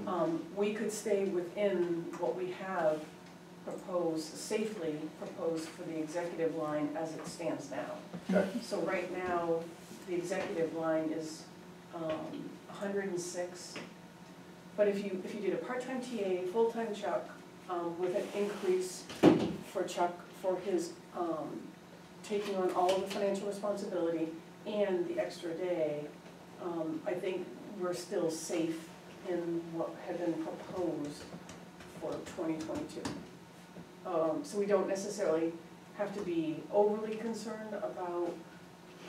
Um, we could stay within what we have proposed, safely proposed for the executive line as it stands now. Okay. So right now, the executive line is, um, hundred and six. But if you, if you did a part-time TA, full-time Chuck, um, with an increase for Chuck for his, um, taking on all of the financial responsibility and the extra day, um, I think we're still safe in what had been proposed for twenty twenty-two. Um, so we don't necessarily have to be overly concerned about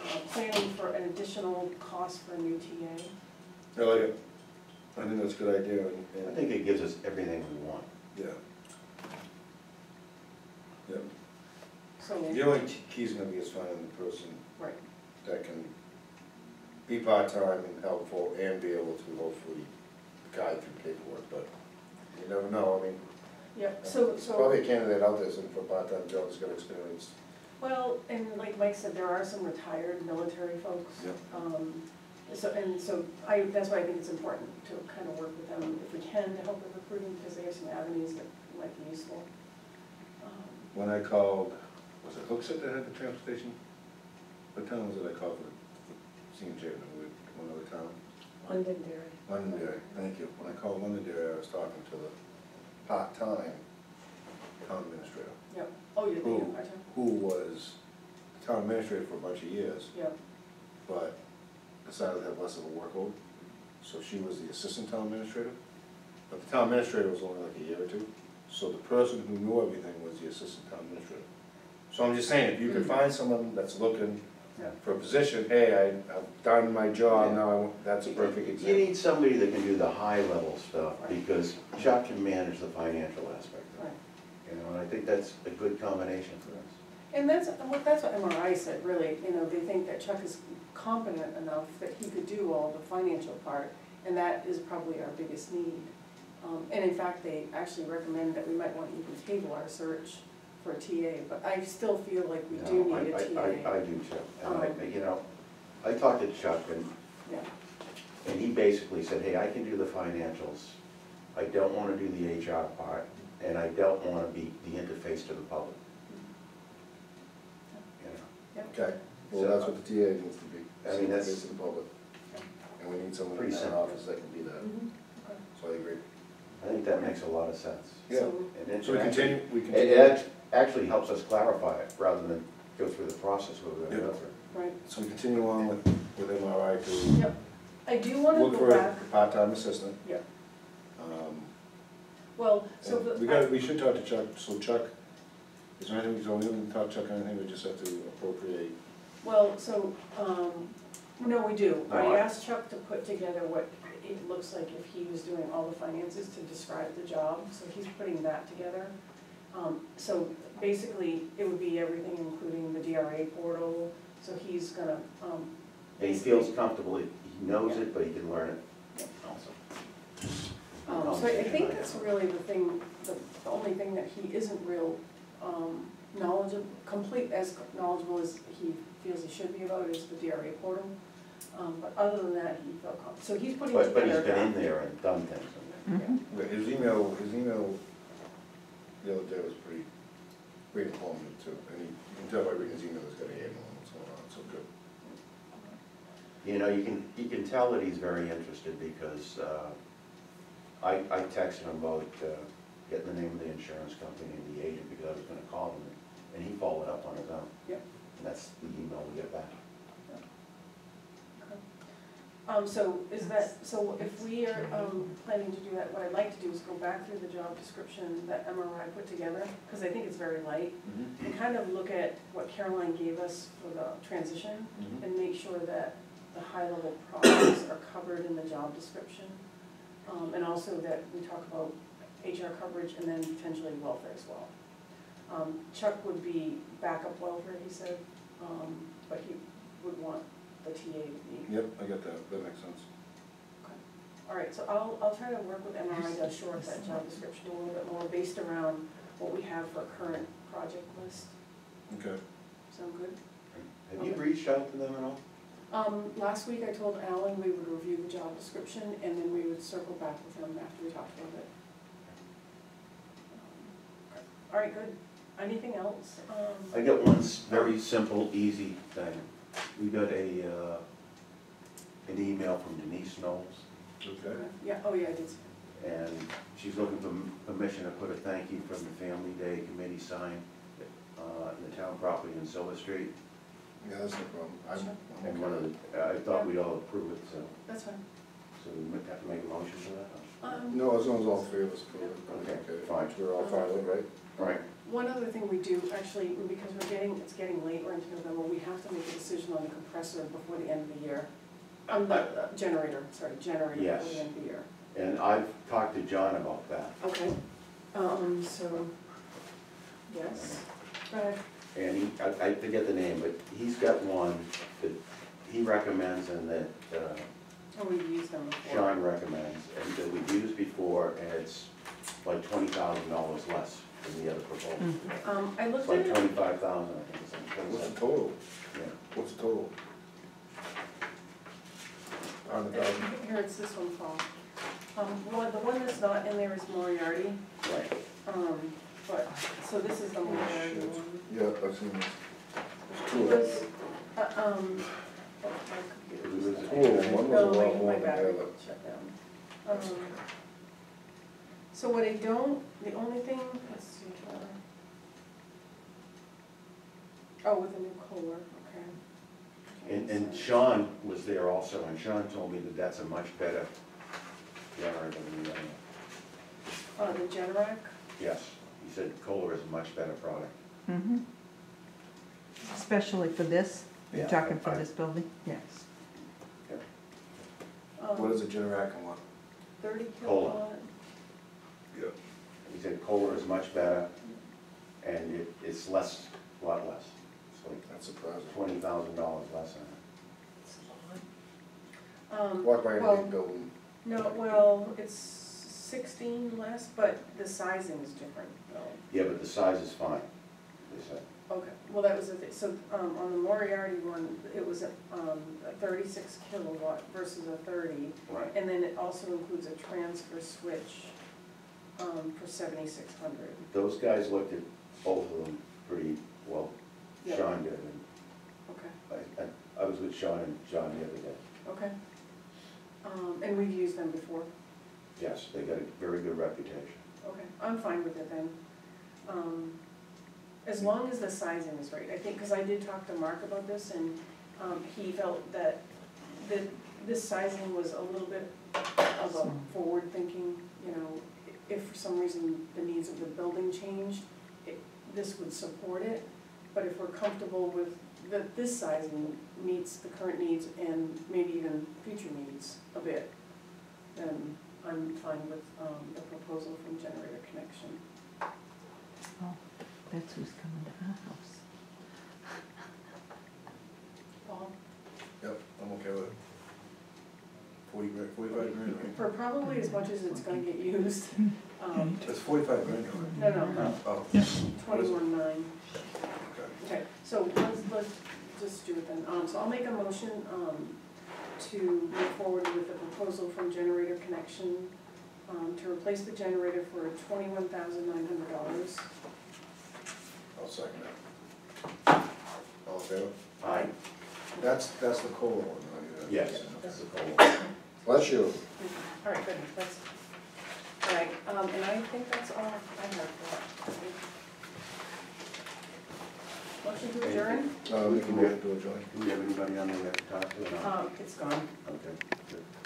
uh, planning for an additional cost for a new TA. I like it. I think that's a good idea, and, I and, think it gives us everything we want. yeah. Yeah, So, the only key's gonna be is finding the person right, that can be part-time and helpful and be able to hopefully guide through paperwork, but you never know, I mean, Yeah, so, there's so. probably a candidate out there looking for a part-time job that's got experience. Well, and like Mike said, there are some retired military folks. Yep. Um, so, and so I, that's why I think it's important to kind of work with them if we can to help with recruiting, because they have some avenues that might be useful. Um, When I called, was it Hooksett that had the transportation? What town was it I called for, for CMJ, one other town? Londonderry. Londonderry, thank you. When I called Londonderry, I was talking to the part-time town administrator, Yep, oh, you're Who? part-time? who was town administrator for a bunch of years, Yep, but decided to have less of a workload. So she was the assistant town administrator, but the town administrator was only like a year or two. So the person who knew everything was the assistant town administrator. So I'm just saying, if you can hmm. find someone that's looking Yeah. for a position, hey, I, I've done my job, Yeah. now I want, that's a perfect You example. need somebody that can do the high-level stuff, Right. because Chuck can manage the financial aspect of right. it. You know, and I think that's a good combination for us. And that's, what that's what MRI said, really, you know, they think that Chuck is competent enough that he could do all the financial part, and that is probably our biggest need. Um, and in fact, they actually recommend that we might want to even table our search for a TA, but I still feel like we do No, I- need a I- TA. I, I do too, and I, Um, you know, I talked to Chuck and, Yeah, and he basically said, hey, I can do the financials, I don't wanna do the HR part, and I don't wanna be the interface to the public. You know, Okay, well, that's what the TA needs to be. I mean, that's- Face to the public. And we need someone in Pretty that simple. office that can be that, Mhm. Okay. so I agree. I think that makes a lot of sense. Yeah. So, And it- So we continue, we It, continue, it act- actually helps us clarify it, rather than go through the process we're gonna go through. right, so we continue on with, with MRI to yep. I do want look to for go a back, part-time assistant. yeah, Um, well, so and the. We got, we should talk to Chuck, so Chuck, is there anything, so we don't talk to Chuck anything, we just have to appropriate. Well, so, um, no, we do. No, I I- asked Chuck to put together what it looks like if he was doing all the finances to describe the job, so he's putting that together. Um, so basically, it would be everything, including the DRA portal, so he's gonna, um, And he feels comfortable, he he knows it, but he can learn it also. Um, so I I think that's really the thing, the, the only thing that he isn't real, um, knowledgeable, complete as knowledgeable as he feels he should be about is the DRA portal. Um, but other than that, he felt com- so he's putting But, but he's been in there and done things in there. Mhm. But his email, his email the other day was pretty, pretty informative too, and he, you can tell by reading his email, he's got a handle on what's going on, so good. You know, you can, you can tell that he's very interested because, uh, I, I texted him about, uh, getting the name of the insurance company and the agent because I was gonna call him and he followed up on his own. Yep. And that's the email we get back. Um, so is that, so if we are, um, planning to do that, what I'd like to do is go back through the job description that MRI put together, cause I think it's very light, and kind of look at what Caroline gave us for the transition, and make sure that the high-level problems are covered in the job description. Um, and also that we talk about HR coverage and then potentially welfare as well. Um, Chuck would be backup welfare, he said, um, but he would want the TA to be. Yep, I got that, that makes sense. Okay. All right, so I'll, I'll try to work with MRI to shore up that job description a little bit more based around what we have for current project list. Okay, Sound good? Have you reached out to them at all? Um, last week I told Alan we would review the job description and then we would circle back with him after we talked about it. Um, All right, good. Anything else? I Um, got one s- very simple, easy thing. We got a, uh, an email from Denise Knowles, okay. Yeah, oh yeah, I did see and she's looking for permission to put a thank you from the Family Day Committee sign, uh, in the town property in Silver Street. Yeah, that's no problem. I'm, Sure. I'm And one okay. of the, I thought we'd all approve it, so, that. That's fine. so we might have to make a motion for that. Um, No, as long as all three of us approve it, I'm Okay, okay. fine. We're all fine with it, right? Right. One other thing we do, actually, because we're getting, it's getting late, we're into November, we have to make a decision on the compressor before the end of the year. Um, the uh, generator, sorry, generator Yes. before the end of the year. And I've talked to John about that, Okay, um, so, yes, go and he, I, I forget the name, but he's got one that he recommends and that, uh, Oh, we've used them before. Sean recommends, and that we've used before, and it's like twenty thousand dollars less than the other proposal. Um, I It's looked like at it, twenty-five thousand, I think, or What's something. the total? Yeah. What's the total? On the thousand? here, it's this one, Paul. Um, one, the one that's not in there is Moriarty, Right, um, but, so this is the Moriarty shit. one. Yeah, I've seen this. It Two of was, them. uh, um, oh, my computer It just was. Two of them, one was No, a lot my, more my than the battery other. shut down. Um, so what I don't, the only thing, let's see, uh, oh, with the new Kohler, okay. and, and Sean was there also, and Sean told me that that's a much better generator than the other. one. Uh, the Generac, Yes, he said Kohler is a much better product. Mhm. Especially for this, you're Yeah, talking for I- this building? Yes. What is um, is a Generac and what? thirty Kohler. kilowatt, Yeah. He said Kohler is much better, and it, it's less, a lot less. It's like That's surprising. twenty thousand dollars less than um, Walk by well, any building, no, well, it's sixteen less, but the sizing is different, though. Yeah, but the size is fine, they said. Okay, well, that was the thing, so, um, on the Moriarty one, it was, um, a thirty-six kilowatt versus a thirty. Right. And then it also includes a transfer switch, um, for seventy-six hundred. Those guys looked at both of them pretty, well, Yeah. Sean did, and Okay, I, I, I was with Sean and John the other day. okay. Um, and we've used them before, Yes, they got a very good reputation. okay, I'm fine with it then. Um, as long as the sizing is right, I think, cause I did talk to Mark about this and, um, he felt that the, this sizing was a little bit of a forward thinking, you know, if for some reason the needs of the building changed, it, this would support it. But if we're comfortable with that this sizing meets the current needs and maybe even future needs a bit, then I'm fine with, um, the proposal from Generator Connection. Oh, that's who's coming to our house. Paul? yep, I'm okay with it. Forty grand, forty-five grand, right? For probably as much as it's gonna get used, um, That's forty-five grand, right? no, no, Oh, twenty-one nine. okay. Okay, so let's, let's just do it then. Um, so I'll make a motion, um, to move forward with the proposal from Generator Connection, um, to replace the generator for twenty-one thousand nine hundred dollars. I'll second that. All in favor? Aye. That's, that's the Kohler one, right? Yes, that's the Kohler. Bless you. All right, good, that's, all right, um, and I think that's all I have for that. Motion to adjourn? Uh, we can move to a joint. Do we have anybody on there we have to talk to or not? Um, it's gone. Okay, good.